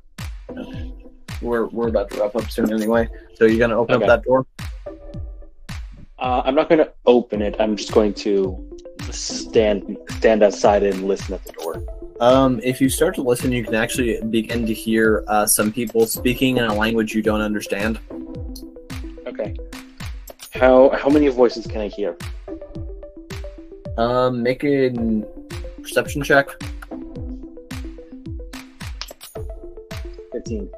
we're we're about to wrap up soon anyway. So you're gonna open Okay. up that door? Uh, I'm not going to open it. I'm just going to stand stand outside and listen at the door. Um, if you start to listen, you can actually begin to hear uh, some people speaking in a language you don't understand. Okay. How how many voices can I hear? Um, make a perception check. Fifteen.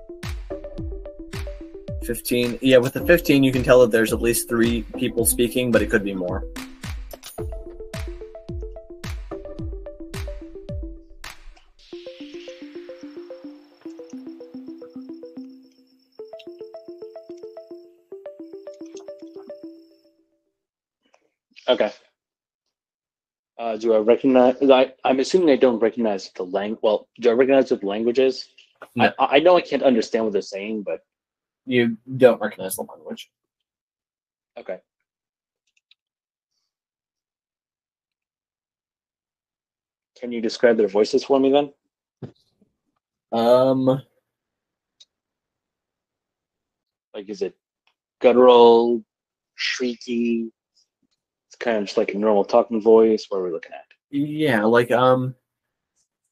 15. Yeah, with the 15, you can tell that there's at least three people speaking, but it could be more. Do I recognize? I, I'm assuming I don't recognize the language. Well, do I recognize what the language is? No. I, I know I can't understand what they're saying, but You don't recognize the language. okay. Can you describe their voices for me then? Um, Like, is it guttural, shrieky? Kind of just like a normal talking voice. What are we looking at? Yeah, like um,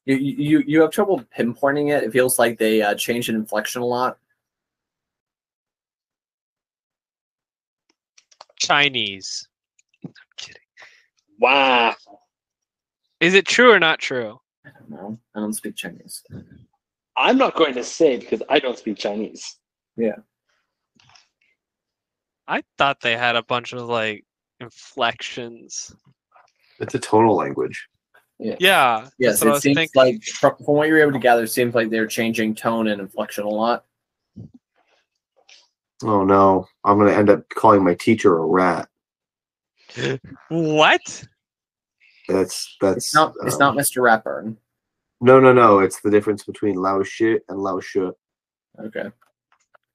you you you have trouble pinpointing it. It feels like they uh, change an inflection a lot. Chinese. I'm kidding. Wow. Is it true or not true? I don't know. I don't speak Chinese. I'm not going to say because I don't speak Chinese. Yeah. I thought they had a bunch of like inflections. It's a tonal language. Yeah. Yes, that's what I it seems thinking. like from, from what you're able to gather, it seems like they're changing tone and inflection a lot. Oh no, I'm gonna end up calling my teacher a rat. What? That's that's It's not. It's um, not Mr. Ratburn. No, no, no. It's the difference between Lao Shi and Lao Shu. Okay.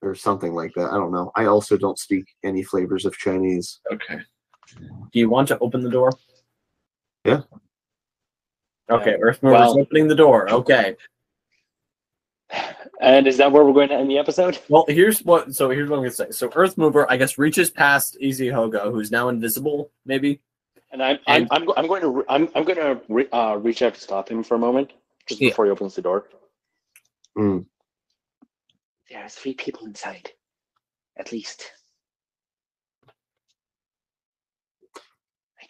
or something like that. I don't know. I also don't speak any flavors of Chinese. Okay. Do you want to open the door? Yeah. Okay, Yeah. Earthmover's Well- opening the door. Okay. And is that where we're going to end the episode? Well, here's what. So here's what I'm gonna say. So Earthmover, I guess, reaches past Easy Hogo, who's now invisible. Maybe. And I'm I'm And- I'm, I'm going to I'm I'm going to re- uh, reach out to stop him for a moment, just Yeah. before he opens the door. Mm. There are three people inside, at least.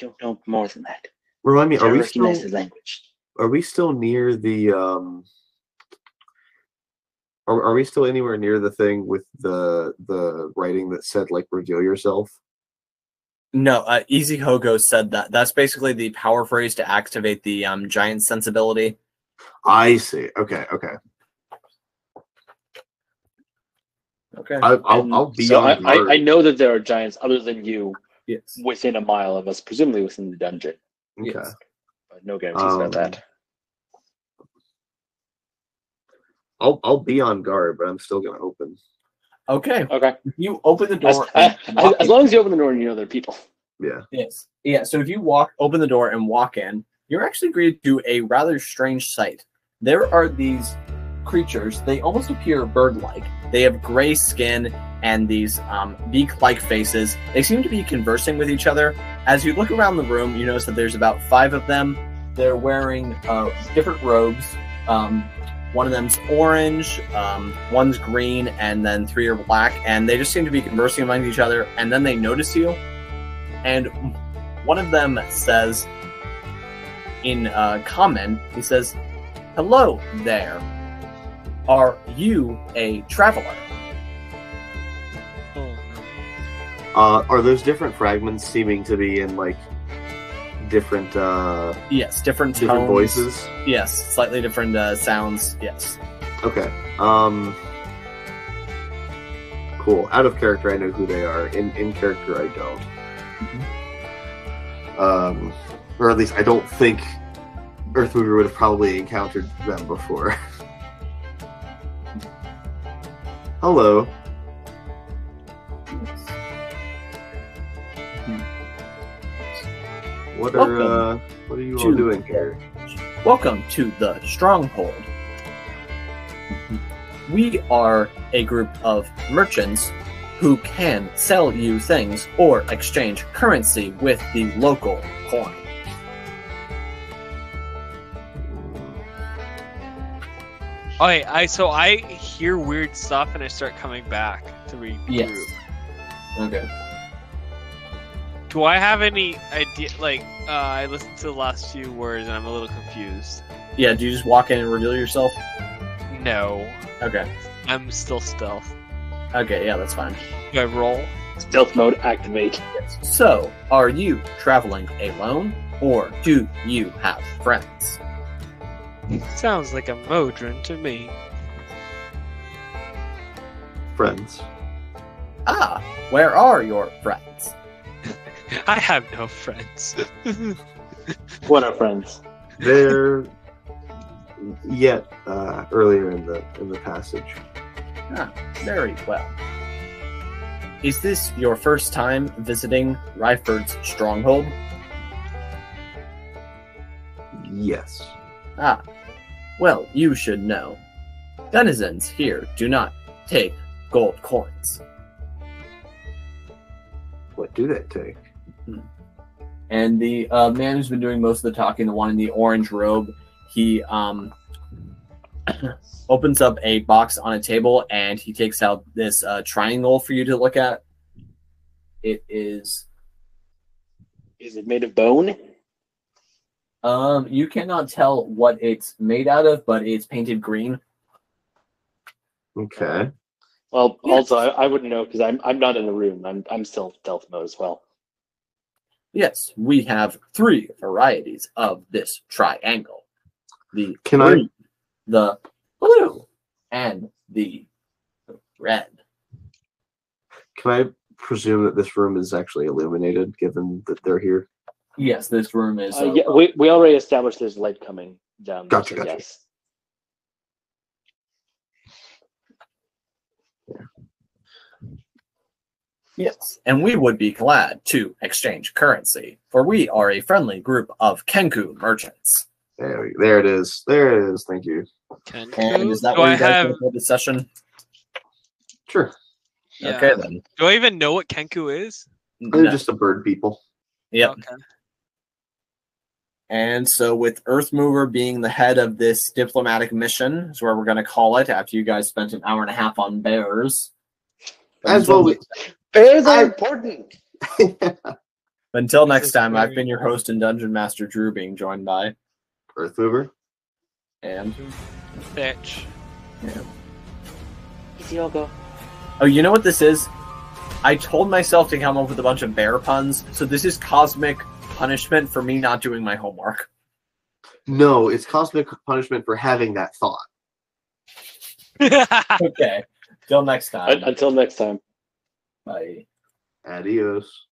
Don't know more than that. Remind me, I are we recognize still the language. are we still near the um are, are we still anywhere near the thing with the the writing that said like reveal yourself? No, uh, Easy Hogo said that. That's basically the power phrase to activate the um, giant sensibility. I see. Okay, okay. Okay. I, I'll I'll be so on I. I I know that there are giants other than you yes. within a mile of us, presumably within the dungeon, okay. yes. but no guarantees about Um, that. I'll I'll be on guard, but I'm still gonna open. Okay. Okay. If you open the door, as, and [LAUGHS] walk as long as you open the door and you know there are people. Yeah. Yes. Yeah. So if you walk, open the door and walk in, you're actually greeted to a rather strange sight. There are these creatures. They almost appear bird-like. They have gray skin and these um, beak-like faces. They seem to be conversing with each other. As you look around the room, you notice that there's about five of them. They're wearing uh, different robes. Um, one of them's orange, um, one's green, and then three are black. And they just seem to be conversing among each other. And then they notice you and one of them says in uh, common he says hello there are you a traveler Uh, are those different fragments seeming to be in like different uh yes different tones voices? yes slightly different uh, sounds yes Okay. Um. Cool. Out of character, I know who they are. In in character, I don't. Um, or at least I don't think Earthmover would have probably encountered them before. [LAUGHS] Hello. What are uh, what are you all doing here? welcome to the stronghold we are a group of merchants who can sell you things or exchange currency with the local coin Okay, I so I hear weird stuff and I start coming back to regroup. yes okay Do I have any idea? Like, uh, I listened to the last few words and I'm a little confused. yeah do you just walk in and reveal yourself No, okay I'm still stealth. okay yeah that's fine Do I roll? Stealth mode activate. So, are you traveling alone, or do you have friends? Sounds like a Modron to me. Friends. Ah, where are your friends? [LAUGHS] I have no friends. [LAUGHS] What are friends? They're yet uh, earlier in the in the passage. Ah, very well. Is this your first time visiting Righford's stronghold? Yes. Ah, well, you should know. Denizens here do not take gold coins. What do they take? And the uh, man who's been doing most of the talking, the one in the orange robe, he um, [CLEARS THROAT] opens up a box on a table and he takes out this uh, triangle for you to look at. It is Is it made of bone? Um, you cannot tell what it's made out of, but it's painted green. Okay. Well, also I, I wouldn't know because I'm I'm not in the room. I'm I'm still stealth mode as well. Yes, we have three varieties of this triangle. The Can I- the blue, and the red. Can I presume that this room is actually illuminated, given that they're here? Yes, this room is. Uh, uh, yeah, we, we already established there's light coming down. there, Gotcha, so gotcha. Yes. Yes, and we would be glad to exchange currency, for we are a friendly group of Kenku merchants. There, we, there it is. There it is. Thank you. Kenku? And is that do what I you guys have? have for this session? Sure. Yeah. Okay then. Do I even know what Kenku is? They're No. just a bird people. Yep. Okay. And so, with Earthmover being the head of this diplomatic mission, is where we're going to call it after you guys spent an hour and a half on bears. As well. We, Bears I- are important. [LAUGHS] Until next time, I've been your host and dungeon master, Drew, being joined by Earthmover. and Bitch. Easy, Hogo. oh, you know what this is? I told myself to come up with a bunch of bear puns, so this is cosmic punishment for me not doing my homework. No, it's cosmic punishment for having that thought. [LAUGHS] Okay. Till next time. Until next time. Bye. Adios.